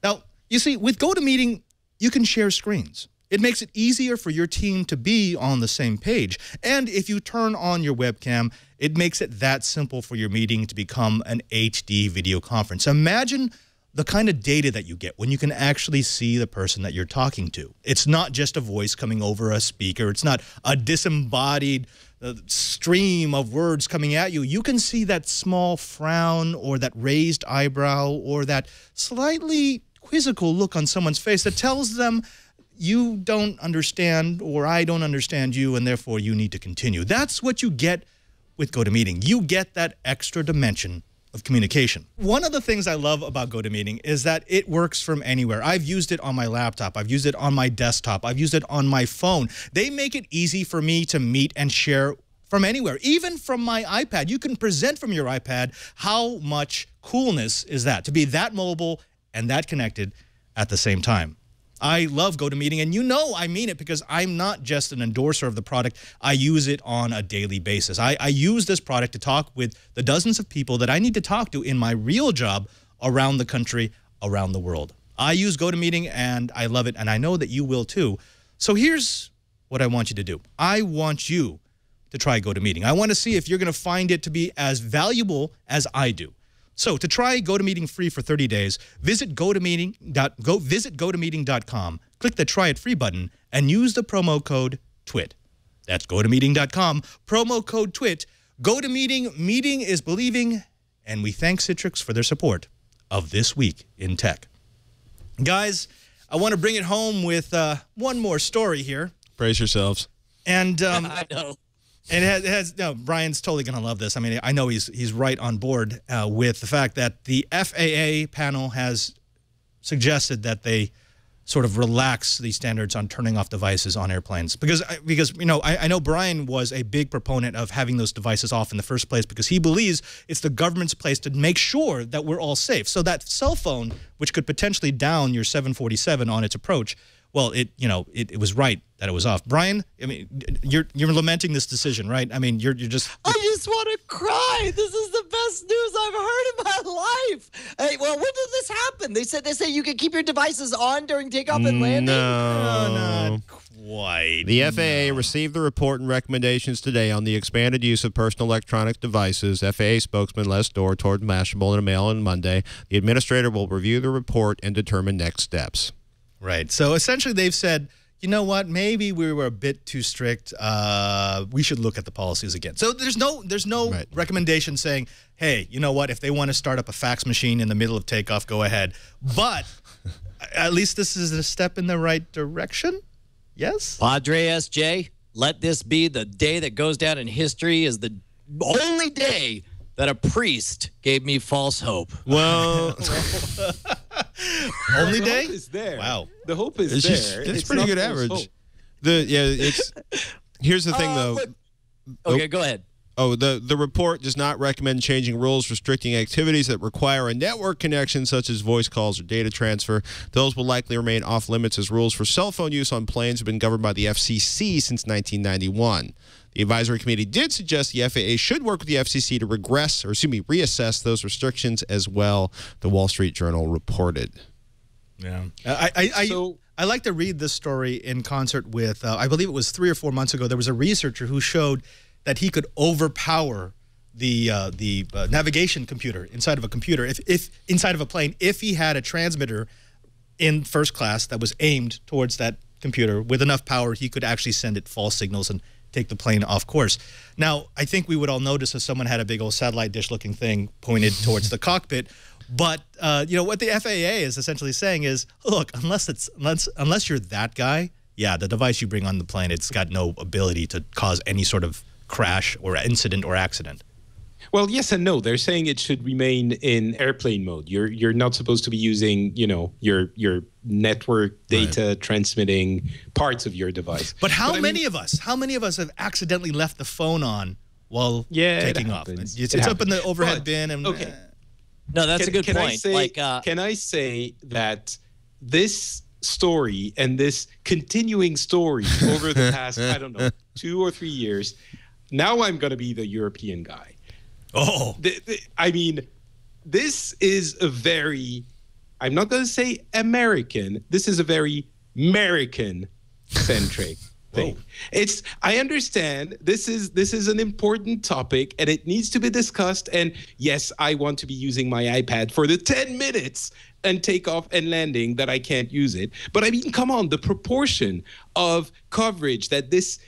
Now, you see, with GoToMeeting, you can share screens. It makes it easier for your team to be on the same page. And if you turn on your webcam, it makes it that simple for your meeting to become an HD video conference. Imagine the kind of data that you get when you can actually see the person that you're talking to. It's not just a voice coming over a speaker, it's not a disembodied uh, stream of words coming at you. You can see that small frown or that raised eyebrow or that slightly quizzical look on someone's face that tells them you don't understand or I don't understand you and therefore you need to continue. That's what you get with GoToMeeting. You get that extra dimension of communication. One of the things I love about GoToMeeting is that it works from anywhere. I've used it on my laptop, I've used it on my desktop, I've used it on my phone. They make it easy for me to meet and share from anywhere, even from my iPad. You can present from your iPad. How much coolness is that to be that mobile and that connected at the same time? I love GoToMeeting, and you know I mean it because I'm not just an endorser of the product. I use it on a daily basis. I, I use this product to talk with the dozens of people that I need to talk to in my real job around the country, around the world. I use GoToMeeting, and I love it, and I know that you will too. So here's what I want you to do. I want you to try GoToMeeting. I want to see if you're going to find it to be as valuable as I do. So to try GoToMeeting free for 30 days, visit GoToMeeting. Go visit GoToMeeting.com, click the Try It Free button, and use the promo code TWIT. That's GoToMeeting.com, promo code TWIT. GoToMeeting, meeting is believing, and we thank Citrix for their support of This Week in Tech. Guys, I want to bring it home with uh, one more story here. Brace yourselves. And um, <laughs> I know. And it has, it has no. Brian's totally going to love this. I mean, I know he's he's right on board uh, with the fact that the FAA panel has suggested that they sort of relax the standards on turning off devices on airplanes because because you know I, I know Brian was a big proponent of having those devices off in the first place because he believes it's the government's place to make sure that we're all safe. So that cell phone, which could potentially down your 747 on its approach, well, it you know it, it was right that it was off. Brian, I mean, you're you're lamenting this decision, right? I mean, you're you're just. I just want to cry. This is the best news I've heard in my life. Hey, well, when did this happen? They said they say you can keep your devices on during takeoff and landing. No. not quite. The FAA received the report and recommendations today on the expanded use of personal electronic devices. FAA spokesman Les Dorr told Mashable in a mail on Monday. The administrator will review the report and determine next steps. Right. So essentially, they've said, you know what? Maybe we were a bit too strict. Uh, we should look at the policies again. So there's no there's no Right. recommendation saying, hey, you know what? If they want to start up a fax machine in the middle of takeoff, go ahead. But <laughs> at least this is a step in the right direction. Yes. Padre SJ, let this be the day that goes down in history as the only day that a priest gave me false hope. Well, <laughs> <laughs> Only the day. hope is there. Wow. The hope is it's there. just, it's, It's pretty good average. hope. The yeah, it's here's the thing Uh, though. look- Okay, go ahead. Oh, the, the report does not recommend changing rules restricting activities that require a network connection, such as voice calls or data transfer. Those will likely remain off limits as rules for cell phone use on planes have been governed by the FCC since 1991. The advisory committee did suggest the FAA should work with the FCC to regress, or excuse me, reassess those restrictions as well. The Wall Street Journal reported. Yeah. I I, I, So- I like to read this story in concert with, uh, I believe it was three or four months ago, there was a researcher who showed that he could overpower the uh, the uh, navigation computer inside of a computer, if, if inside of a plane, if he had a transmitter in first class that was aimed towards that computer with enough power, he could actually send it false signals and take the plane off course. Now, I think we would all notice if someone had a big old satellite dish looking thing pointed towards the cockpit. But uh, you know what the FAA is essentially saying is, look, unless it's unless unless you're that guy, yeah, the device you bring on the plane, it's got no ability to cause any sort of crash or incident or accident. Well, yes and no. They're saying it should remain in airplane mode. You're you're not supposed to be using, you know, your your network data transmitting parts of your device. But how I mean- many of us? How many of us have accidentally left the phone on while Yeah, it taking off? happens. It's, It it's up in the overhead But, bin and okay. eh. No, that's can, a good can point. I say, like, uh, can I say that this story and this continuing story over the past, I don't know, <laughs> two or three years, now I'm going to be the European guy. Oh, The- the- I mean, this is a very, I'm not going to say American, this is a very American centric <laughs> thing. It's I understand this is this is an important topic and it needs to be discussed and yes, I want to be using my iPad for the 10 minutes and takeoff and landing that I can't use it. But I mean, come on, the proportion of coverage that this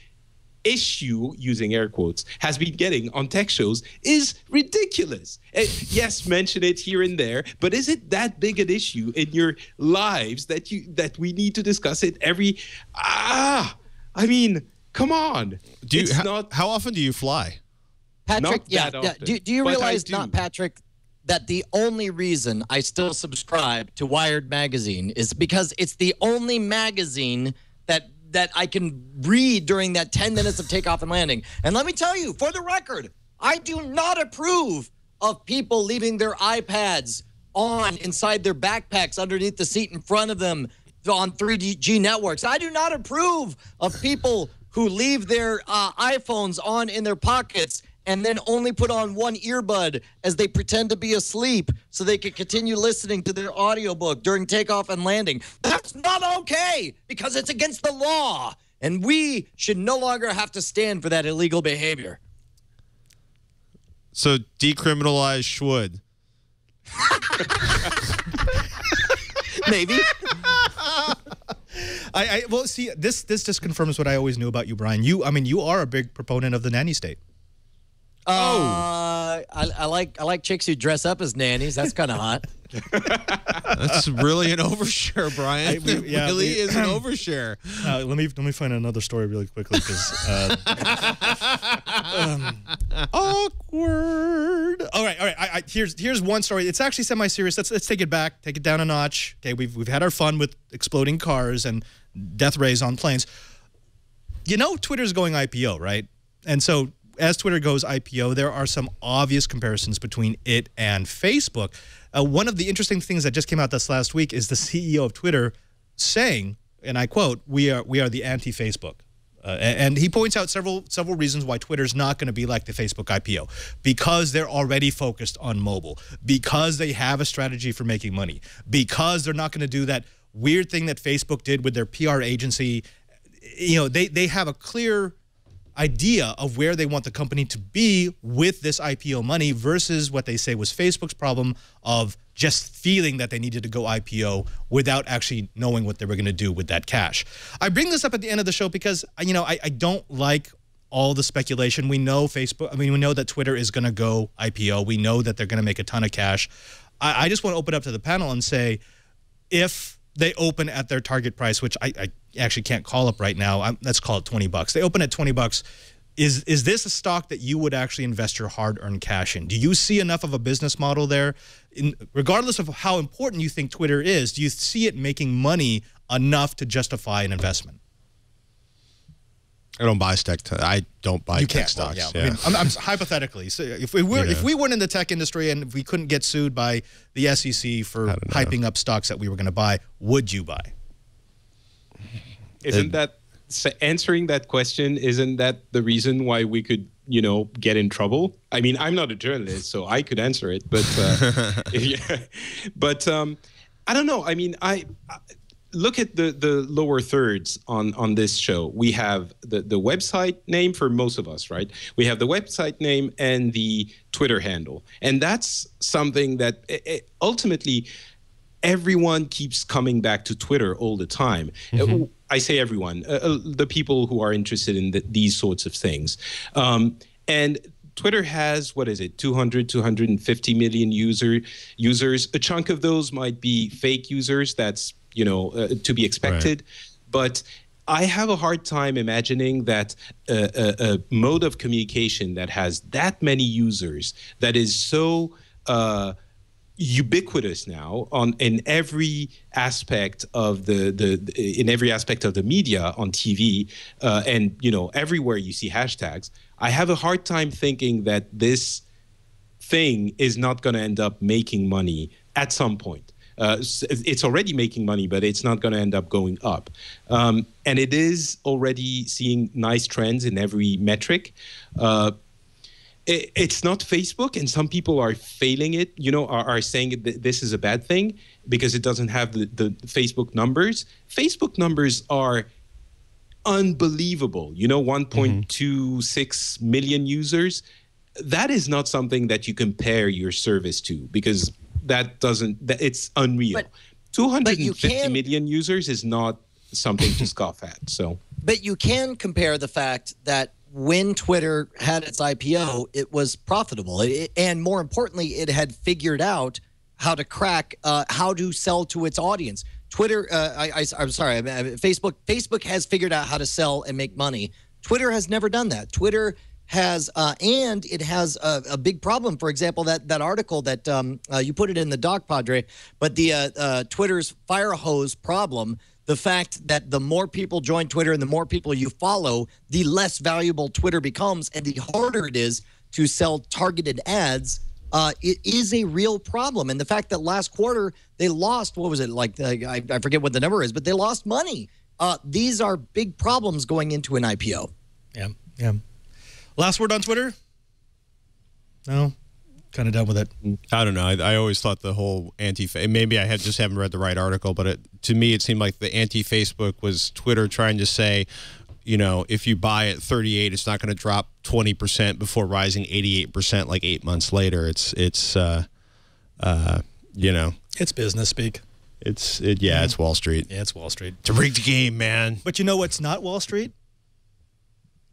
issue, using air quotes, has been getting on tech shows is ridiculous. Eh, yes, mention it here and there, but is it that big an issue in your lives that you that we need to discuss it every? Ah, I mean, come on. Do you, it's how, not how often do you fly? Patrick, Not yeah, that yeah. Do, do you realize, do. not Patrick, that the only reason I still subscribe to Wired magazine is because it's the only magazine that that I can read during that 10 minutes of takeoff and landing. And let me tell you, for the record, I do not approve of people leaving their iPads on inside their backpacks underneath the seat in front of them on 3G networks. I do not approve of people who leave their uh, iPhones on in their pockets and then only put on one earbud as they pretend to be asleep so they can continue listening to their audiobook during takeoff and landing. That's not okay because it's against the law. And we should no longer have to stand for that illegal behavior. So decriminalize Schwood. <laughs> Maybe. <laughs> I, I well see this this just confirms what I always knew about you, Brian. You I mean you are a big proponent of the nanny state. Oh, uh, I, I like I like chicks who dress up as nannies. That's kind of hot. <laughs> That's really an overshare, Brian. I- we- it yeah, really we- is an overshare. <clears throat> Uh, let me let me find another story really quickly because uh, <laughs> um, awkward. All right, all right. I, I, here's here's one story. It's actually semi-serious. Let's let's take it back, take it down a notch. Okay, we've we've had our fun with exploding cars and death rays on planes. You know, Twitter's going IPO, right? And so as Twitter goes IPO, there are some obvious comparisons between it and Facebook. Uh, one of the interesting things that just came out this last week is the <laughs> CEO of Twitter saying, and I quote, "We are we are the anti-Facebook." Uh, and he points out several several reasons why Twitter's not going to be like the Facebook IPO because they're already focused on mobile, because they have a strategy for making money, because they're not going to do that weird thing that Facebook did with their PR agency. You know, they they have a clear idea of where they want the company to be with this IPO money versus what they say was Facebook's problem of just feeling that they needed to go IPO without actually knowing what they were going to do with that cash. I bring this up at the end of the show because you know I, I don't like all the speculation. We know Facebook. I mean, we know that Twitter is going to go IPO. We know that they're going to make a ton of cash. I, I just want to open up to the panel and say, if they open at their target price, which I, I actually can't call up right now. I'm, let's call it 20 bucks. They open at 20 bucks. Is is this a stock that you would actually invest your hard-earned cash in? Do you see enough of a business model there? In, regardless of how important you think Twitter is, do you see it making money enough to justify an investment? I don't buy tech. I don't buy you tech can't. Well, stocks. yeah. I mean, I'm, I'm hypothetically. So if we were Yeah. if we weren't in the tech industry and if we couldn't get sued by the SEC for hyping up stocks that we were going to buy, would you buy? Isn't that answering that question? Isn't that the reason why we could, you know, get in trouble? I mean, I'm not a journalist, so I could answer it, but uh, <laughs> <laughs> yeah, but um, I don't know. I mean, I, I look at the the lower thirds on on this show. We have the the website name for most of us, right? We have the website name and the Twitter handle, and that's something that eh, eh, ultimately everyone keeps coming back to Twitter all the time. Uh, I say everyone, uh, uh, the people who are interested in the, these sorts of things. Um, and Twitter has what is it 200 250 million user users. A chunk of those might be fake users. That's you know uh, to be expected. But I have a hard time imagining that uh, a, a mode of communication that has that many users that is so uh, ubiquitous now on in every aspect of the the in every aspect of the media on TV uh, and you know everywhere you see hashtags. I have a hard time thinking that this thing is not going to end up making money at some point. Uh, it's already making money, but it's not going to end up going up. Um, and it is already seeing nice trends in every metric. Uh, it, it's not Facebook, and some people are failing it. You know, are, are saying that this is a bad thing because it doesn't have the, the Facebook numbers. Facebook numbers are unbelievable. You know, 1.26 million users. That is not something that you compare your service to because that doesn't. That it's unreal. But- Two hundred but you and fifty can- million users is not something to scoff at. So But you can compare the fact that when Twitter had its IPO, it was profitable, It- and more importantly, it had figured out how to crack, uh, how to sell to its audience. Twitter, uh, I, am sorry, Facebook. Facebook has figured out how to sell and make money. Twitter has never done that. Twitter has, uh, and it has a, a big problem. For example, that that article that um, uh, you put it in the doc, Padre, but the uh, uh, Twitter's fire hose problem the fact that the more people join Twitter and the more people you follow, the less valuable Twitter becomes and the harder it is to sell targeted ads. Uh, it is a real problem. And the fact that last quarter they lost, what was it like? I, I forget what the number is, but they lost money. Uh, these are big problems going into an IPO. Yeah, yeah. Last word on Twitter? No, kind of done with it. I don't know. I, I always thought the whole anti. Maybe I had just haven't read the right article, but it, to me, it seemed like the anti Facebook was Twitter trying to say, you know, if you buy at 38, it's not going to drop 20 percent before rising 88 percent like eight months later. It's it's uh, uh, you know, It's business speak. it's it, yeah, it's Wall Street. Yeah, it's Wall Street. It's a rigged game, man. But you know what's not Wall Street?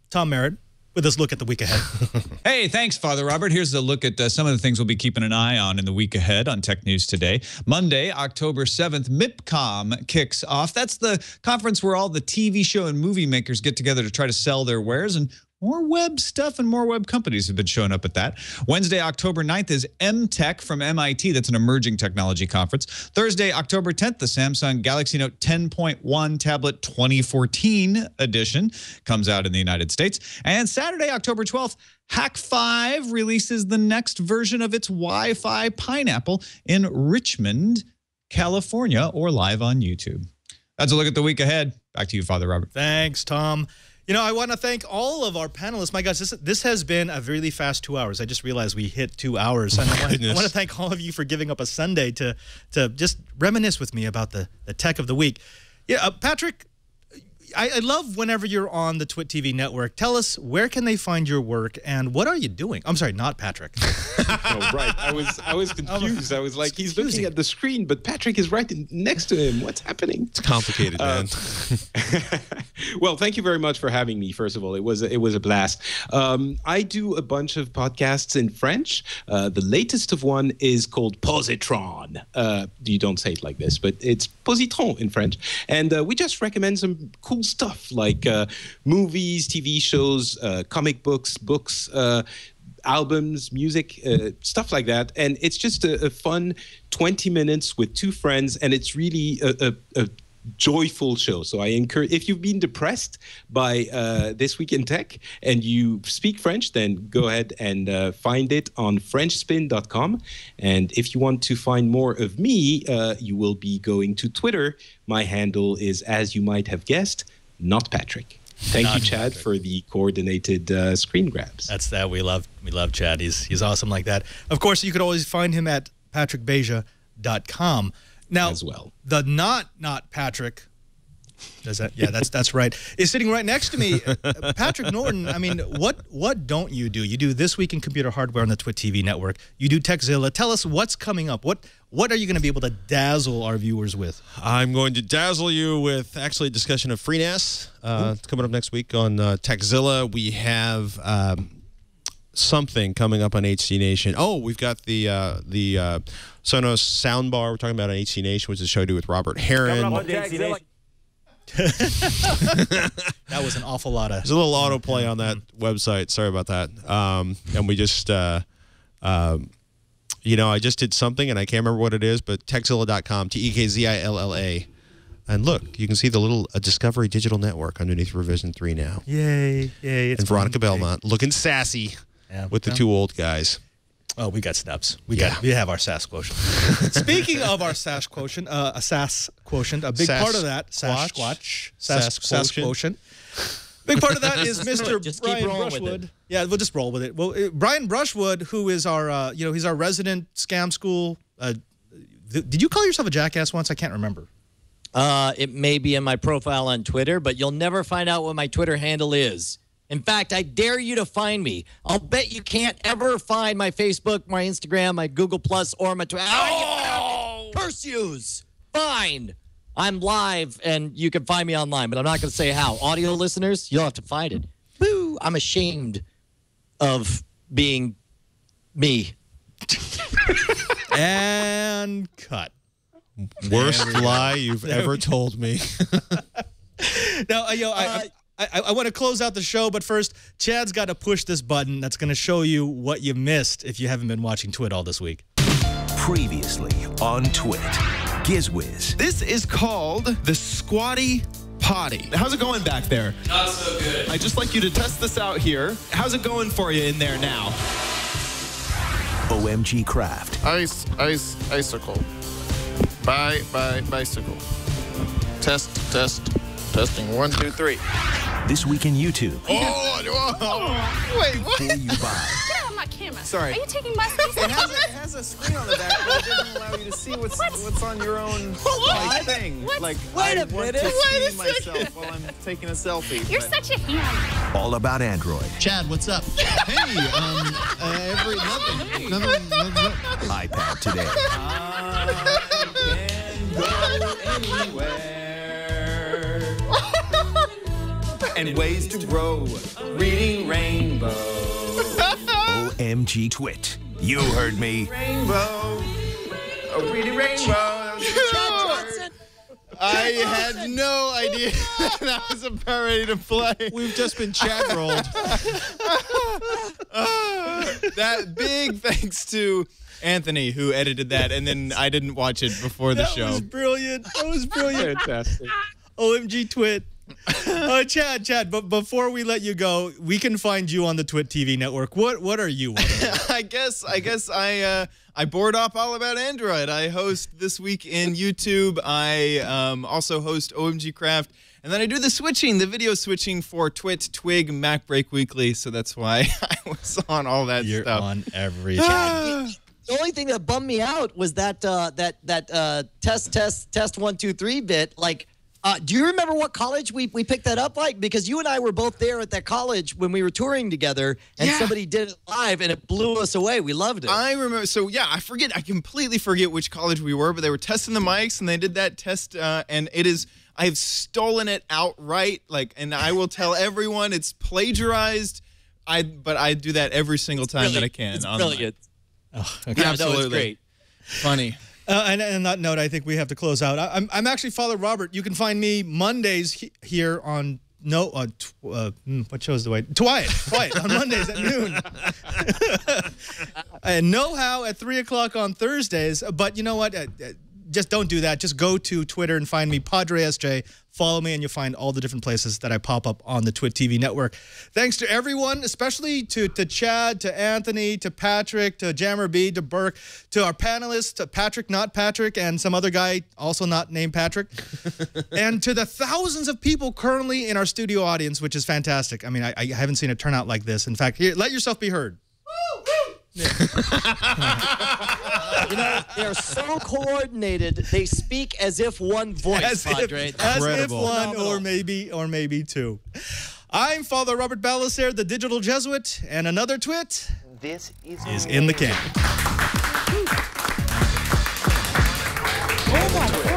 Tom Merritt with his look at the week ahead. <laughs> Hey, thanks, Father Robert. Here's a look at uh, some of the things we'll be keeping an eye on in the week ahead on Tech News Today. Monday, October 7th, MIPCOM kicks off. That's the conference where all the TV show and movie makers get together to try to sell their wares and more web stuff and more web companies have been showing up at that. Wednesday, October 9th is EmTech from MIT. That's an emerging technology conference. Thursday, October 10th, the Samsung Galaxy Note 10.1 tablet 2014 edition comes out in the United States. And Saturday, October 12th, Hak5 releases the next version of its Wi Fi Pineapple in Richmond, California, or live on YouTube. That's a look at the week ahead. Back to you, Father Robert. Thanks, Tom. You know, I want to thank all of our panelists. My gosh, this this has been a really fast two hours. I just realized we hit two hours. And I, want, I want to thank all of you for giving up a Sunday to to just reminisce with me about the the tech of the week. Yeah, uh, Patrick, I, I love whenever you're on the Twit TV network. Tell us where can they find your work and what are you doing? I'm sorry, not Patrick. <laughs> oh, right. I was <laughs> I was confused. I was like, he's looking confusing. at the screen, but Patrick is right in- next to him. What's happening? It's complicated, man. <laughs> well, thank you very much for having me. First of all, it was a, it was a blast. Um, I do a bunch of podcasts in French. Uh, the latest of one is called Positron. Uh, you don't say it like this, but it's Positron in French. And uh, we just recommend some cool stuff like uh, movies, TV shows, uh, comic books, books. Uh, albums, music, uh, stuff like that. And it's just a, a fun 20 minutes with two friends, and it's really a, a, a joyful show. So I encourage, if you've been depressed by uh, This Week in Tech and you speak French, then go ahead and uh, find it on FrenchSpin.com. And if you want to find more of me, uh, you will be going to Twitter. My handle is, as you might have guessed, not Patrick. Thank you, Chad, for the coordinated uh, screen grabs. That's that we love. We love Chad. He's he's awesome like that. Of course, you could always find him at patrickbeja.com. Now, As well. the not not Patrick. Does that? Yeah, that's that's right. Is sitting right next to me, Uh, <laughs> Patrick Norton. I mean, what what don't you do? You do this week in computer hardware on the Twit TV network. You do Tekzilla. Tell us what's coming up. What what are you going to be able to dazzle our viewers with? I'm going to dazzle you with actually a discussion of FreeNAS. Uh, it's coming up next week on uh, Tekzilla. We have um, something coming up on HD Nation. Oh, we've got the uh, the uh, Sonos soundbar. We're talking about on HD Nation, which is a show to do with Robert Heron. <laughs> That was an awful lot of. There's a little autoplay on that website. Sorry about that. Um, and we just, uh, um, you know, I just did something and I can't remember what it is, but techzilla.com, T E K Z I L L A. And look, you can see the little uh, Discovery Digital Network underneath Revision 3 now. Yay! Yay! It's and Veronica fun. Belmont looking sassy Yeah. with the Yeah. two old guys. Oh, we got steps. We got we have our SAS quotient. <laughs> Speaking of our SAS quotient, uh, a SAS quotient, a big part of that SAS squatch, SAS, quotient? Big part of that is Mr. <laughs> Just keep Brian with Brushwood. it. Yeah, we'll just roll with it. Well, uh, Brian Brushwood, who is our, uh, you know, he's our resident scam school. Uh, th- did you call yourself a jackass once? I can't remember. Uh, it may be in my profile on Twitter, but you'll never find out what my Twitter handle is. In fact, I dare you to find me. I'll bet you can't ever find my Facebook, my Instagram, my Google Plus, or my Twitter. Oh! Curse yous. Fine. I'm live, and you can find me online, but I'm not going to say how. Audio listeners, you'll have to find it. Boo! I'm ashamed of being me. <laughs> And cut. Worst lie you've ever told me. <laughs> Now, uh, yo, I, I, I, I want to close out the show, but first, Chad's got to push this button that's going to show you what you missed if you haven't been watching Twit all this week. Previously on Twit. Gizwiz. This is called the Squatty Potty. How's it going back there? Not so good. I'd just like you to test this out here. How's it going for you in there now? OMG Craft. Ice, ice, icicle. Bye, bye, bicycle. Test, test, testing. One, two, three. This week in YouTube. Oh, whoa. wait, what? Before you buy. Get out of my camera. Sorry. Are you taking my space? It has, a, it has a screen on the back, but it doesn't allow you to see what's what's on your own like, thing. What? Like Wait I a want minute. to Wait a see myself while I'm taking a selfie. You're but- such a ham. All about Android. Chad, what's up? <laughs> Hey, um, uh, every nothing, nothing, nothing. iPad today. <laughs> and ways to grow. Reading Rainbow. <laughs> OMG Twit. You heard me. Rainbow. Oh, reading Rainbow. I had no idea <laughs> that was about ready to play. We've just been chat rolled. that big thanks to Anthony who edited that, and then I didn't watch it before the that show. That was brilliant. That was brilliant. Fantastic. OMG Twit. <laughs> Uh, Chad, Chad, but before we let you go, we can find you on the Twit TV network. What what are you? <laughs> I guess I guess I uh, I board up all about Android. I host this week in YouTube. I um, also host OMG Craft, and then I do the switching, the video switching for Twit, Twig, Mac Break Weekly. So that's why <laughs> I was on all that You're stuff. on everything. The only thing that bummed me out was that uh, that that uh, test test test one two three bit. Like, uh, do you remember what college we we picked that up like? Because you and I were both there at that college when we were touring together, and Yeah. somebody did it live, and it blew us away. We loved it. I remember. So yeah, I forget. I completely forget which college we were, but they were testing the mics, and they did that test, uh, and it is. I have stolen it outright. Like, and I will tell <laughs> everyone it's plagiarized. I but I do that every single time that I can. It's online. brilliant. Oh, Yeah, no, it's Absolutely. great. Funny. Uh, and, and on that note, I think we have to close out. I, I'm, I'm actually Father Robert. You can find me Mondays he, here on no uh, uh, hmm, what shows do I TWiET TWiET on Mondays at noon. <laughs> and Know How at three o'clock on Thursdays. But you know what? Just don't do that. Just go to Twitter and find me Padre SJ. Follow me, and you'll find all the different places that I pop up on the Twit TV network. Thanks to everyone, especially to to Chad, to Anthony, to Patrick, to Jammer B, to Burke, to our panelists, to Patrick, not Patrick, and some other guy also not named Patrick, <laughs> and to the thousands of people currently in our studio audience, which is fantastic. I mean, I, I haven't seen a turnout like this. In fact, here, let yourself be heard. <laughs> You know, they're so coordinated. They speak as if one voice, as Padre. if, as if Incredible. one or maybe or maybe two. I'm Father Robert Ballecer, the digital Jesuit, and another twit This is, is in the can. Oh my